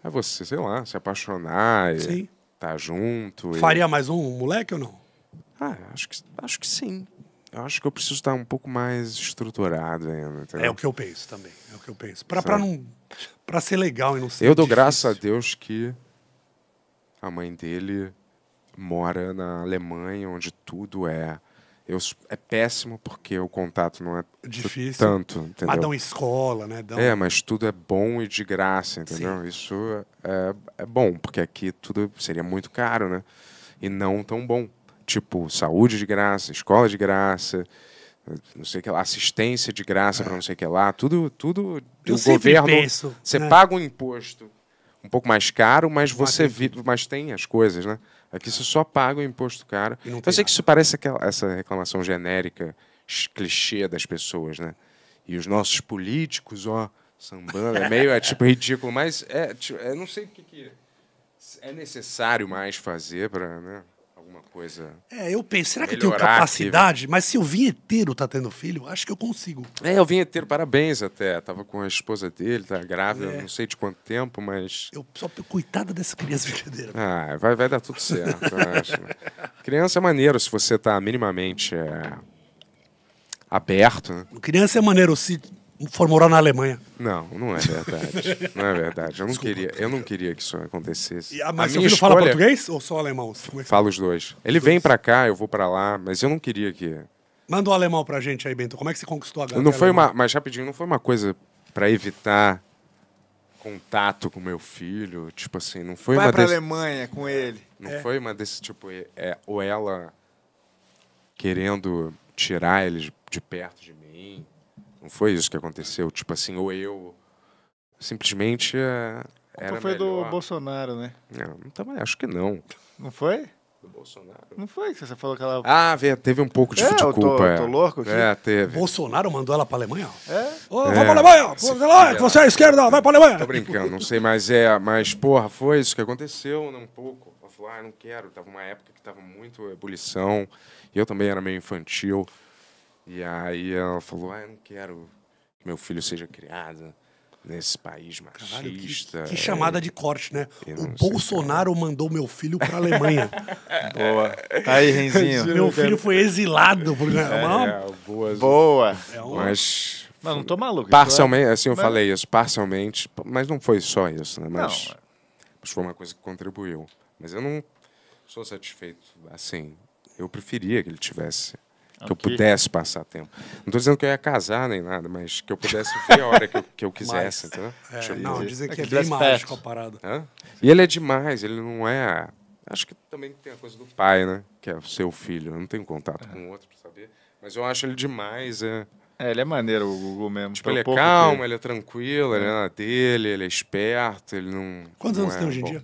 É você, sei lá, se apaixonar e Sim. tá junto. e- Faria mais um moleque ou não? Ah, acho que, acho que sim. Eu acho que eu preciso estar um pouco mais estruturado ainda. entendeu? É o que eu penso também. É o que eu penso. Pra, pra, não, pra ser legal e não ser. Eu dou difícil. graças a Deus que a mãe dele mora na Alemanha, onde tudo é. Eu, é péssimo porque o contato não é Difícil. tanto, entendeu? Mas dão escola, né? Dão... É, mas tudo é bom e de graça, entendeu? Isso é, é bom, porque aqui tudo seria muito caro, né? E não tão bom. Tipo, saúde de graça, escola de graça, não sei que lá, assistência de graça para não sei o que lá, tudo, tudo Eu o governo. penso, você né? paga um imposto um pouco mais caro, mas você tem vi, mas tem as coisas, né? Aqui você só paga o imposto caro. E não Eu sei nada. que isso parece aquela, essa reclamação genérica, ch- clichê das pessoas, né? E os nossos políticos, ó, sambando, é meio, é tipo ridículo, mas é, tipo, eu não sei o que, que é necessário mais fazer para, né, coisa. É, eu penso, será que eu tenho capacidade? Mas se o vinheteiro tá tendo filho, acho que eu consigo. É, eu vim ter parabéns até, tava com a esposa dele, tá grávida, É. não sei de quanto tempo, mas Eu só coitada dessa criança verdadeira. Ah, vai, vai dar tudo certo, eu acho. Criança é maneiro se você tá minimamente é, aberto, né? Criança é maneiro se for morar na Alemanha. Não, não é verdade. Não é verdade. Eu não queria, eu não queria que isso acontecesse. E, ah, mas A seu filho fala escolha- português ou só alemão? É Fala os dois. Ele vem pra cá, eu vou pra lá, mas eu não queria que Manda um alemão pra gente aí, Bento. Como é que você conquistou a galera? não foi uma, mas rapidinho, não foi uma coisa pra evitar contato com meu filho, tipo assim, não foi Vai uma pra desse- Alemanha com ele. Não foi uma desse tipo, é, ou ela querendo tirar eles de perto de mim. Não foi isso que aconteceu. Tipo assim, ou eu simplesmente é, era foi do melhor. Bolsonaro, né? Não, não tava- acho que não. Não foi? Do Bolsonaro. Não foi que você falou que ela... Ah, teve um pouco de, É, de eu tô- culpa. eu é. tô louco aqui? É, teve. Bolsonaro mandou ela pra Alemanha? É? Ô, É. Vai pra Alemanha! Sei lá, que você é esquerda, vai pra Alemanha! Tô brincando, não sei, mas é, mas porra, foi isso que aconteceu, né, um pouco. Ela falou, ah, não quero. Tava uma época que tava muito ebulição, e eu também era meio infantil. E aí ela falou, ah, eu não quero que meu filho seja criado nesse país Caralho, que, machista. que chamada de corte, né? O Bolsonaro mandou meu filho pra Alemanha. [LAUGHS] Boa. Tá aí, Renzinho. meu filho foi exilado. Por... É, é, boas, Boa. é um- mas Não, não tô maluco. isso parcialmente, assim eu Mas- falei isso, parcialmente, mas não foi só isso, né? Mas, Não, mas foi uma coisa que contribuiu. Mas eu não sou satisfeito, assim, eu preferia que ele tivesse, que eu pudesse passar tempo. Não tô dizendo que eu ia casar nem nada, mas que eu pudesse ver a hora que eu, que eu [LAUGHS] quisesse, entendeu? É, Tipo, não, dizem É que que é bem mágico a parada. Hã? E ele é demais, ele não é. Acho que também tem a coisa do pai, né? Que é o seu filho. Eu não tenho contato com o outro pra saber. Mas eu acho ele demais. É... É, ele é maneiro, o Gugu mesmo. Tipo, ele é calmo, que- ele é tranquilo, ele é na dele, ele é esperto, ele não. Quantos não anos é tem hoje em dia?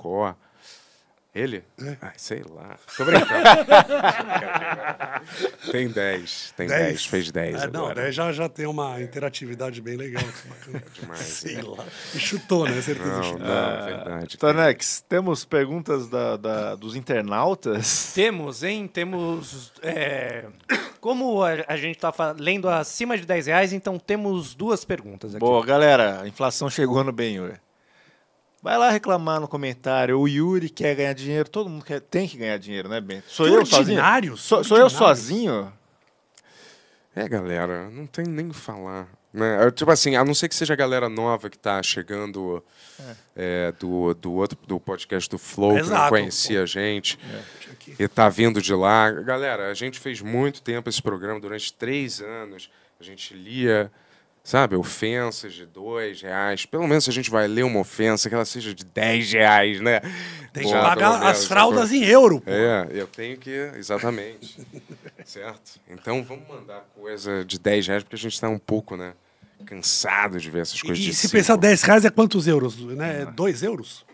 Ele? É. Ai, sei lá. Tô brincando. [LAUGHS] tem 10. Tem 10. Fez 10. É, não, agora. daí já, já tem uma interatividade bem legal. bacana. [LAUGHS] Demais. Sei lá. E chutou, né? Certeza Não, chutou. não, é verdade. Tonex, temos perguntas da, da- dos internautas? Temos, hein? Temos. é, Como a, a gente tá lendo acima de 10 reais, então temos duas perguntas aqui. Boa, galera, a inflação chegou no bem, Yuri. Vai lá reclamar no comentário. O Yuri quer ganhar dinheiro, todo mundo quer, tem que ganhar dinheiro, né, Bento? Sou eu sozinho? ordinários, Sou, eu sozinho? É, galera, não tem nem o que falar. Né? É, Tipo assim, a não ser que seja a galera nova que tá chegando é, do, do outro do podcast do Flow, que não Exato. conhecia a gente, e tá vindo de lá. Galera, a gente fez muito tempo esse programa, durante três anos. A gente lia, sabe, ofensas de dois reais. Pelo menos se a gente vai ler uma ofensa, que ela seja de 10 reais, né? Tem que pagar as fraldas em euro. pô. É, eu tenho que. Exatamente. [LAUGHS] certo? Então vamos mandar coisa de 10 reais, porque a gente tá um pouco, né? Cansado de ver essas coisas E de se cinco. pensar 10 reais é quantos euros? Né? É 2 euros?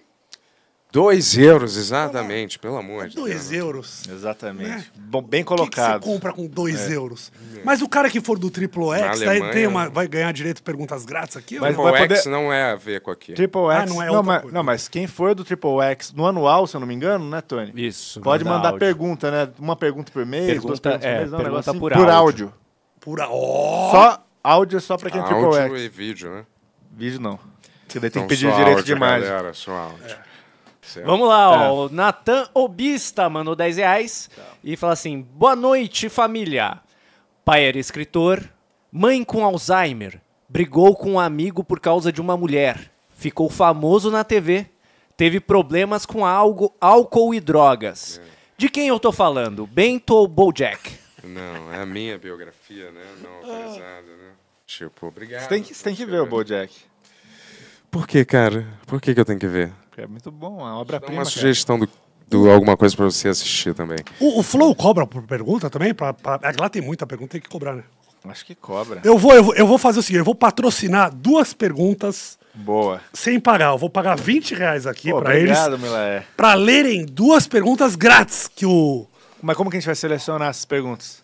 2 euros, exatamente, pelo amor de 2 Deus. euros. Exatamente. Né? Bom, bem O que, que você colocado. compra com 2 euros? Mas o cara que for do Triple X daí tem uma, vai ganhar direito a perguntas grátis aqui? Mas não? O vai poder- X não é a ver com aqui. Triple Ah, X. não é não, outra mas, coisa. não, mas quem for do Triple X no anual, se eu não me engano, né, Tony? Isso. Pode manda mandar áudio. pergunta, né? Uma pergunta por mês, duas Pergunta- perguntas por é, mês, não, um pergunta negócio assim, por por áudio. áudio. Pura. Ó! Só Áudio é só pra quem é Triple Áudio X. e vídeo, né? Vídeo não. Porque daí tem Então, que pedir direito áudio, de imagem. Galera, só áudio. É. Certo. Vamos lá, ó. O Natan Obista mandou 10 reais e fala assim: Boa noite, família. Pai era escritor, mãe com Alzheimer, brigou com um amigo por causa de uma mulher, ficou famoso na TV, teve problemas com algo, álcool e drogas. De quem eu tô falando? Bento ou Bojack? Não, é a minha biografia, né? Não autorizada, né? Tipo, obrigado. Você tem que, você tem que ver o Bojack. Por que, cara? Por que, que eu tenho que ver? É muito bom, é obra-prima. uma cara. sugestão do, do alguma coisa pra você assistir também. O, o Flow cobra por pergunta também? Pra, pra- é que lá tem muita pergunta, tem que cobrar, né? Acho que cobra. Eu vou, eu, vou, eu vou fazer o seguinte, eu vou patrocinar duas perguntas Boa. sem pagar. Eu vou pagar 20 reais aqui Pô, pra eles, obrigado, Milaé. pra lerem duas perguntas grátis que o... Mas como que a gente vai selecionar essas perguntas?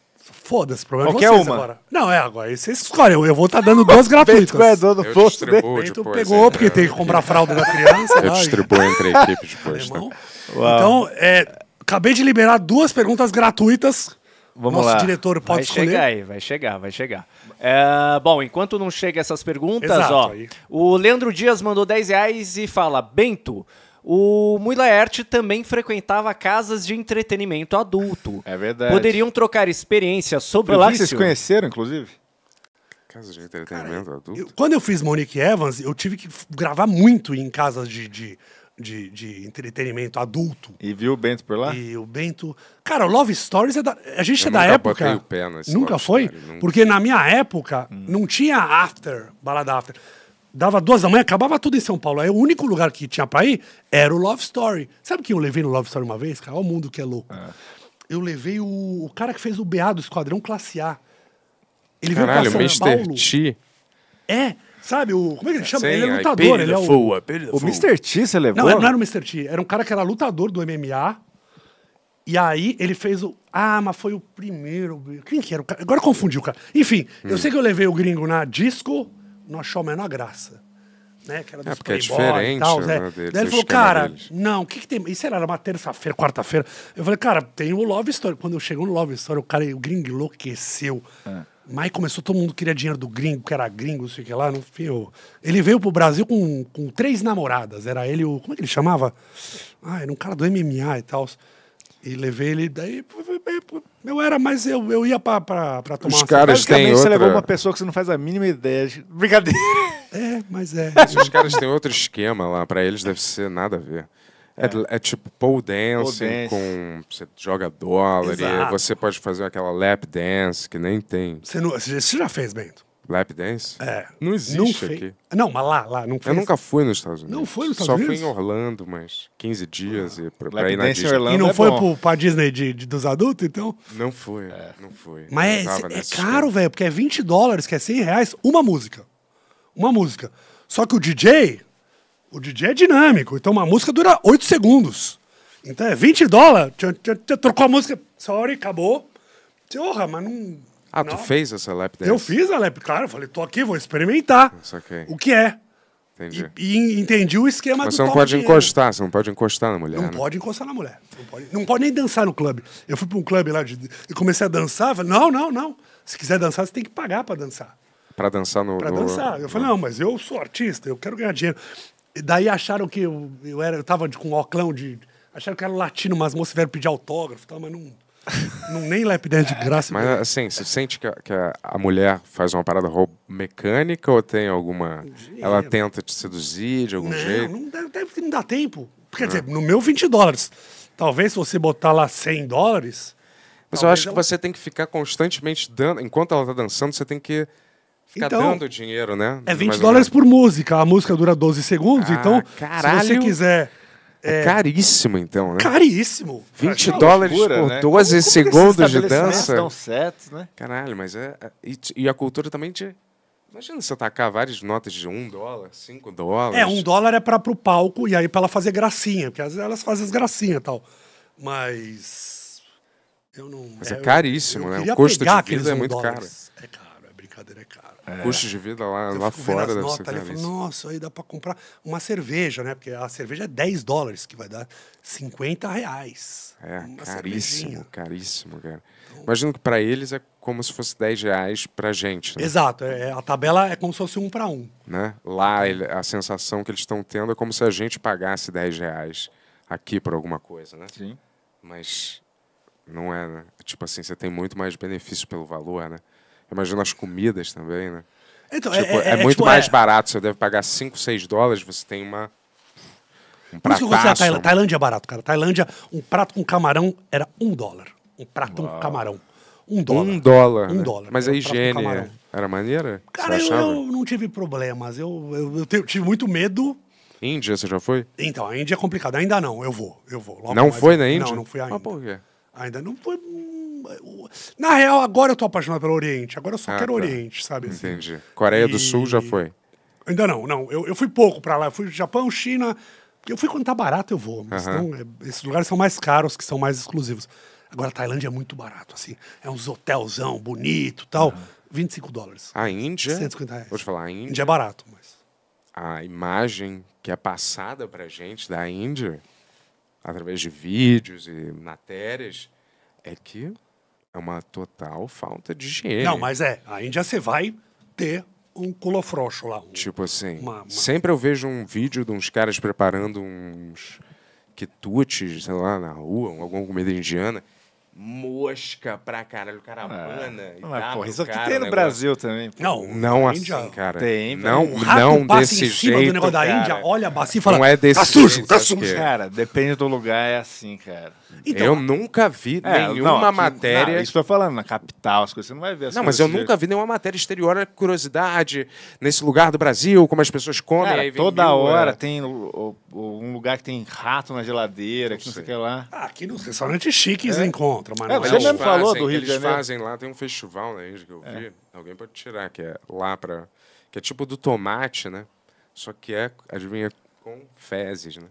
Foda-se, o problema Qualquer é vocês uma. agora. Não, é agora. aí Vocês escolhem. Eu, eu vou estar dando duas [LAUGHS] gratuitas. Bento é dono do Eu posto dele. Bento depois. pegou, porque tem que comprar fralda da criança. [LAUGHS] Eu lá, e- distribuo entre a [LAUGHS] equipe depois, tá? alemão. Então, é, acabei de liberar duas perguntas gratuitas. Vamos Nosso lá. diretor pode Vai escolher. chegar aí, vai chegar, vai chegar. É, bom, enquanto não chega essas perguntas, Exato, ó. aí. O Leandro Dias mandou 10 reais e fala: Bento, o Mui Laerte também frequentava casas de entretenimento adulto. É verdade. Poderiam trocar experiências sobre Foi o lá que vocês vício? conheceram, inclusive? Casa de entretenimento adulto? Eu- quando eu fiz Monique Evans, eu tive que gravar muito em casas de, de, de, de entretenimento adulto. E viu o Bento por lá? E o Bento. Cara, o Love Stories é da. A gente Eu é da nunca época. o pé nesse nunca Love foi? Story, nunca. Porque na minha época Hum. não tinha after, balada after. Dava duas da manhã, acabava tudo em São Paulo. Aí o único lugar que tinha pra ir era o Love Story. Sabe quem eu levei no Love Story uma vez, cara? Olha o mundo que é louco. Eu levei o, o cara que fez o BA do Esquadrão Classe A. Ele Caralho, veio pra Mr. São Paulo. T. É, sabe? O, como é que ele chama? Sim, ele é lutador, ele é o. fool, O. Mr. T você levou? Não, não era o Mr. T, era um cara que era lutador do MMA. E aí ele fez o. Ah, mas foi o primeiro. Quem que era o cara? Agora confundi o cara. Enfim, Hum. eu sei que eu levei o gringo na disco, não achou a menor graça. Né? Que era dos É, porque é Playboy e diferente, tal, né, né? deles, Daí o ele falou, cara, deles. não, o que, que tem. Isso era uma terça-feira, quarta-feira. Eu falei, cara, tem o Love Story. Quando eu chegou no Love Story, o cara, o gringo enlouqueceu. É. Mas começou, todo mundo queria dinheiro do gringo, que era gringo, não sei o que lá. No fim, eu- ele veio pro Brasil com, com três namoradas. Era ele, o. Como é que ele chamava? Ah, era um cara do MMA e tal. E levei ele, daí. Eu era, mas eu, eu ia pra, pra, pra tomar Os uma caras têm Basicamente, você outra- levou uma pessoa que você não faz a mínima ideia. de- [LAUGHS] Brincadeira. É, mas é. Os caras têm outro esquema lá, pra eles deve ser nada a ver. É, é tipo pole dancing, dance. com. Você joga dólar e você pode fazer aquela lap dance que nem tem. Você, não, você já fez, Bento? Lap dance? É. Não existe Não aqui. Não, mas lá, lá, não fez. Eu nunca fui nos Estados Unidos. Não foi nos Só Estados fui Unidos? em Orlando, mas 15 dias e pra, pra ir na Disney. Orlando. E não é foi bom. pro, pra Disney de, de- dos adultos, então? Não fui, não fui. Mas Não é, tava é nesse caro, velho, porque é 20 dólares, que é 100 reais, uma música. Uma música. Só que o DJ, o DJ é dinâmico, então uma música dura 8 segundos. Então é 20 dólares, trocou a música, sorry, acabou. Porra, mas não... Ah, tu não. fez essa lap dance? Eu fiz a lap, claro, eu falei, tô aqui, vou experimentar Saquei. o que é. Entendi. E, e entendi o esquema Mas do você não toma pode dinheiro. encostar, você não pode encostar na mulher, Não né? pode encostar na mulher. Não pode, não pode nem dançar no clube. Eu fui pra um clube lá de, e comecei a dançar. Falei, não, não, não. Se quiser dançar, você tem que pagar pra dançar. Pra dançar no... Pra no- dançar. Eu falei, não, mas eu sou artista, eu quero ganhar dinheiro. E daí acharam que eu, eu, era, eu tava de- com um óclão de. Acharam que era latino, mas moças vieram pedir autógrafo e tal, mas não. Não nem lap dance de graça. Mas assim, você sente que a, que a- a mulher faz uma parada mecânica ou tem alguma... Ela tenta te seduzir de algum não, jeito? não, dá, dá- não dá tempo. Quer dizer, no meu 20 dólares. Talvez se você botar lá 100 dólares. Mas eu acho que ela- você tem que ficar constantemente dando... Enquanto ela tá dançando, você tem que ficar Então, dando dinheiro, né? É 20 Mais ou dólares por música. A música dura 12 segundos, Ah, então caralho. se você quiser. É caríssimo, então, né? Caríssimo. 20 Não, dólares Loucura, por né? 12 Como- como segundos de dança. Dão certos, né? Caralho, mas é. é- E, e a cultura também de. Imagina você tacar várias notas de 1 dólar, 5 dólares. É, um dólar é pra, pro palco e aí pra ela fazer gracinha, porque às vezes elas fazem as gracinhas e tal. Mas. Eu não. Mas é eu- caríssimo, eu né? O custo de vida é um muito dólares. É caro, é brincadeira. brincadeira, é de vida lá, Eu lá fora deve notas ser ali, falo. Nossa, aí dá pra comprar uma cerveja, né? Porque a cerveja é 10 dólares, que vai dar 50 reais. É, caríssimo, cervejinha. caríssimo, cara. Imagino que pra eles é como se fosse 10 reais pra gente, né? Exato, é, a tabela é como se fosse um para um. né? Lá ele- a sensação que eles estão tendo é como se a gente pagasse 10 reais aqui por alguma coisa, né? Sim. Mas não é, né? Tipo assim, você tem muito mais benefício pelo valor, né? Imagina as comidas também, né? Então, Tipo, é, muito tipo, mais é- barato. Você deve pagar 5, 6 dólares, você tem uma. Um Por isso que eu gostei da. Tailândia. Tailândia é barato, cara. Tailândia, um prato com camarão era um dólar. Um prato com camarão. Um dólar. Um dólar. Um né? dólar. Mas a prato com higiene era maneira? Cara, eu, eu não tive problemas. Eu, eu, eu te- tive muito medo. Índia, você já foi? Então, a Índia é complicado. Ainda não, eu vou. Eu vou. Logo não mais foi eu- na Índia? Não, não fui ainda. Mas por quê? Ainda não foi. Na real, agora eu tô apaixonado pelo Oriente. Agora eu só Ah, quero tá. Oriente, sabe? assim? Entendi. Coreia do E- Sul já foi. Ainda não, não. Eu, eu fui pouco pra lá. Eu fui Japão, China. Eu fui quando tá barato, eu vou. Mas não, é- esses lugares são mais caros, que são mais exclusivos. Agora, a Tailândia é muito barato, assim. É uns hotelzão bonito e tal. 25 dólares. A Índia. 150 reais. Vou te falar, a Índia Índia. é barato, mas. A imagem que é passada pra gente da Índia, através de vídeos e matérias, é que é uma total falta de higiene. Não, mas é. A Índia você vai ter um culofroxo lá. um- Tipo assim, Uma- uma- sempre eu vejo um vídeo de uns caras preparando uns quitutes, sei lá, na rua, alguma comida indiana. Mosca pra caralho, caravana. e Mas, dá porra, pro isso aqui cara tem no negócio. Brasil também. pô. Não, Não a assim, Índia- cara. Tem, não, rato não passa desse em cima jeito, do negócio da cara. Índia, olha a bacia e fala. Não é desse tá sujo, jeito, tá sujo. que é? Cara, depende do lugar, é assim, cara. Então, eu nunca vi É, nenhuma não, matéria. Não, isso tô falando, na capital, as coisas, você não vai ver as Não, mas eu nunca vi nenhuma matéria exterior, olha que curiosidade, nesse lugar do Brasil, como as pessoas comem. Cara, toda mil, hora é. tem o- o- um lugar que tem rato na geladeira, que não sei o que lá. ah, aqui nos restaurantes chiques encontra, mas É, não você é Eles o- mesmo falou do Rio de eles Janeiro. fazem lá, tem um festival na Índia que eu vi, alguém pode tirar, que é lá pra... Que é tipo do tomate, né? Só que é, adivinha, com fezes, né?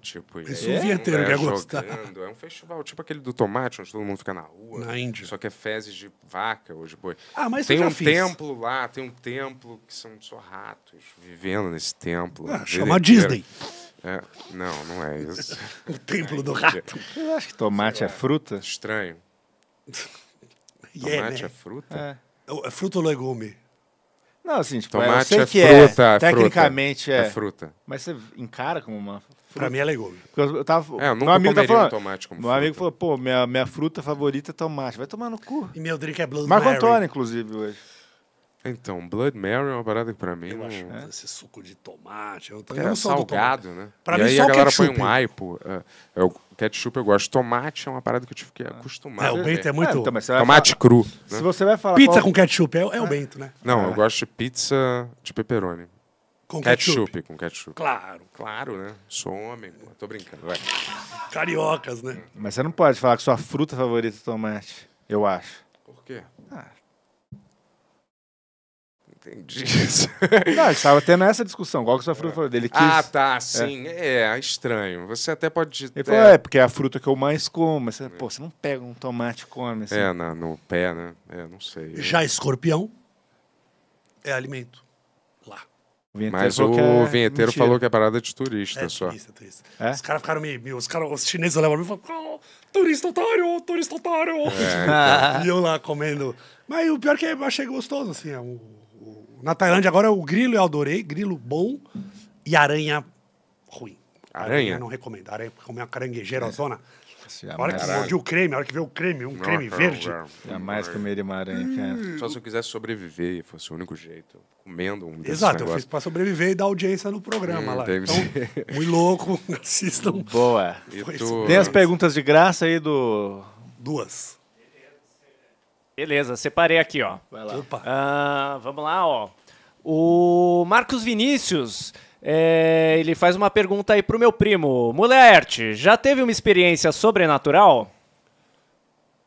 Tipo, e Esse aí o vinheteiro é gostar. jogando, É um festival, tipo aquele do tomate, onde todo mundo fica na rua. Na Índia. Só que é fezes de vaca ou de boi. Ah, mas tem eu já um fiz. templo lá, tem um templo que são só ratos vivendo nesse templo. Ah, chama. Disney. É, não, não é isso. [LAUGHS] O templo do rato. Eu acho que tomate é fruta. Estranho. [LAUGHS] É, Tomate né? é fruta? É. É fruta ou legume? Não, assim, tipo, eu Tomate sei é que fruta, é. é Tecnicamente fruta. é. É fruta. Mas você encara como uma Pra fruta. mim é legume. Porque eu, eu tava. É, eu meu nunca amigo tá comeria um falando. tomate como meu amigo fruta. falou, pô, minha, minha fruta favorita é tomate. Vai tomar no cu. E meu drink é Blood Marco Mary. Antônio, inclusive, hoje. Então, Blood Mary é uma parada que pra mim Eu não... acho É, esse suco de tomate. Eu, é salgado, né? Pra e mim, aí só a galera ketchup. põe um aipo. É, é, o ketchup eu gosto. Tomate é uma parada que eu tive que acostumar. É, o Bento é muito... É, então, Tomate falar- cru. Se Né? você vai falar. Pizza qual- com ketchup é, é o Bento, né? Não, eu gosto de pizza de pepperoni. Com Ketchup, com ketchup. Claro. Claro, né? Sou homem, pô. Tô brincando, vai. Cariocas, né? Mas você não pode falar que sua fruta favorita é tomate. Eu acho. Por quê? Ah. Entendi isso. [LAUGHS] Não, a gente tava tendo essa discussão. Qual que é a sua fruta favorita? Ele quis. ah, tá, sim. É. estranho. Você até pode... Ele falou, é, porque é a fruta que eu mais como. Mas você, pô, você não pega um tomate e come assim. É, na- no pé, né? É, não sei. Já escorpião é alimento. Lá. O Mas falou o que é vinheteiro mentira. falou que é parada de turista É só. turista, turista. É? Os caras ficaram meio, meio- Os, caras, os chineses olhavam pra mim e falaram: "Oh, turista otário, turista otário. É, [LAUGHS] E eu lá comendo. Mas o pior é que eu achei gostoso, assim. é o- na Tailândia agora o grilo eu adorei, grilo bom e aranha ruim. Aranha? eu não recomendo. Aranha, comer uma caranguejeira zona. Nossa, A hora que mordi o creme, a hora que veio o creme, um creme Não, verde. não, não. jamais comeria uma aranha, cara. Só se eu quisesse sobreviver e fosse o único jeito. Comendo um Exato, eu fiz pra sobreviver e dar audiência no programa Hum, lá. entendi. Então, [LAUGHS] muito louco, [LAUGHS] assistam Boa. E tu-. Tem as perguntas de graça aí do. duas. Beleza, separei aqui, ó. Vai lá. Opa. Ah, vamos lá, ó. O Marcos Vinícius, é, ele faz uma pergunta aí pro meu primo. Muleerte, já teve uma experiência sobrenatural?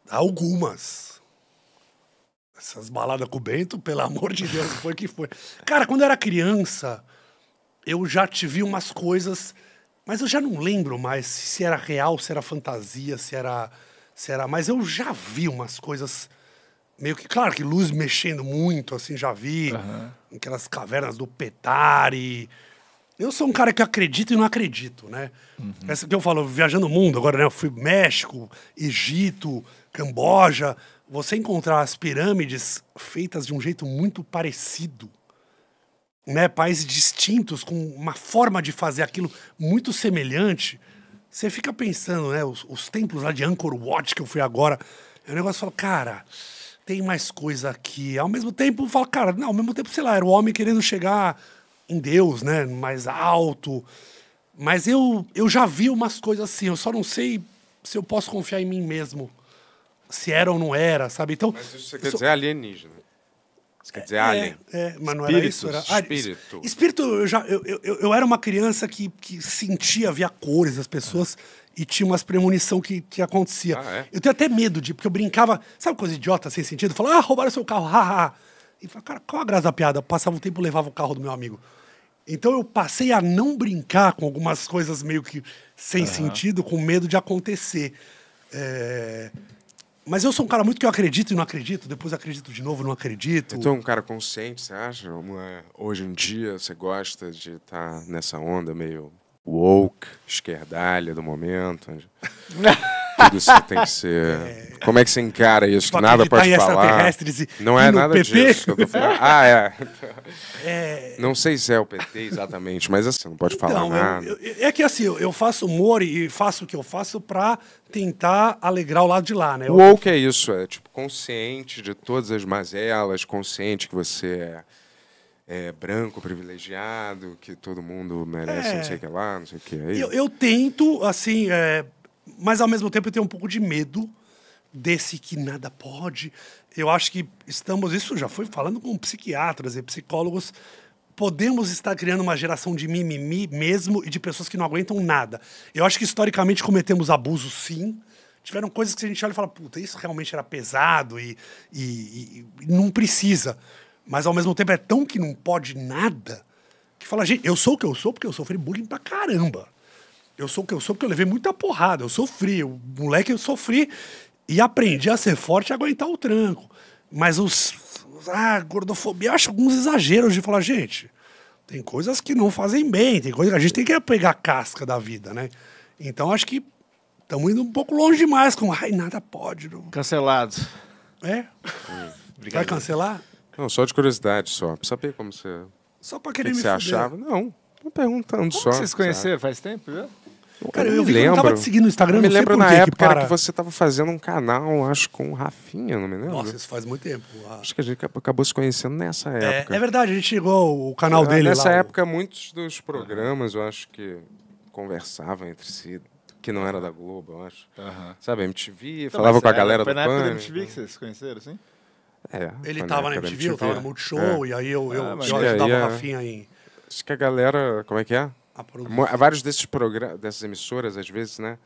Algumas. Essas baladas com o Bento, pelo amor de Deus, foi que foi. Cara, quando eu era criança, eu já tive umas coisas, mas eu já não lembro mais se era real, se era fantasia, se era. Se era mas eu já vi umas coisas meio que, claro que luz mexendo muito, assim, já vi. Aquelas cavernas do Petari. Eu sou um cara que acredita e não acredito, né? Essa que eu falo, viajando o mundo, agora, né? Eu fui México, Egito, Camboja. Você encontrar as pirâmides feitas de um jeito muito parecido né, países distintos, com uma forma de fazer aquilo muito semelhante, você fica pensando, né, os, os templos lá de Angkor Wat que eu fui agora, é um negócio que fala, cara, tem mais coisa aqui. Ao mesmo tempo, fala, cara, não, ao mesmo tempo, sei lá, era o homem querendo chegar em Deus, né, mais alto. Mas eu, eu já vi umas coisas assim, eu só não sei se eu posso confiar em mim mesmo. Se era ou não era, sabe? Então, Mas isso você quer sou- dizer alienígena. Isso quer dizer alien. é, é, mas não era isso. Era... Espíritos, Ah, espírito. es- espírito, eu, já, eu, eu, eu era uma criança que, que sentia, via cores das pessoas e tinha umas premonição que, que acontecia. Ah, é? Eu tenho até medo de, porque eu brincava, sabe coisa idiota, sem sentido? Falava, ah, roubaram seu carro, haha. E falava, cara, qual a graça da piada? Passava um tempo, levava o carro do meu amigo. Então eu passei a não brincar com algumas coisas meio que sem sentido, com medo de acontecer. É, Mas eu sou um cara muito que eu acredito e não acredito, depois acredito de novo, não acredito. É um cara consciente, você acha? Uma- hoje em dia você gosta de estar nessa onda meio woke, esquerdalha do momento? onde [LAUGHS] Tudo isso tem que ser. Como é que você encara isso? Que nada pode falar. e- Não é nada PT? disso que eu tô falando. Ah, é. Não sei se é o PT exatamente, mas assim, não pode falar Então, nada. eu- eu- é que assim, eu, faço humor e faço o que eu faço pra tentar alegrar o lado de lá, né? Eu- O woke é isso, é tipo consciente de todas as mazelas, consciente que você é, é branco, privilegiado, que todo mundo merece É. não sei o que lá, não sei o que. É. Eu, eu tento, assim, é, mas ao mesmo tempo eu tenho um pouco de medo desse que nada pode. Eu acho que estamos, isso já foi falando com psiquiatras e psicólogos, podemos estar criando uma geração de mimimi mesmo e de pessoas que não aguentam nada. Eu acho que historicamente cometemos abusos, sim. Tiveram coisas que a gente olha e fala, puta, isso realmente era pesado e, e- e- não precisa. Mas ao mesmo tempo é tão que não pode nada que fala, gente, eu sou o que eu sou porque eu sofri bullying pra caramba. Eu sou o que eu sou porque eu levei muita porrada. Eu sofri. O moleque eu sofri e aprendi a ser forte e aguentar o tranco. Mas os. os- Ah, gordofobia, eu acho alguns exageros de falar, gente, tem coisas que não fazem bem, tem coisas que a gente tem que pegar a casca da vida, né? Então acho que estamos indo um pouco longe demais com. Ai, nada pode. Não. Cancelado. É? Vai cancelar? Não, só de curiosidade só. Pra saber como você. Só pra que, querer que me você fuder. achava? Não. Tô perguntando Como só. vocês se conheceram? Faz tempo, viu? Cara, eu, não vi que eu não tava lembro. te seguindo no Instagram, Eu não me sei lembro por na que que época era para. que você tava fazendo um canal, acho, com o Rafinha, não me lembro. Nossa, isso faz muito tempo. Ah. Acho que a gente acabou se conhecendo nessa É, época. é verdade, a gente chegou o canal Ah, dele Nessa lá. o- época, muitos dos programas, eu acho que conversavam entre si, que não era da Globo, eu acho. Sabe, MTV, Então, falava com a era- galera Foi do na época da Pânico. MTV que vocês se conheceram, assim? É, Ele foi tava na da MTV, eu tava no Multishow, e aí eu, eu, Ah, eu que ajudava aí o é- Rafinha em Acho que a galera, como é que é? A produzir. Vários desses programas, dessas emissoras, às vezes, né?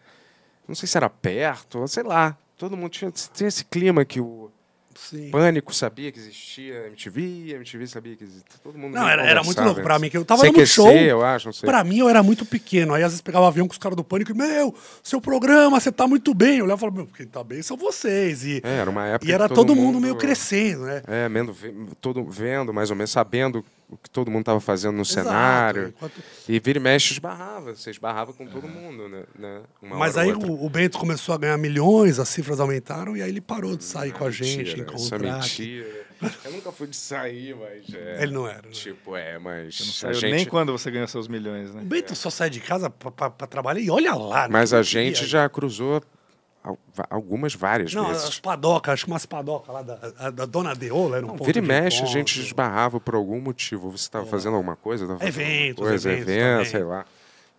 Não sei se era perto, sei lá. Todo mundo tinha, tinha esse clima que o Sim. Pânico sabia que existia MTV, MTV sabia que existia. Todo mundo Não, era, era muito louco pra mim, que eu tava Sem no aquecer, eu acho, não sei. Pra mim, eu era muito pequeno. Aí, às vezes, pegava avião com os caras do Pânico e, meu, seu programa, você tá muito bem. Eu olhava e falava, meu, quem tá bem são vocês. E, É, era uma época e era que todo, mundo meio crescendo, né? É, vendo, ve- todo, vendo mais ou menos, sabendo o que todo mundo estava fazendo no Exato, cenário. enquanto- E vira e mexe esbarrava. Você esbarrava com todo mundo, né? né? Uma Mas aí o, o Bento começou a ganhar milhões, as cifras aumentaram, e aí ele parou de sair com a gente, encontrar. Isso é mentira. Eu nunca fui de sair, mas. É, Ele não era, né? Tipo, é, mas. Não saiu gente, nem quando você ganhou seus milhões, né? O Bento só sai de casa pra, pra- pra trabalhar e olha lá. né? Mas a gente já cruzou algumas, várias Não, vezes. as padocas, acho que umas padocas lá da, a- da Dona Deola era um Não, ponto vira e mexe, a encontro. gente esbarrava por algum motivo. Você estava fazendo alguma coisa? Tava Eventos, coisa, eventos evento, sei lá.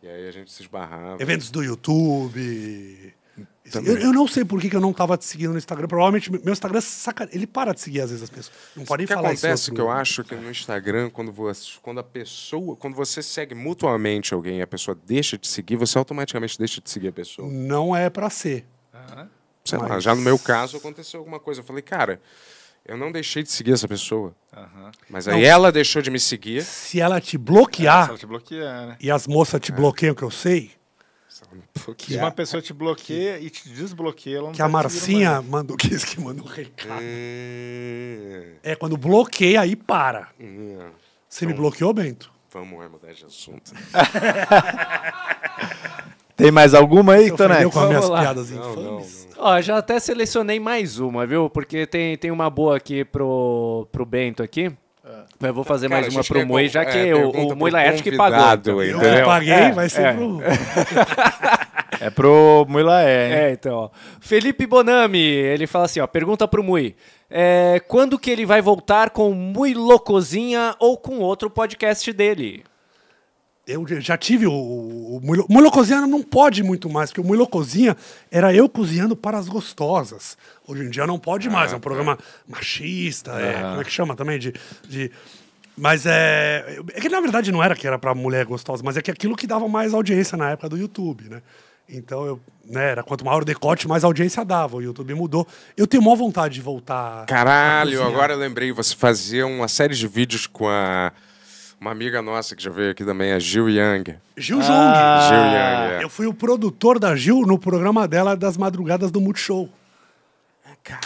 E aí a gente se esbarrava. Eventos do YouTube. Eu, eu não sei por que, que eu não tava te seguindo no Instagram. Provavelmente meu Instagram saca... ele para de seguir às vezes as pessoas. Não pode nem O que falar isso. acontece que eu acho que no Instagram, quando, você, quando a pessoa, quando você segue mutuamente alguém e a pessoa deixa de seguir, você automaticamente deixa de seguir a pessoa. Não é pra ser. Sei lá, Mas- já no meu caso aconteceu alguma coisa. Eu falei, cara, eu não deixei de seguir essa pessoa. Mas aí Não. ela deixou de me seguir. Se ela te bloquear Só te bloquear, né? e as moças te bloqueiam, que eu sei, Se uma pessoa te bloqueia e te desbloqueia, ela não Que a te Marcinha [LAUGHS] mandou, que que mandou um recado. Hum, É, quando bloqueia, aí para. hum, Você me bloqueou, Bento? vamos é, mudar de assunto. [LAUGHS] Tem mais alguma aí, Tonex? com as minhas lá. piadas Não, não, infames? Ó, já até selecionei mais uma, viu? Porque tem, tem uma boa aqui pro, pro Bento aqui. Mas eu vou fazer Cara, mais a uma pro Mui, con- já é, que o, pergunta o pro Mui Laerte que pagou. então. hein? Eu Entendeu? paguei, É, vai ser é. pro... [LAUGHS] É pro Muilaé, hein? É, então, ó. Felipe Bonami, ele fala assim, ó, pergunta pro Mui. É, quando que ele vai voltar com Mui Locozinha ou com outro podcast dele? Eu já tive o, o, o Muilo- não pode muito mais, porque o Muilo Cozinha era eu cozinhando para as gostosas. Hoje em dia não pode mais, é um programa machista, é, como é que chama também? De, de, mas é. É que na verdade não era que era para mulher gostosa, mas é que aquilo que dava mais audiência na época do YouTube, né? Então eu. Né, era quanto maior o decote, mais audiência dava. O YouTube mudou. Eu tenho maior vontade de voltar. Caralho, agora eu lembrei, você fazia uma série de vídeos com a uma amiga nossa que já veio aqui também, a Gil Young. Gil Jung. Gil Young, é. Eu fui o produtor da Gil no programa dela das madrugadas do Multishow.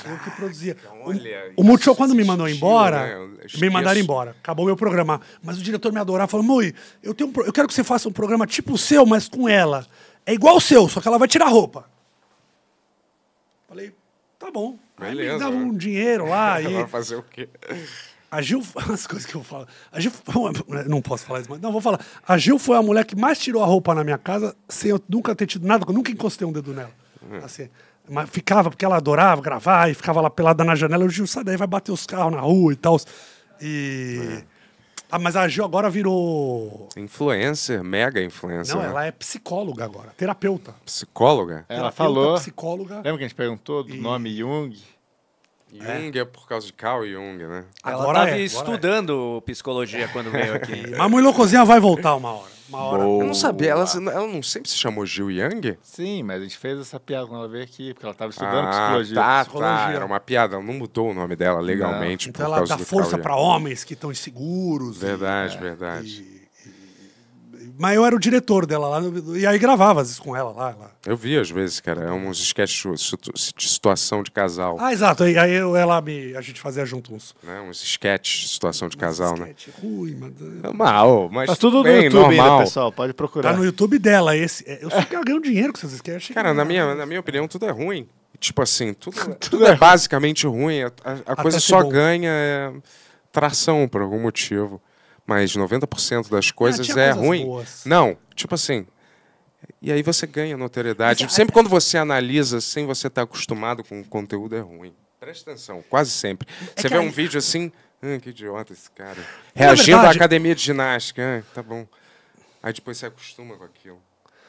Eu que produzia. olha, o, o Multishow, quando me mandou embora, né? Me mandaram embora. Acabou meu programa. Mas o diretor me adorava. Falou, Mui, eu, tenho um pro- eu quero que você faça um programa tipo o seu, mas com ela. É igual o seu, só que ela vai tirar a roupa. Falei, tá bom. Aí Beleza, me dava né? um dinheiro lá. [LAUGHS] e Vai fazer o quê? A Gil, [LAUGHS] as coisas que eu falo. A Gil, não posso falar isso, mas não, vou falar. A Gil foi a mulher que mais tirou a roupa na minha casa sem eu nunca ter tido nada, eu nunca encostei um dedo nela. Assim, mas ficava, porque ela adorava gravar e ficava lá pelada na janela. O Gil, sai daí, vai bater os carros na rua e tal. E. Ah, mas a Gil agora virou. Influencer, mega influencer. Não, né? ela é psicóloga agora, terapeuta. Psicóloga? Ela Terapeuta, falou. Psicóloga. Lembra que a gente perguntou do nome Jung? Jung é por causa de Carl Jung, né? Ela Agora estava é, agora estudando psicologia quando veio aqui. [LAUGHS] Mas a Mulher Cozinha vai voltar uma hora. Uma hora. Eu não sabia, ela, ela não sempre se chamou Gil Young? Sim, mas a gente fez essa piada quando ela veio aqui, porque ela estava estudando Ah, psicologia. tá, tá. Psicologia. Era uma piada, ela não mudou o nome dela legalmente Então por ela causa dá força para homens que estão inseguros. e- Verdade, verdade. Mas eu era o diretor dela lá, no- e aí gravava às vezes com ela lá. lá. Eu vi às vezes, cara, é uns sketches de situação de casal. Ah, exato. Aí, aí eu, ela me, a gente fazia junto uns. Né? Uns sketches de situação de casal, né? sketch ruim, mas, É mal, mas Tá tudo no bem, YouTube normal. ainda, pessoal. Pode procurar. Tá no YouTube dela. Esse, é, eu só que eu ganho dinheiro com esses sketches. Cara, na minha, na minha opinião, tudo é ruim. Tipo assim, tudo, [LAUGHS] tudo, é, é basicamente ruim. A, a- coisa só bom. ganha é, tração por algum motivo. Mas 90% das coisas é coisas ruim. boas. Não, tipo assim. E aí você ganha notoriedade. Mas, sempre quando você analisa sem você estar acostumado com o conteúdo, é ruim. Presta atenção, quase sempre. você que vê um vídeo assim, ah, que idiota esse cara. Reagindo à academia de ginástica, ah, tá bom. Aí depois você acostuma com aquilo.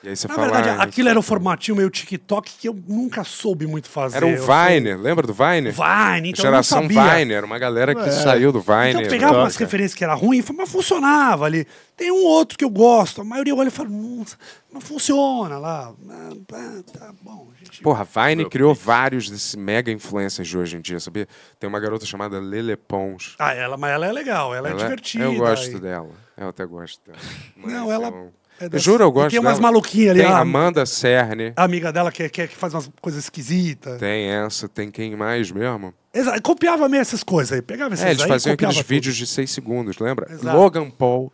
E aí você Na fala. verdade, ah, aquilo era o é bom. formatinho meio TikTok que eu nunca soube muito fazer. Era o Eu Vine, lembra do Vine? sou- Vine, então Geração eu não sabia. Vine, era uma galera que saiu do Vine. Então eu pegava né? umas referências que era ruim, e falava, mas funcionava ali. Tem um outro que eu gosto, a maioria olha e fala, nossa, não funciona lá. Ah, ah, tá bom, gente. Porra, Vine criou vários desses mega influencers de hoje em dia, sabia? Tem uma garota chamada Lele Pons. Ah, ela, mas ela é legal, ela, é Ela- divertida. Eu gosto e- dela. Eu até gosto dela. Mas Não, ela. eu- é juro, eu e gosto Tem umas dela. maluquinhas ali, Tem a, Amanda Cerny. a amiga dela que, que, que faz umas coisas esquisitas. Tem essa, tem quem mais mesmo? Exa- Copiava mesmo essas coisas aí. Pegava esses É, eles aí, faziam aqueles tudo. vídeos de seis segundos, lembra? Exato. Logan Paul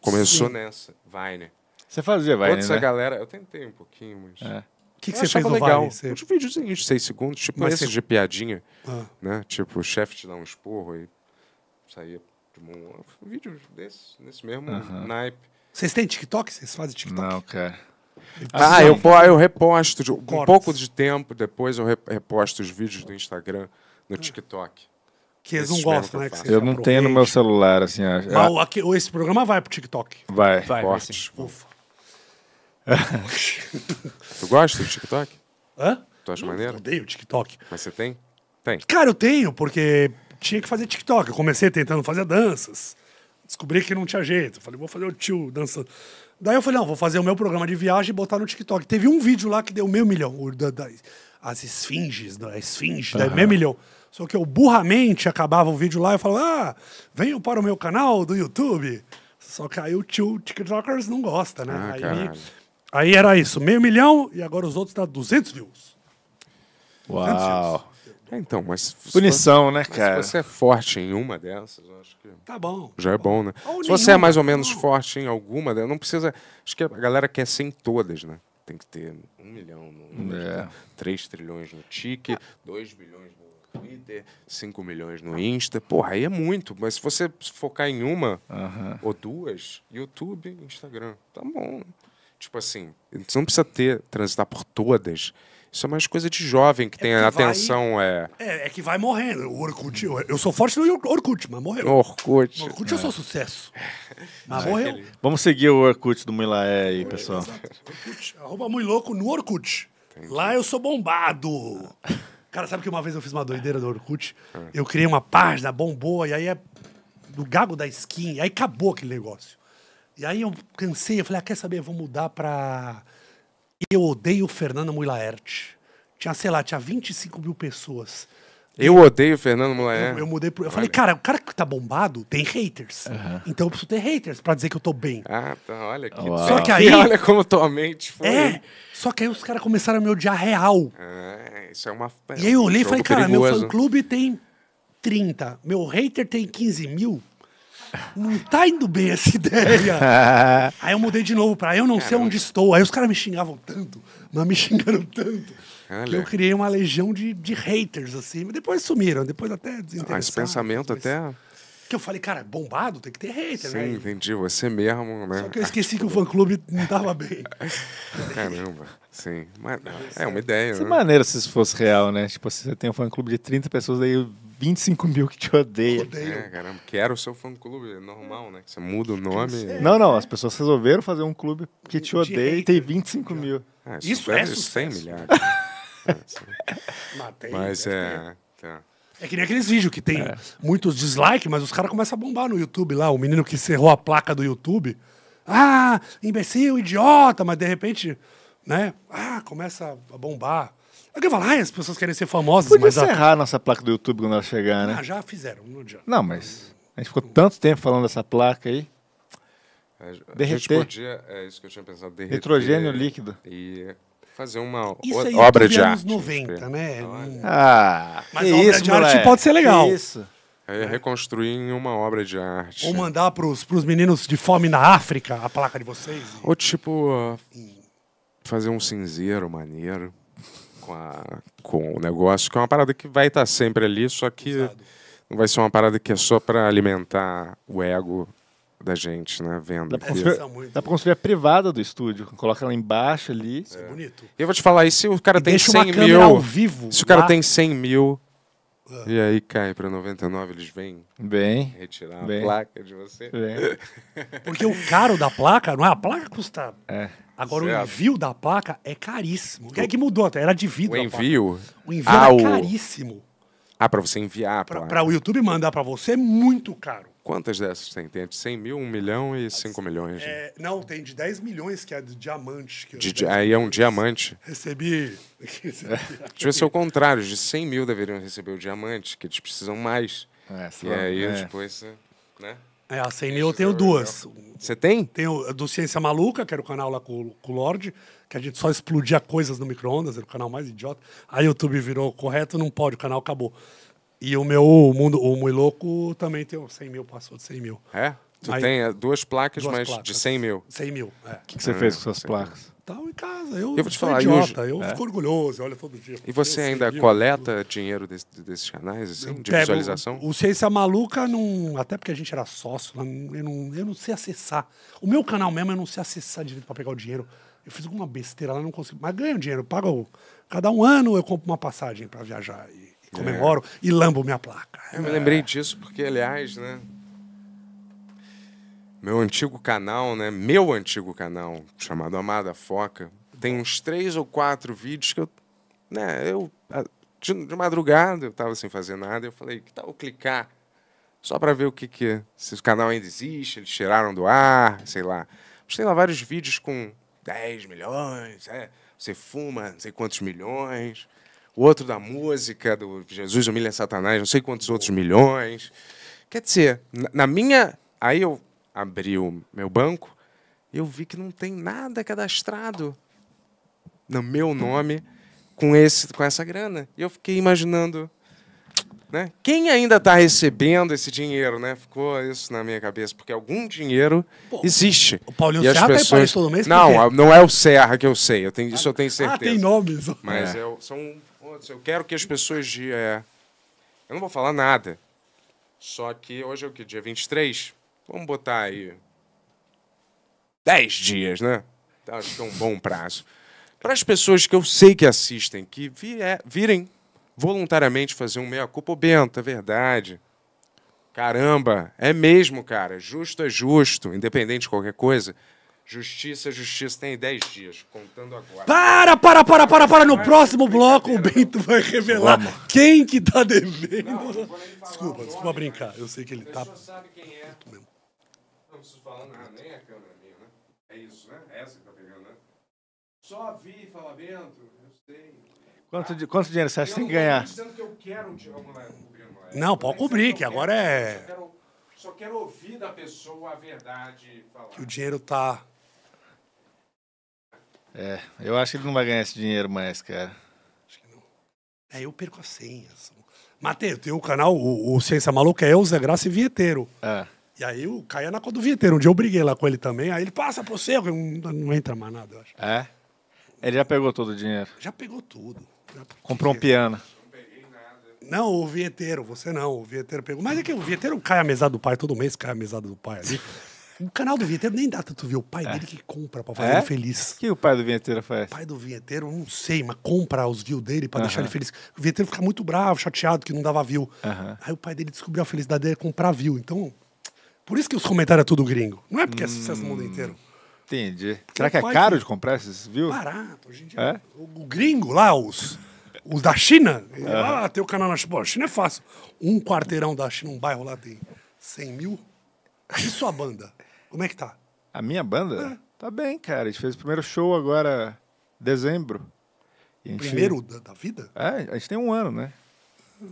começou Sim. nessa, Vine. Você fazia, vai, Toda essa né? galera, eu tentei um pouquinho, mas... É. O que, que você fez no legal. Vine? Você- Uns videozinhos de seis segundos, tipo Mas esses você- de piadinha, Ah. né? Tipo, o chefe te dá um esporro e saía de um vídeo desse, nesse mesmo naipe. Vocês têm TikTok? Vocês fazem TikTok? Não, cara. Ah, eu, eu reposto de- um Cortes. pouco de tempo depois eu re- reposto os vídeos do Instagram no TikTok. Que eles não gostam, né? eu Que vocês Eu não tenho no meu celular, assim. a- Mas a- o- aqui- o- esse programa vai pro TikTok. Vai. Vai, vai Cortes. Ufa. [LAUGHS] Tu gosta do TikTok? Hã? Tu acha Eu maneiro? odeio TikTok. Mas você tem? Tem. Cara, eu tenho, porque tinha que fazer TikTok. Eu comecei tentando fazer danças. Descobri que não tinha jeito. Falei, vou fazer o tio dançando. Daí eu falei, não, vou fazer o meu programa de viagem e botar no TikTok. Teve um vídeo lá que deu meio milhão. O da, da- as esfinges, da esfinge, deu meio milhão. Só que eu burramente acabava o vídeo lá e falava, ah, venham para o meu canal do YouTube. Só que aí o tio TikTokers não gosta, né? Ah, aí, caralho. Aí era isso, meio milhão e agora os outros dá 200 views. Uau. É, então, mas se Punição, né, você- cara? mas se você é forte em uma dessas, eu acho que Tá bom. já é bom, né? Ou Se você é nenhuma, mais ou menos bom. forte em alguma delas, não precisa. Acho que a galera quer ser em todas, né? Tem que ter um milhão no É. 3 trilhões no Tique, 2 bilhões no Twitter, 5 milhões no Insta. Porra, aí é muito. Mas se você focar em uma ou duas, YouTube, Instagram, tá bom. Tipo assim, você não precisa ter, transitar por todas. Isso é mais coisa de jovem que tem a porque vai- atenção, é. É, é que vai morrendo. O Orkut, eu, eu sou forte no Orkut, mas morreu. Orkut. No Orkut eu sou sucesso. [LAUGHS] Mas morreu. Vamos seguir o Orkut do Milaé aí, pessoal. Orkut, arroba muito louco no Orkut. Lá eu sou bombado. [LAUGHS] Cara, sabe que uma vez eu fiz uma doideira do Orkut? Eu criei uma página, bombou, e aí é do Gago da Skin, aí acabou aquele negócio. E aí eu cansei, eu falei, ah, quer saber, eu vou mudar pra... Eu odeio Fernanda Muilaert. Tinha, sei lá, tinha 25 mil pessoas. Eu odeio Fernando Mulaé. Eu, eu mudei pro... Eu falei, cara, o cara que tá bombado tem haters. Então eu preciso ter haters pra dizer que eu tô bem. Ah, tá. Olha que. Uau. Só que [LAUGHS] aí- olha como tua mente foi. É, só que aí os caras começaram a me odiar real. É, isso é uma. E aí eu olhei e falei, cara, meu perigoso. fã-clube tem 30, meu hater tem 15 mil. Não tá indo bem essa ideia. [LAUGHS] aí eu mudei de novo pra eu não sei onde estou. Aí os caras me xingavam tanto, mas me [LAUGHS] xingaram tanto. Que Olha. eu criei uma legião de, de haters, assim. Mas depois sumiram, depois até desinteressaram. Ah, esse pensamento até. Que eu falei, cara, bombado tem que ter hater, Sim, né? entendi. Você mesmo, né? Só que eu esqueci que o fã-clube não tava bem. [LAUGHS] Caramba. Sim. Mas, é uma ideia, Isso é né? maneiro se isso fosse real, né? Tipo, se você tem um fã-clube de 30 pessoas, daí 25 mil que te odeiam. É, caramba. Que era o seu fã-clube normal, né? Que você muda o nome. Não, não, as pessoas resolveram fazer um clube que te De odeia e tem 25 mil. Ah, Isso é ser 100 sucesso. milhares. É. [LAUGHS] Matei, Mas é. tá. É que nem aqueles vídeos que tem muitos dislikes, mas os caras começam a bombar no YouTube lá. O menino que cerrou a placa do YouTube. Ah, imbecil, idiota, mas de repente, né? Ah, começa a bombar. Alguém fala, ai, as pessoas querem ser famosas, Podia mas a- encerrar a nossa placa do YouTube quando ela chegar, né? ah, já fizeram, não adianta. Não, mas a gente ficou tanto tempo falando dessa placa aí. A gente Derreter. podia. É isso que eu tinha pensado. Derreter Nitrogênio líquido. E fazer uma Isso aí obra YouTube de anos arte. 90, né? Olha. Não- Ah, Mas que a obra isso, de arte moleque. pode ser legal. Que isso. É reconstruir em uma obra de arte. Ou mandar pros, pros meninos de fome na África a placa de vocês. Ou tipo, uh, fazer um cinzeiro maneiro com, a, com o negócio, que é uma parada que vai estar sempre ali, só que não vai ser uma parada que é só pra alimentar o ego da gente, né? Vendo. Dá pra, construir, Isso é muito- dá pra construir a privada do estúdio. Coloca lá embaixo ali. É bonito. E eu vou te falar, e se o cara E tem deixa 100 uma câmera ao mil? vivo. Se o cara lá. tem 100 mil, e aí cai pra 99, eles vêm Bem, retirar Bem. a placa de você. bem. [LAUGHS] Porque o caro da placa, não é? A placa custa. É. Agora Certo. o envio da placa é caríssimo. O que é que mudou até? Era de vidro. O envio. O envio Ah, era o- caríssimo. Ah, pra você enviar a Pra, placa. pra o YouTube mandar pra você é muito caro. Quantas dessas tem? Tem de 100 mil, 1 milhão e 5 milhões. É, não, tem de 10 milhões que é de diamante. Que De- aí é um diamante. Recebi. [LAUGHS] Devia ser o contrário, de 100 mil deveriam receber o diamante, que eles precisam mais. É, E aí é. depois você. Né? É, a 100 mil eu tenho duas. Você tem? Tem o do Ciência Maluca, que era o canal lá com, com o Lorde, que a gente só explodia coisas no micro-ondas, era o canal mais idiota. Aí o YouTube virou correto, não pode, o canal acabou. E o meu, o Mundo, o Mui Louco também tem o 100 mil, passou de 100 mil. É? Tu Aí- tem é, duas placas, Duas mas placas. de 100 mil. 100 mil, é. O que, que você fez com suas placas? Tava em casa, eu, Eu vou te sou falar, idiota, hoje- eu fico orgulhoso, olha todo dia. E você Eu ainda 100 mil, coleta dinheiro desse- desses canais, assim, de Pego- visualização? O Ciência Maluca, não, até porque a gente era sócio, eu não, eu não, eu sei acessar. O meu canal mesmo, eu não sei acessar direito para pegar o dinheiro. Eu fiz alguma besteira lá, não consigo. Mas ganho dinheiro, pago. Cada um ano eu compro uma passagem para viajar e, e comemoro e lambo minha placa. Eu me lembrei disso porque, aliás, né? Meu antigo canal, né? Meu antigo canal, chamado Amada Foca, tem uns três ou quatro vídeos que eu. Né, eu. De, de madrugada, eu tava sem fazer nada, eu falei, que tal clicar? Só pra ver o que que. Se o canal ainda existe, eles tiraram do ar, sei lá. Mas tem lá vários vídeos com 10 milhões, é, você fuma não sei quantos milhões. O outro da música, do Jesus humilha Satanás, não sei quantos outros milhões. Quer dizer, na, na minha. Aí eu abri o meu banco eu vi que não tem nada cadastrado no meu nome com, esse, com essa grana. E eu fiquei imaginando, né? Quem ainda está recebendo esse dinheiro, né? Ficou isso na minha cabeça, porque algum dinheiro existe. o Paulinho Serra tá pessoas- Paris todo mês, Não, não é o Serra que eu sei, eu tenho, isso eu tenho certeza. Ah, tem nomes. Mas é o- são outros. Eu quero que as pessoas. de- é, eu não vou falar nada. Só que hoje é o que? Dia 23? Vamos botar aí. 10 dias, né? Então, acho que é um bom prazo. Para as pessoas que eu sei que assistem, que vi- é, virem voluntariamente fazer um meia-culpa, Ô, Bento, é verdade. Caramba, é mesmo, cara. Justo é justo, independente de qualquer coisa. Justiça é justiça. Tem 10 dias, contando agora. Para, para, para, para, para. No próximo bloco, o Bento vai revelar quem que tá devendo. Desculpa, desculpa brincar. Eu sei que ele tá. sabe quem é. Não preciso falar nada, nem a câmera minha, né? É isso, né? É essa que tá pegando, né? Só vi falar Bento, eu sei. Quanto, di- quanto dinheiro você acha que tem que não ganhar? dizendo que eu quero te- vamos lá, cobrir. Não, pode cobrir, que agora é- Só quero, só quero ouvir da pessoa a verdade falar. Que o dinheiro tá. É, eu acho que ele não vai ganhar esse dinheiro mais, cara. É, eu perco as senhas. Matei, tem o canal, o, o Ciência Maluca é o Zé Graça e Vinheteiro. Ah, E aí eu caía na conta do Vinheteiro. Um dia eu briguei lá com ele também. Aí ele passa pro seu, não, não entra mais nada, eu acho. é? Ele já pegou todo o dinheiro. Já pegou tudo. Já- Comprou um piano. Não, o vinheteiro, você não, o vinheteiro pegou. Mas é que o vinheteiro cai a mesada do pai, todo mês cai a mesada do pai ali. O canal do vinheteiro nem dá tanto ver, o pai dele que compra pra fazer É? ele feliz. O que o pai do vinheteiro faz? O pai do vinheteiro, não sei, mas compra os views dele pra deixar ele feliz. O vinheteiro fica muito bravo, chateado que não dava view. Aham. Aí o pai dele descobriu a felicidade dele é comprar view. Então, por isso que os comentários é tudo gringo. Não é porque é sucesso no mundo inteiro. Entendi. Será que é caro de comprar esses, viu? Barato, hoje em dia. É? O, o gringo lá, os, os da China, ah, tem o canal na China. Pô, a China é fácil. Um quarteirão da China, um bairro lá tem 100 mil. E sua banda? Como é que tá? A minha banda? Tá bem, cara. A gente fez o primeiro show agora, dezembro. E a gente- Primeiro da, da vida? É, a gente tem um ano, né?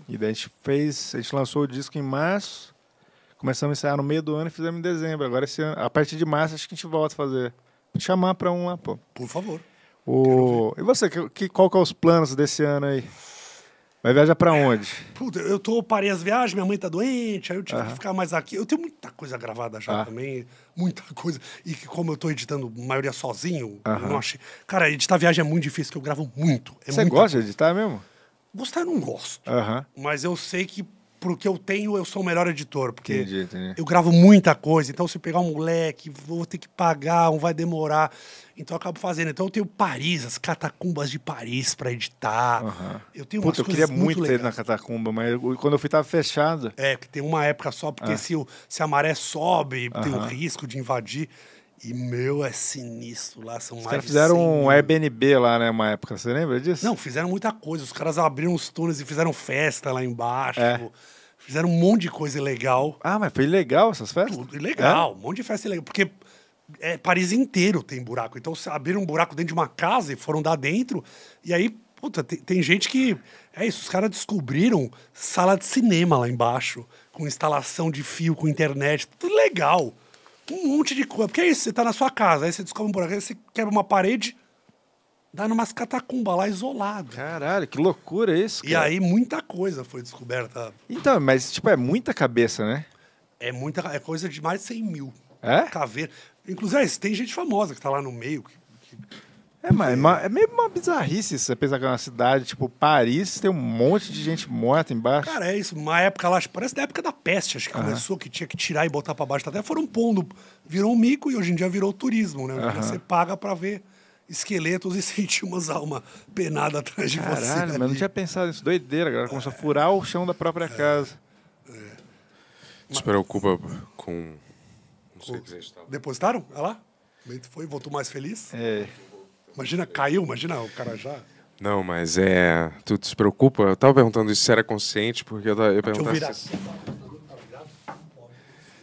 E daí a gente fez, a gente lançou o disco em março, começamos a ensaiar no meio do ano e fizemos em dezembro. Agora esse ano, a partir de março acho que a gente volta a fazer. Vou chamar pra um lá, pô. Por favor. O... E você, que, que, qual que é os planos desse ano aí? Vai viajar pra onde? Puta, eu tô, parei as viagens, minha mãe tá doente, aí eu tive que ficar mais aqui. Eu tenho muita coisa gravada já Ah. também, muita coisa. E que como eu tô editando a maioria sozinho, eu Aham. não achei. Cara, editar viagem é muito difícil, que eu gravo muito. É você gosta de editar mesmo? Gostar eu não gosto. Aham. Mas eu sei que pro que eu tenho, eu sou o melhor editor. Porque Entendi, entendi. eu gravo muita coisa. Então, se eu pegar um moleque, vou ter que pagar, um vai demorar. Então, eu acabo fazendo. Então, eu tenho Paris, as catacumbas de Paris pra editar. Aham. Eu tenho Puta, eu queria muito ter ido na catacumba, mas eu- quando eu fui tava fechado. É, que tem uma época só, porque se, o- se a maré sobe, tem o risco de invadir. E, meu, é sinistro lá. São Os mais caras fizeram 100 um. Airbnb lá, né, uma época. Você lembra disso? Não, fizeram muita coisa. Os caras abriram os túneis e fizeram festa lá embaixo. É. Fizeram um monte de coisa legal. Ah, mas foi legal essas festas? Tudo legal, um monte de festa legal. Porque é, Paris inteiro tem buraco. Então, abriram um buraco dentro de uma casa e foram dar dentro. E aí, puta, tem, tem gente que. É isso, os caras descobriram sala de cinema lá embaixo, com instalação de fio, com internet, tudo legal. Um monte de coisa. Porque é isso, você tá na sua casa, aí você descobre um buraco, aí você quebra uma parede, dá numas catacumbas lá isolado. Caralho, que loucura isso, E cara. aí muita coisa foi descoberta. Então, mas, tipo, é muita cabeça, né? É muita é coisa de mais de 100 mil. É? Caveira. Inclusive, é, tem gente famosa que tá lá no meio. que- É, mas é uma- é meio uma bizarrice você pensar que é uma cidade, tipo, Paris, tem um monte de gente morta embaixo. Cara, é isso. Uma época lá, acho que parece da época da peste, acho que começou, que tinha que tirar e botar pra baixo. Até foram pondo. Virou um mico e hoje em dia virou turismo, né? Você paga pra ver esqueletos [LAUGHS] e sentir umas almas penadas atrás de você. Caralho, mas eu não tinha pensado nisso. Doideira, galera. Começou a furar o chão da própria casa. Não se preocupa com. Não sei o que vocês estavam. Depositaram? Olha lá. Foi, voltou mais feliz. É. Imagina, caiu, imagina o cara já. Não, mas é. Tu se preocupa? Eu tava perguntando isso se era consciente, porque eu, tava- eu eu perguntar virar. se,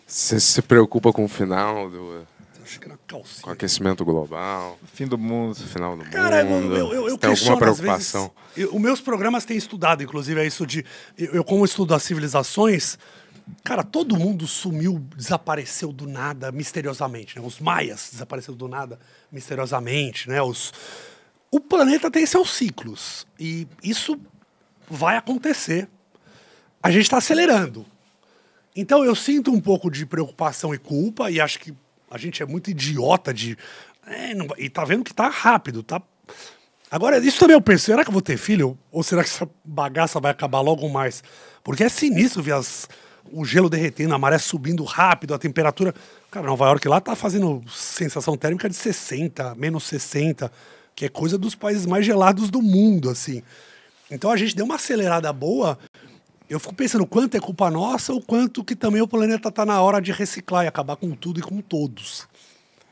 se se preocupa com o final, do, Acho que era com aquecimento global, Fim do mundo. final do Cara, eu, mundo. eu, eu, eu se tem alguma preocupação? vezes, eu- os meus programas têm estudado, inclusive, é isso de. Eu, eu como estudo as civilizações, Cara, todo mundo sumiu, desapareceu do nada, misteriosamente. Né? Os maias desapareceram do nada, misteriosamente. Né? Os... O planeta tem seus ciclos. E isso vai acontecer. A gente está acelerando. Então eu sinto um pouco de preocupação e culpa, e acho que a gente é muito idiota de. É, não e tá vendo que tá rápido, tá. Agora, isso também eu penso, será que eu vou ter filho? Ou será que essa bagaça vai acabar logo mais? Porque é sinistro ver as- o gelo derretendo, a maré subindo rápido, a temperatura. Cara, Nova York lá tá fazendo sensação térmica de 60, menos 60, que é coisa dos países mais gelados do mundo, assim. Então a gente deu uma acelerada boa. Eu fico pensando quanto é culpa nossa, o quanto que também o planeta tá na hora de reciclar e acabar com tudo e com todos.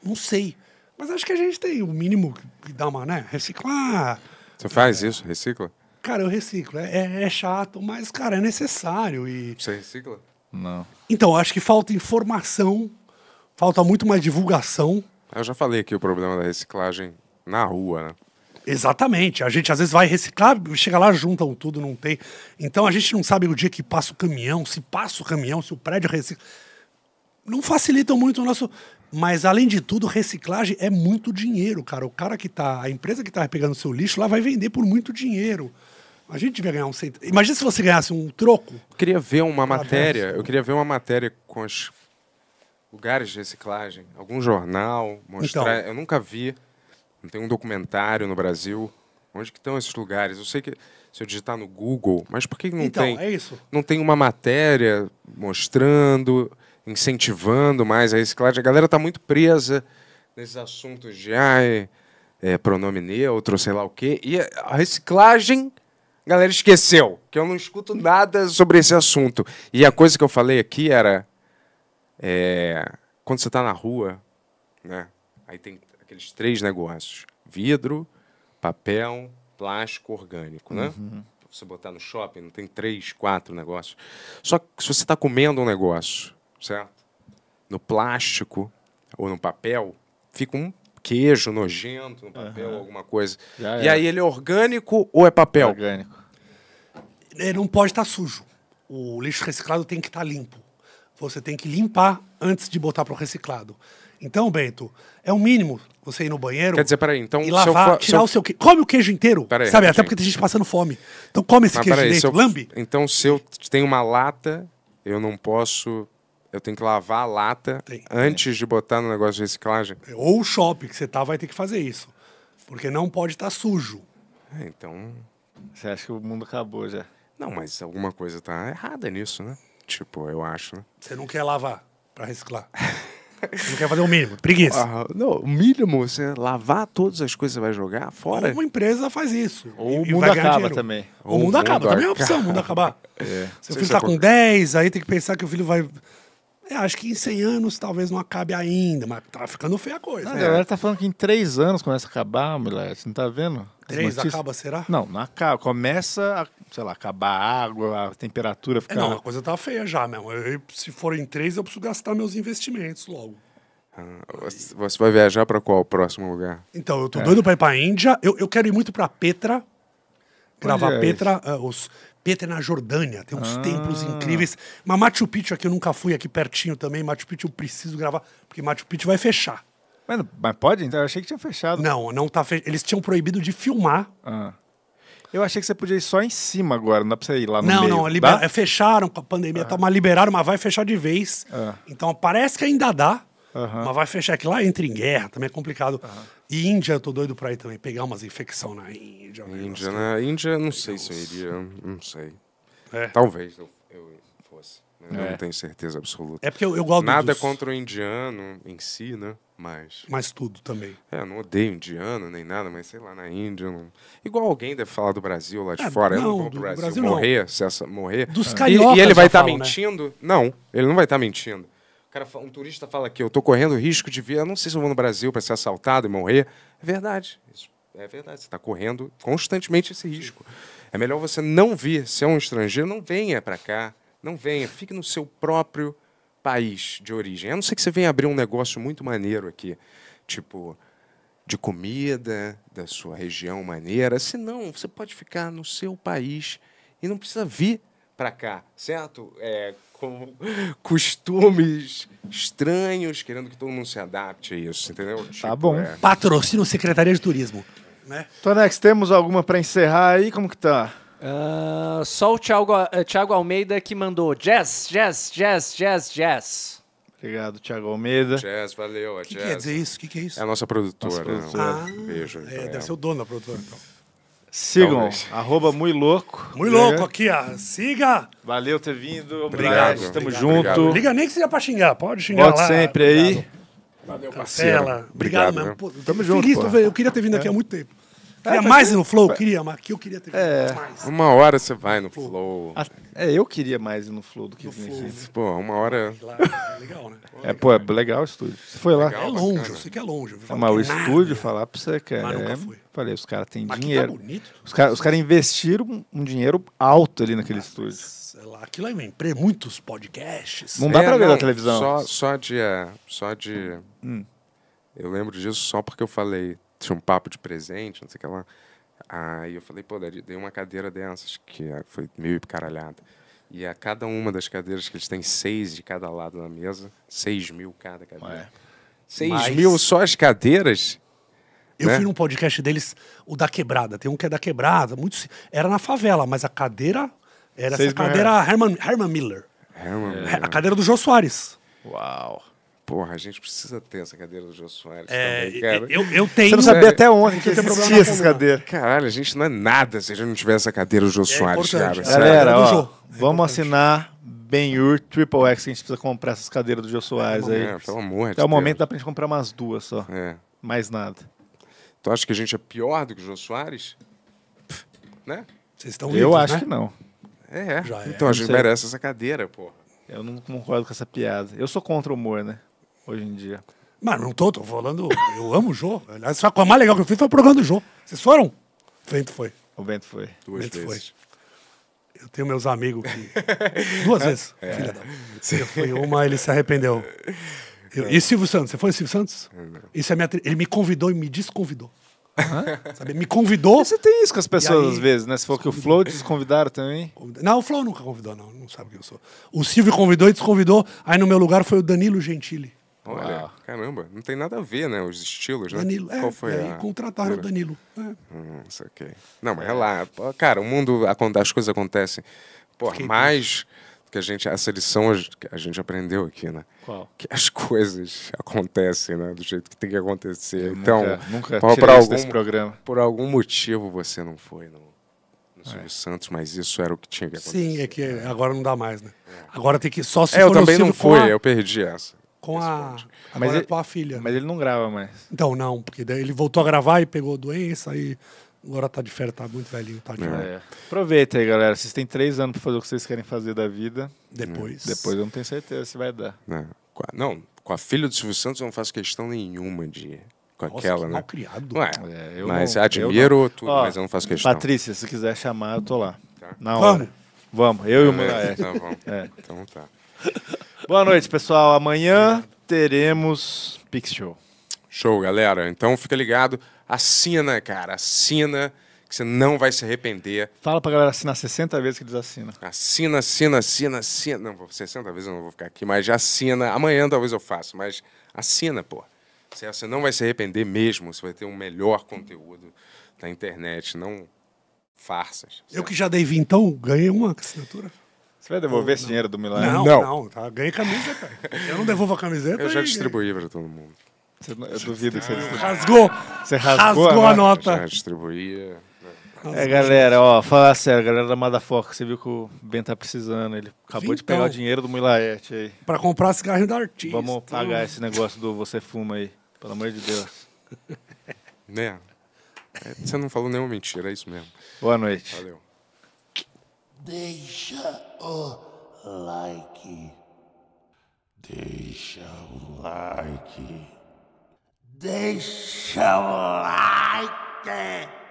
Não sei. Mas acho que a gente tem o mínimo que dá uma, né? Reciclar. Você faz isso? Recicla? Cara, eu reciclo. É, é- é chato, mas, cara, é necessário. E... Você recicla? Não. Então, acho que falta informação, falta muito mais divulgação. Eu já falei aqui o problema da reciclagem na rua, né? Exatamente. A gente às vezes vai reciclar, chega lá, juntam tudo, não tem. Então a gente não sabe o dia que passa o caminhão, se passa o caminhão, se o prédio recicla. Não facilitam muito o nosso. Mas, além de tudo, reciclagem é muito dinheiro, cara. O cara que tá. A empresa que tá pegando seu lixo lá vai vender por muito dinheiro. A gente devia ganhar um cento. Imagina se você ganhasse um troco. Eu queria ver uma matéria, eu queria ver uma matéria com os lugares de reciclagem, algum jornal, mostrar. Então. Eu nunca vi. Não tem um documentário no Brasil. Onde que estão esses lugares? Eu sei que se eu digitar no Google, mas por que não então, tem? é isso. Não tem uma matéria mostrando, incentivando mais a reciclagem. A galera tá muito presa nesses assuntos de ai, é, pronome neutro, sei lá o quê. E a reciclagem, a galera esqueceu, que eu não escuto nada sobre esse assunto. E a coisa que eu falei aqui era é, quando você está na rua, né? Aí tem aqueles três negócios: vidro, papel, plástico, orgânico, né? Você botar no shopping, não tem três, quatro negócios. Só que se você está comendo um negócio, certo? No plástico ou no papel, fica um queijo nojento no papel, alguma coisa. Já e era. aí ele é orgânico ou é papel? Orgânico. Ele não pode estar sujo. O lixo reciclado tem que estar limpo. Você tem que limpar antes de botar para o reciclado. Então, Bento, é o mínimo você ir no banheiro Quer dizer, peraí, então e se eu lavar, tirar eu- o seu queijo. Come o queijo inteiro. Peraí, sabe? Até porque tem gente passando fome. Então come esse Mas queijo peraí, se dentro, eu, lambe. Então, se eu tenho uma lata, eu não posso. Eu tenho que lavar a lata Tem. antes de botar no negócio de reciclagem. Ou o shopping que você tá vai ter que fazer isso. Porque não pode estar sujo. É, Então. Você acha que o mundo acabou já? Não, mas alguma coisa tá errada nisso, né? Tipo, eu acho, né? Você não quer lavar para reciclar. você não quer fazer o mínimo. Preguiça. Ah, não, o mínimo, você lavar todas as coisas que você vai jogar fora. Uma empresa faz isso. Ou e- o mundo acaba dinheiro. também. O Ou o mundo acaba. mundo Também é uma acaba. opção, o mundo acabar. [LAUGHS] É. Seu filho se tá é com por- 10, aí tem que pensar que o filho vai. É, acho que em 100 anos talvez não acabe ainda, mas tá ficando feia a coisa. Não, a É. galera tá falando que em três anos começa a acabar, moleque. Você não tá vendo? As Três notícias? acaba, será? Não, não acaba. Começa a, sei lá, acabar a água, a temperatura É, ficar... não, a coisa tá feia já mesmo. Eu- se for em três, eu preciso gastar meus investimentos logo. Ah, Você vai viajar pra qual próximo lugar? Então, eu tô É. doido pra ir pra Índia. Eu, eu quero ir muito pra Petra. Gravar é Petra. ah, os, Petra é na Jordânia. Tem uns Ah. templos incríveis. Mas Machu Picchu aqui eu nunca fui, aqui pertinho também. Machu Picchu eu preciso gravar, porque Machu Picchu vai fechar. Mas, mas pode? Então, eu achei que tinha fechado. Não, não tá fe... Eles tinham proibido de filmar. Ah. Eu achei que você podia ir só em cima agora, não dá pra você ir lá no não, meio. não, liber... Dá? é, fecharam com a pandemia, tá, mas liberaram, mas vai fechar de vez. Ah. Então parece que ainda dá, Aham. mas vai fechar que lá entra em guerra, também é complicado. E Índia, eu tô doido pra ir também, pegar umas infecções na Índia. Índia, né? Índia, não sei se eu iria. Não sei. É. Talvez eu, eu fosse. né? Eu É. não tenho certeza absoluta. É porque eu, eu gosto Nada dos... contra o indiano em si, né? Mas. Mas tudo também. É, eu não odeio indiano nem nada, mas sei lá, na Índia. Não... Igual alguém deve falar do Brasil lá de É, fora. eu não, não vou pro Brasil, Brasil não. morrer, se essa morrer. Dos E- cariocas E, ele vai estar falam, né? mentindo? Não, ele não vai estar mentindo. Cara, um turista fala aqui, eu tô correndo risco de vir, eu não sei se eu vou no Brasil para ser assaltado e morrer. É verdade, isso é verdade. Você está correndo constantemente esse risco. É melhor você não vir, se é um estrangeiro, não venha para cá, não venha, fique no seu próprio país de origem. A não ser que você venha abrir um negócio muito maneiro aqui, tipo de comida da sua região maneira. Se não, você pode ficar no seu país e não precisa vir pra cá, certo? É, com costumes estranhos, querendo que todo mundo se adapte a isso, entendeu? Tipo, bom. é, Patrocínio Secretaria de Turismo. Né? Tonex, temos alguma pra encerrar aí? Como que tá? Ah, só o Thiago, eh, Thiago Almeida que mandou jazz, jazz, jazz, jazz, jazz. Obrigado, Thiago Almeida. Jazz, valeu, O que, quer dizer isso? O que, que é isso? É a nossa produtora. Nossa produtora. Um beijo. aí É, deve ela. ser o dono da produtora. então. Sigam, Talvez. arroba muito louco. Muito louco aqui, ó. Siga! Valeu ter vindo. Obrigado. Obrigado. Tamo Obrigado. junto. Obrigado. Liga nem que seja pra xingar, pode xingar Volte lá. sempre aí. Cancela. Obrigado, Obrigado, mesmo. Pô, Tamo junto, feliz, pô. Eu queria ter vindo aqui há muito tempo. Queria mais no Flow, queria, mas aqui eu queria ter É. mais. Uma hora você vai no flow. Ah, É, eu queria mais ir no Flow do que vir Flow. aqui. Pô, uma hora. Lá, é legal, né? É, pô, é legal o estúdio. Você foi lá? Legal. É longe, bacana. eu sei que é longe. eu Ah, falo mas o que é nada. estúdio, falar pra você, cara. Mas nunca é- fui. Falei, os caras têm aqui dinheiro. tá bonito. Os caras os cara investiram um dinheiro alto ali naquele estúdio. Sei lá, aquilo é uma empresa, muitos podcasts. Não dá É, pra ver não, na televisão. Só, só de. é, Só de. Hum. Eu lembro disso só porque eu falei. Tinha um papo de presente, não sei o que lá. Aí eu falei, pô, dei dei uma cadeira dessas, que é, foi meio caralhada. E a cada uma das cadeiras, que eles têm seis de cada lado da mesa, seis mil cada cadeira. Ué. Seis Mas- mil só as cadeiras? Eu né? fui num podcast deles, o da quebrada. Tem um que é da quebrada. Muito, era na favela, mas a cadeira era Seis essa cadeira Herman, Herman Miller. É, mano. A cadeira do Jô Soares. Uau. Porra, a gente precisa ter essa cadeira do Jô Soares É, também, cara. eu, eu tenho. Você não sabia até ontem que existia coluna. cadeiras. Caralho, a gente não é nada se a gente não tiver essa cadeira do Jô Soares, importante, cara. é. Galera, do ó. É vamos assinar Ben-Hur Triple X, que a gente precisa comprar essas cadeiras do Jô Soares aí. É, pelo amor de Até o momento Deus. dá pra gente comprar umas duas só. É. Mais nada. Tu acha que a gente é pior do que o Jô Soares? Pff, Né? Vocês estão Eu acho né? que não. É, Já é. então a gente merece essa cadeira, porra. Eu não concordo com essa piada. Eu sou contra o humor, né? Hoje em dia. Mas não tô, tô falando. Eu amo o Jô. Aliás, foi a coisa mais legal que eu fiz foi o programa do Jô. Vocês foram? Vento foi. O Bento foi. Duas Muito vezes. Eu tenho meus amigos que. Duas [LAUGHS] vezes. É. Filha da. Eu fui uma, ele se arrependeu. Eu- E Silvio Santos? Você foi Silvio Santos? Isso é minha. tri- Ele me convidou e me desconvidou. Sabe? Me convidou. Você tem isso com as pessoas aí- às vezes, né? Se for que o Flow te desconvidaram também. Não, o Flow nunca convidou, não. Não sabe quem eu sou. O Silvio convidou e desconvidou. Aí no meu lugar foi o Danilo Gentili. Olha, Uau. caramba, não tem nada a ver, né? Os estilos, né? Danilo. É, Qual foi e aí a... contrataram o Danilo. É. Hum, isso aqui. Não, mas relaxa. Pô, Cara, o mundo, as coisas acontecem. Pô, Fiquei mais que a gente, essa lição a gente- que a gente aprendeu aqui, né? Qual? Que as coisas [LAUGHS] acontecem, né? Do jeito que tem que acontecer. então, nunca, nunca por, por algum, programa. por algum motivo você não foi no, no Silvio Santos, mas isso era o que tinha que acontecer. Sim, é que agora não dá mais, né? Agora tem que só se É, eu também não fui, a- eu perdi essa. Com a, agora ele- é tua filha. Mas ele não grava mais. Então, não, porque daí ele voltou a gravar e pegou doença aí agora tá de férias, tá muito velhinho, tá de É. Aproveita aí, galera. Vocês têm três anos pra fazer o que vocês querem fazer da vida. Depois. Depois eu não tenho certeza se vai dar. Né? Com a- não, com a filha do Silvio Santos eu não faço questão nenhuma de com Nossa, aquela, que né? mal criado. Ué, É, eu mas não- eu admiro tudo, Ó, mas eu não faço questão. Patrícia, se quiser chamar, eu tô lá. Tá. Na hora. Vamos. Vamos, eu e o É, tá bom. É. Então tá. [LAUGHS] Boa noite, pessoal. Amanhã teremos Pix Show. Show, galera. Então fica ligado. Assina, cara. Assina, que você não vai se arrepender. Fala pra galera assinar 60 vezes que eles assinam. Assina, assina, assina, assina. Não, vou- 60 vezes eu não vou ficar aqui, mas já assina. Amanhã talvez eu faça, mas assina, pô. Você, você não vai se arrepender mesmo. Você vai ter um melhor conteúdo da internet, não farsas. Eu que já dei vintão, ganhei uma assinatura. Você vai devolver esse dinheiro do Milagre? Não, Não. não, tá, ganhei camiseta. Eu não devolvo a camiseta. Eu já e- distribuí para todo mundo. Você não- Eu duvido que você distribuiu. Rasgou. Você rasgou, Rasgou a a nota? nota. Já distribuía. É, galera, ó, falar sério, galera da Madafoca, você viu que o Ben tá precisando. Ele acabou de Vintão. pegar o dinheiro do Milaete aí. Pra comprar cigarrinho da artista. Vamos pagar esse negócio do você fuma aí. Pelo amor de Deus. [LAUGHS] Né? É, Você não falou nenhuma mentira, é isso mesmo. Boa noite. Valeu. Deixa o like. Deixa o like. Deixa o like.